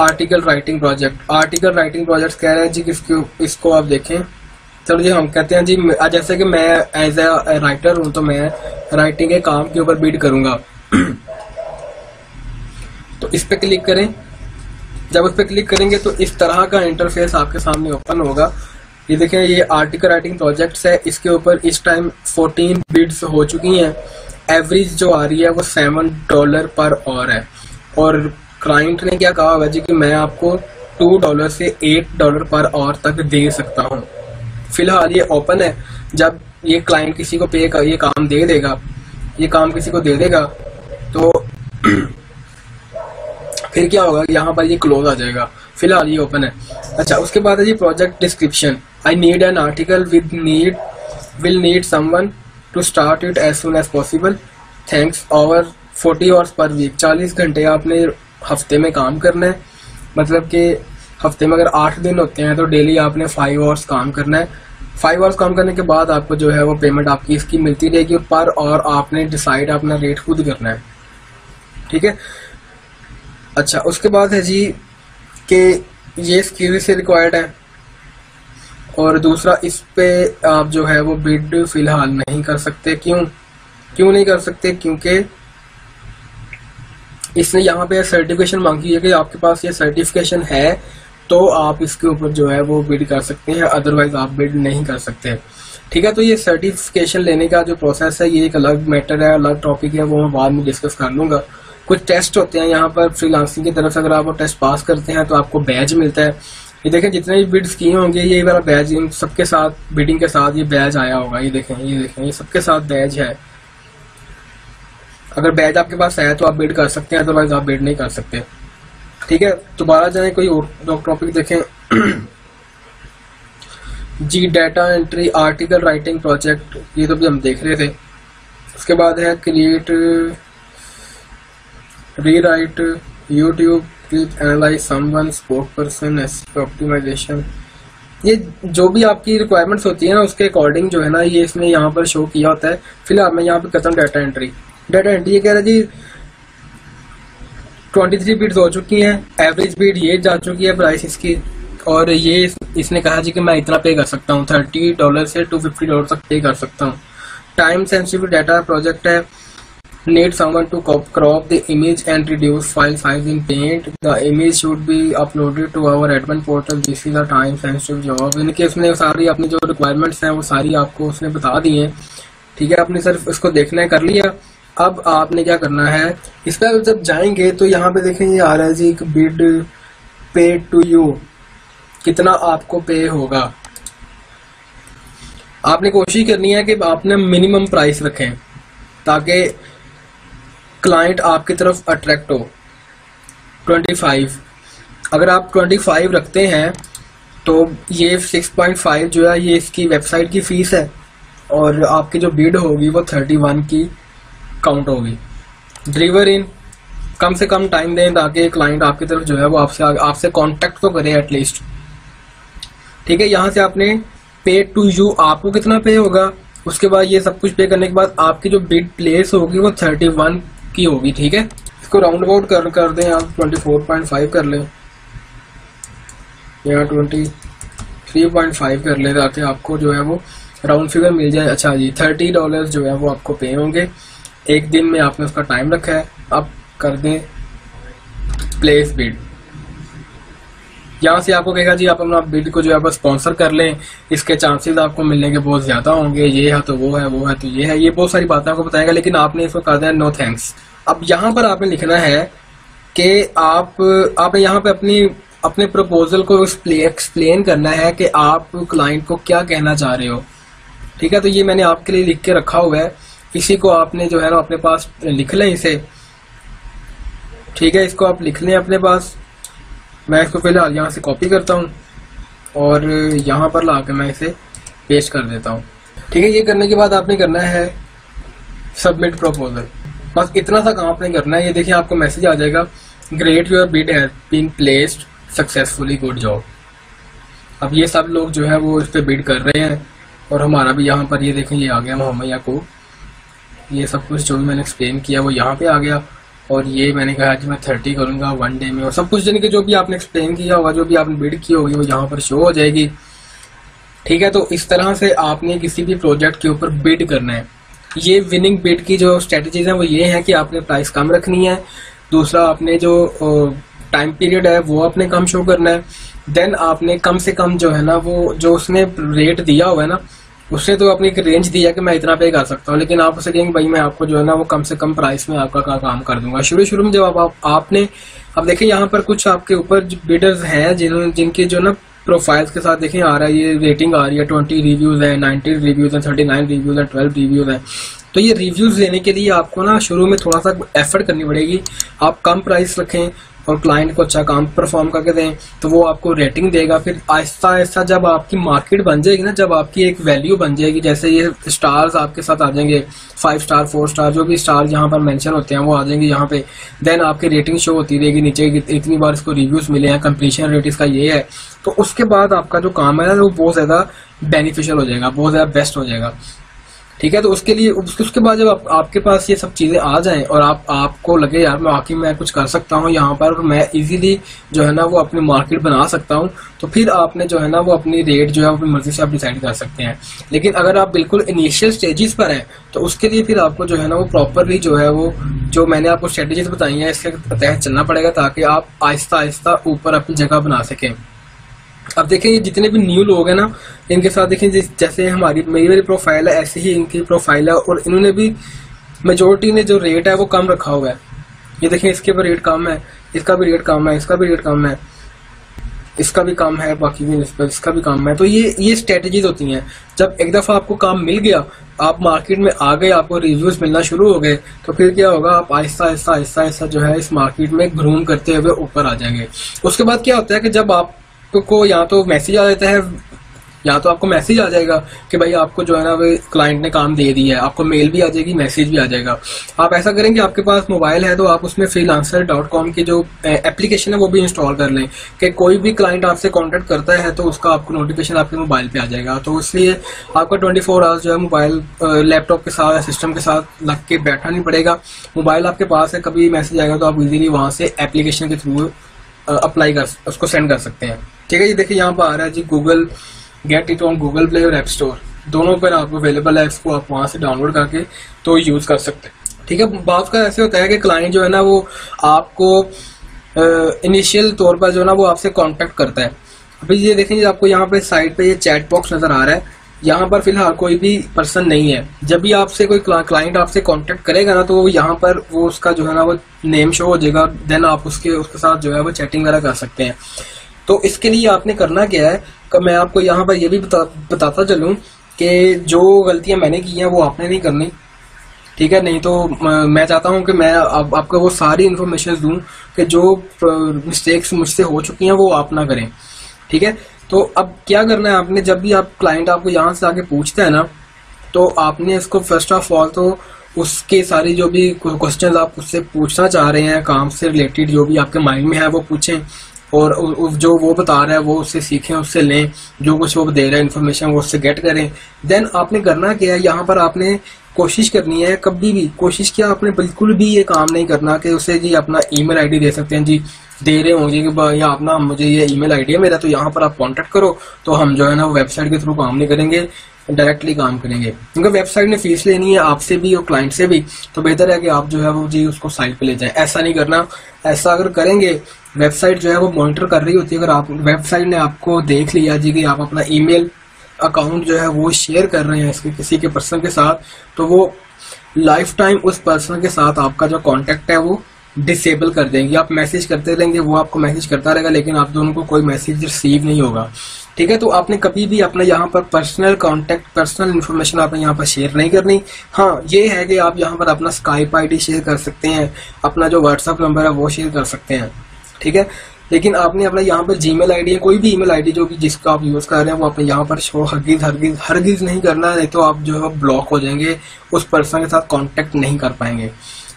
article writing project article writing project कह रहे हैं जी किसको इसको आप देखें। चलो जी, हम कहते हैं जी जैसे कि मैं एज ए राइटर हूँ तो मैं राइटिंग के काम के ऊपर बीट करूँगा। तो इस पे क्लिक करें। जब उस पर क्लिक करेंगे तो इस तरह का इंटरफेस आपके सामने ओपन होगा। ये देखें ये आर्टिकल राइटिंग प्रोजेक्ट्स है। इसके ऊपर इस टाइम 14 बिड्स हो चुकी हैं। एवरेज जो आ रही है वो सेवन डॉलर पर और है। और क्लाइंट ने क्या कहा होगा जी कि मैं आपको टू डॉलर से एट डॉलर पर और तक दे सकता हूँ। फ़िलहाल ये ओपन है। जब ये क्लाइंट किसी को पे कर, ये काम दे देगा, ये काम किसी को दे देगा तो फिर क्या होगा? यहाँ पर ये क्लोज आ जाएगा। फ़िलहाल ये ओपन है। अच्छा उसके बाद है जी project description I need an article with need will need someone to start it as soon as possible thanks over forty hours per week चालीस घंटे आपने हफ़्ते में काम करना है। मतलब कि हफ़्ते में अगर आठ दिन होते हैं तो डेली आपने फाइव आवर्स काम करना है। फाइव आवर्स काम करने के बाद आपको जो है वो पेमेंट आपकी इसकी मिलती रहेगी पर और आपने डिसाइड अपना रेट खुद करना है। ठीक है? अच्छा उसके बाद है जी कि ये स्किल से रिक्वायर्ड है। और दूसरा, इस पे आप जो है वो बिड फ़िलहाल नहीं कर सकते। क्यों? क्यों नहीं कर सकते? क्योंकि इसने यहाँ पे सर्टिफिकेशन मांगी है कि आपके पास ये सर्टिफिकेशन है तो आप इसके ऊपर जो है वो बिड कर सकते हैं। अदरवाइज़ आप बिड नहीं कर सकते। ठीक है तो ये सर्टिफिकेशन लेने का जो प्रोसेस है, ये एक अलग मैटर है, अलग टॉपिक है, वो मैं बाद में डिस्कस कर लूँगा। कुछ टेस्ट होते हैं यहाँ पर फ्रीलांसिंग की तरफ़ से। अगर आप वो टेस्ट पास करते हैं तो आपको बैज मिलता है। ये देखें, जितने भी बिड्स किए होंगे, ये वाला बैज इन सबके साथ बिडिंग के साथ ये बैज आया होगा। ये देखें ये देखें, ये सबके साथ बैज है। अगर बैज आपके पास है तो आप बिड कर सकते हैं अदरवाइज़ आप बिड नहीं कर सकते। ठीक है, दोबारा जाए कोई और टॉपिक देखें। जी data entry article writing project ये तो भी हम देख रहे थे। उसके बाद है create YouTube clip analyze someone sport person optimization ये जो भी आपकी रिक्वायरमेंट्स होती है ना उसके अकॉर्डिंग जो है ना ये इसने यहाँ पर शो किया होता है। फ़िलहाल मैं यहाँ पे करता हूँ डाटा एंट्री डाटा एंट्री ये कह रहा है जी ट्वेंटी थ्री बीट हो चुकी हैं। एवरेज बीट ये जा चुकी है प्राइस इसकी। और ये इस, इसने कहा जी कि मैं इतना पे कर सकता हूँ। थर्टी डॉलर से टू फिफ्टी डॉलर तक पे कर सकता हूँ। टाइम सेंसिटिव डाटा प्रोजेक्ट है। Need someone to crop the image and reduce file size in paint. The image should be uploaded to our admin portal. This is a time sensitive job. इनके उसने सारी अपनी जो रिक्वायरमेंट्स हैं, वो सारी आपको उसने बता दी हैं। ठीक है, आपने सिर्फ़ इसको देखना है, कर लिया। अब आपने क्या करना है? इस पर जब जाएँगे तो यहाँ पे देखें आ रहा है जी, एक बिड पे टू यू कितना आपको पे होगा? आपने कोशिश करनी है कि आपने मिनिमम प्राइस रखें, ताकि क्लाइंट आपकी तरफ़ अट्रैक्ट हो। 25 अगर आप 25 रखते हैं तो ये 6.5 जो है, ये इसकी वेबसाइट की फ़ीस है और आपकी जो बिड होगी, वो 31 की काउंट होगी। डिलीवर इन कम से कम टाइम दें ताकि क्लाइंट आपकी तरफ़ जो है, वो आपसे आपसे कांटेक्ट तो करे एटलीस्ट ठीक है, यहाँ से आपने पे टू यू आपको कितना पे होगा? उसके बाद ये सब कुछ पे करने के बाद आपकी जो बिड प्लेस होगी, वो थर्टी वन की होगी, ठीक है? इसको राउंड अबाउट कर कर दें आप ट्वेंटी फोर पॉइंट फाइव कर लें। या ट्वेंटी थ्री पॉइंट फाइव कर लें ताकि आपको जो है वो राउंड फिगर मिल जाए। अच्छा जी थर्टी डॉलर जो है वो आपको पे होंगे। एक दिन में आपने उसका टाइम रखा है। आप कर दें प्लेस बिड यहाँ से आपको कहेगा, जी, आप अपना बिड को जो है स्पॉन्सर कर लें। इसके चांसेस आपको मिलने के बहुत ज़्यादा होंगे। ये है तो वो है वो है तो ये है। ये बहुत सारी बातें आपको बताएगा, लेकिन आपने इसको कर दिया नो थैंक्स। अब यहाँ पर आपने लिखना है कि आप आप यहाँ पे अपनी, अपने प्रपोजल को एक्सप्लेन करना है कि आप क्लाइंट को क्या कहना चाह रहे हो। ठीक है तो ये मैंने आपके लिए लिख के रखा हुआ है। इसी को आपने जो है ना, अपने पास लिख लें इसे। ठीक है, इसको आप लिख लें अपने पास। मैं इसको फ़िलहाल यहाँ से कॉपी करता हूँ और यहाँ पर ला मैं इसे पेस्ट कर देता हूँ। ठीक है, ये करने के बाद आपने करना है सबमिट प्रपोजल बस इतना सा काम आपने करना है। ये देखिए, आपको मैसेज आ जाएगा great your bid has been placed successfully good job अब ये सब लोग जो है, वो इस पर बिड कर रहे हैं और हमारा भी यहाँ पर, ये देखें, ये आ गया, मोहम्मद को ये सब कुछ जो भी मैंने एक्सप्लेन किया, वो यहाँ पे आ गया। और ये मैंने कहा कि मैं थर्टी करूँगा वन डे में और सब कुछ, यानी कि जो भी आपने एक्सप्लेन किया होगा, जो भी आपने बिड की होगी, वो यहाँ पर शो हो जाएगी। ठीक है तो इस तरह से आपने किसी भी प्रोजेक्ट के ऊपर बिड करना है। ये विनिंग बिड की जो स्ट्रेटजीज है, वो ये है कि आपने प्राइस कम रखनी है, दूसरा आपने जो टाइम पीरियड है, वो आपने कम शो करना है। देन आपने कम से कम जो है ना, वो जो उसने रेट दिया हुआ है ना उसने तो अपनी एक रेंज दिया कि मैं इतना पे कर सकता हूँ लेकिन आप उसे कहेंगे भाई मैं आपको जो है ना वो कम से कम प्राइस में आपका का काम कर दूँगा। शुरू शुरू में जब आप, आप आपने अब देखिए यहाँ पर कुछ आपके ऊपर बिडर्स हैं जिन्होंने जिनके जो ना प्रोफाइल्स के साथ देखें आ रहा है ये रेटिंग आ रही है ट्वेंटी रिव्यूज़ है नाइनटी रिव्यूज़ है थर्टी नाइन रिव्यूज़ है ट्वेल्व रिव्यूज़ है। तो ये रिव्यूज़ लेने के लिए आपको ना शुरू में थोड़ा सा एफर्ट करनी पड़ेगी। आप कम प्राइस रखें और क्लाइंट को अच्छा काम परफॉर्म करके दें तो वो आपको रेटिंग देगा। फिर आहिस्ता आहिस्ता जब आपकी मार्केट बन जाएगी ना, जब आपकी एक वैल्यू बन जाएगी, जैसे ये स्टार्स आपके साथ आ जाएँगे फाइव स्टार फोर स्टार जो भी स्टार यहाँ पर मैंशन होते हैं, वो आ जाएँगे यहाँ पे। देन आपकी रेटिंग शो होती रहेगी नीचे इतनी बार इसको रिव्यूज़ मिले हैं कंप्लीशन रेट इसका ये है। तो उसके बाद आपका जो काम है ना, वो बहुत ज़्यादा बेनिफिशियल हो जाएगा, बहुत ज़्यादा बेस्ट हो जाएगा। ठीक है तो उसके लिए उसके उसके बाद जब आप, आपके पास ये सब चीज़ें आ जाएँ और आप आपको लगे यार मैं आखिर मैं कुछ कर सकता हूँ यहाँ पर मैं इजीली जो है ना वो अपनी मार्केट बना सकता हूँ तो फिर आपने जो है ना वो अपनी रेट जो है अपनी मर्ज़ी से आप डिसाइड कर सकते हैं। लेकिन अगर आप बिल्कुल इनिशियल स्टेजेस पर हैं तो उसके लिए फिर आपको जो है ना वो प्रॉपरली जो है वो जो मैंने आपको स्ट्रेटेजीज बताई हैं इसके तहत चलना पड़ेगा ताकि आप आहिस्ता आहिस्ता ऊपर अपनी जगह बना सकें। अब देखें, ये जितने भी न्यू लोग हैं ना, इनके साथ देखें, जैसे हमारी मेरी मेरी प्रोफ़ाइल है, ऐसे ही इनकी प्रोफ़ाइल है, और इन्होंने भी मेजोरिटी ने जो रेट है, वो कम रखा हुआ है। ये देखें, इसके भी रेट कम है, इसका भी रेट कम है, इसका भी रेट कम है, इसका भी काम है, बाकी भी इस पर इसका भी काम है। तो ये ये स्ट्रेटेजीज होती हैं। जब एक दफ़ा आपको काम मिल गया, आप मार्केट में आ गए, आपको रिव्यूज़ मिलना शुरू हो गए तो फिर क्या होगा, आप आहिस्ता आहिस्ता आहिस्ता आहिस्ता जो है, इस मार्केट में ग्रूम करते हुए ऊपर आ जाएँगे। उसके बाद क्या होता है कि जब आप को या तो मैसेज आ जाता है, या तो आपको मैसेज आ जाएगा कि भाई आपको जो है ना क्लाइंट ने काम दे दिया है, आपको मेल भी आ जाएगी मैसेज भी आ जाएगा। आप ऐसा करेंगे आपके पास मोबाइल है तो आप उसमें फ्रीलांसर डॉट कॉम की जो एप्लीकेशन है वो भी इंस्टॉल कर लें कि कोई भी क्लाइंट आपसे कॉन्टेक्ट करता है तो उसका आपको नोटिफिकेशन आपके मोबाइल पे आ जाएगा। तो इसलिए आपका ट्वेंटी फोर आवर्स जो है मोबाइल लैपटॉप के साथ सिस्टम के साथ लग के बैठना नहीं पड़ेगा। मोबाइल आपके पास है, कभी मैसेज आएगा तो आप इजीली वहाँ से एप्लीकेशन के थ्रू अप्लाई कर, उसको सेंड कर सकते हैं। ठीक है जी, देखिए यहाँ पर आ रहा है जी Google get it on Google Play और एप स्टोर दोनों पर आपको अवेलेबल है इसको आप वहाँ से डाउनलोड करके तो यूज़ कर सकते हैं। ठीक है, बात का ऐसे होता है कि क्लाइंट जो है ना वो आपको इनिशियल तौर पर जो है ना वो आपसे कॉन्टेक्ट करता है। अभी ये देखेंगे आपको यहाँ पे साइड पे ये चैट बॉक्स नज़र आ रहा है। यहाँ पर फ़िलहाल कोई भी पर्सन नहीं है। जब भी आपसे कोई क्लाइंट आपसे कांटेक्ट करेगा ना तो यहाँ पर वो उसका जो है ना वो नेम शो हो जाएगा। देन आप उसके उसके साथ जो है वो चैटिंग वगैरह कर सकते हैं। तो इसके लिए आपने करना क्या है? मैं आपको यहाँ पर ये भी बता, बताता चलूँ कि जो गलतियाँ मैंने की हैं वो आपने नहीं करनी। ठीक है? नहीं तो मैं चाहता हूँ कि मैं आप, आपको वो सारी इन्फॉर्मेशन दूँ कि जो मिस्टेक्स मुझसे हो चुकी हैं वो आप ना करें। ठीक है? तो अब क्या करना है? आपने जब भी आप क्लाइंट आपको यहाँ से आके पूछता है ना तो आपने इसको फ़र्स्ट ऑफ़ ऑल तो उसके सारी जो भी क्वेश्चन आप उससे पूछना चाह रहे हैं, काम से रिलेटेड जो भी आपके माइंड में है, वो पूछें। और जो वो बता रहा है, वो उससे सीखें, उससे लें। जो कुछ वो दे रहा है इन्फॉर्मेशन वो उससे गेट करें। देन आपने करना क्या है? यहाँ पर आपने कोशिश करनी है, कभी भी कोशिश किया आपने बिल्कुल भी ये काम नहीं करना कि उसे जी अपना ईमेल आईडी दे सकते हैं। जी दे रहे होंगे कि या अपना मुझे ये ईमेल आईडी है मेरा तो यहाँ पर आप कांटेक्ट करो। तो हम जो है ना वेबसाइट के थ्रू काम नहीं करेंगे डायरेक्टली काम करेंगे। क्योंकि वेबसाइट ने फ़ीस लेनी है, आपसे भी और क्लाइंट से भी। तो बेहतर है कि आप जो है वो जी उसको साइट पे ले जाएँ। ऐसा नहीं करना। ऐसा अगर करेंगे वेबसाइट जो है वो मॉनिटर कर रही होती है। अगर आप वेबसाइट ने आपको देख लिया जी कि आप अपना ईमेल अकाउंट जो है वो शेयर कर रहे हैं इसके, किसी के पर्सन के साथ तो वो लाइफ टाइम उस पर्सन के साथ आपका जो कॉन्टेक्ट है वो डिसेबल कर देंगे। आप मैसेज करते रहेंगे, वो आपको मैसेज करता रहेगा, लेकिन आप दोनों को कोई मैसेज रिसीव नहीं होगा। ठीक है? तो आपने कभी भी अपना यहाँ पर पर्सनल कांटेक्ट पर्सनल इन्फॉर्मेशन आपने यहाँ पर शेयर नहीं करनी। हाँ ये है कि आप यहाँ पर अपना स्काइप आईडी शेयर कर सकते हैं, अपना जो व्हाट्सअप नंबर है वो शेयर कर सकते हैं। ठीक है? लेकिन आपने अपना यहाँ पर जीमेल आईडी है कोई भी ईमेल आईडी जो भी जिसका आप यूज़ कर रहे हैं, वो अपने यहाँ पर शो हरगिज हरगिज हरगिज नहीं करना नहीं तो आप जो है ब्लॉक हो जाएँगे, उस पर्सन के साथ कांटेक्ट नहीं कर पाएँगे।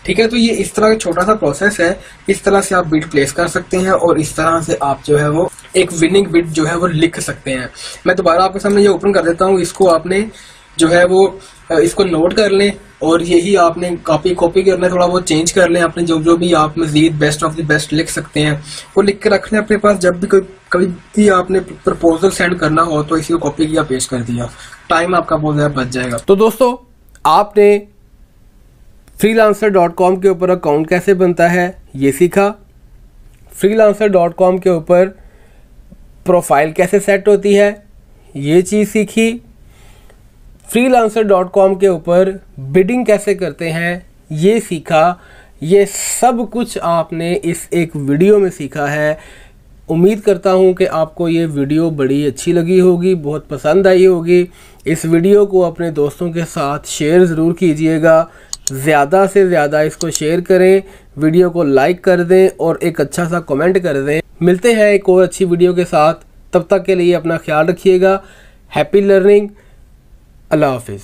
ठीक है तो ये इस तरह का छोटा सा प्रोसेस है। इस तरह से आप बिट प्लेस कर सकते हैं और इस तरह से आप जो है वो एक विनिंग बिट जो है वो लिख सकते हैं। मैं दोबारा आपके सामने ये ओपन कर देता हूँ। इसको आपने जो है वो इसको नोट कर लें और यही आपने कॉपी कॉपी करना, थोड़ा बहुत चेंज कर लें। अपने जो जो भी आप मजीद बेस्ट ऑफ़ द बेस्ट लिख सकते हैं, वो लिख के रख लें अपने पास। जब भी कोई, कभी भी आपने प्रपोजल सेंड करना हो तो इसी को कॉपी किया पेश कर दिया। टाइम आपका बहुत ज़्यादा बच जाएगा। तो दोस्तों, आपने कॉम के ऊपर अकाउंट कैसे बनता है, ये सीखा। कॉम के ऊपर प्रोफ़ाइल कैसे सेट होती है, ये चीज़ सीखी। कॉम के ऊपर बिडिंग कैसे करते हैं, ये सीखा। ये सब कुछ आपने इस एक वीडियो में सीखा है। उम्मीद करता हूँ कि आपको ये वीडियो बड़ी अच्छी लगी होगी, बहुत पसंद आई होगी। इस वीडियो को अपने दोस्तों के साथ शेयर ज़रूर कीजिएगा। ज़्यादा से ज़्यादा इसको शेयर करें वीडियो को लाइक कर दें और एक अच्छा सा कमेंट कर दें। मिलते हैं एक और अच्छी वीडियो के साथ। तब तक के लिए अपना ख्याल रखिएगा। हैप्पी लर्निंग अल्लाह हाफिज़।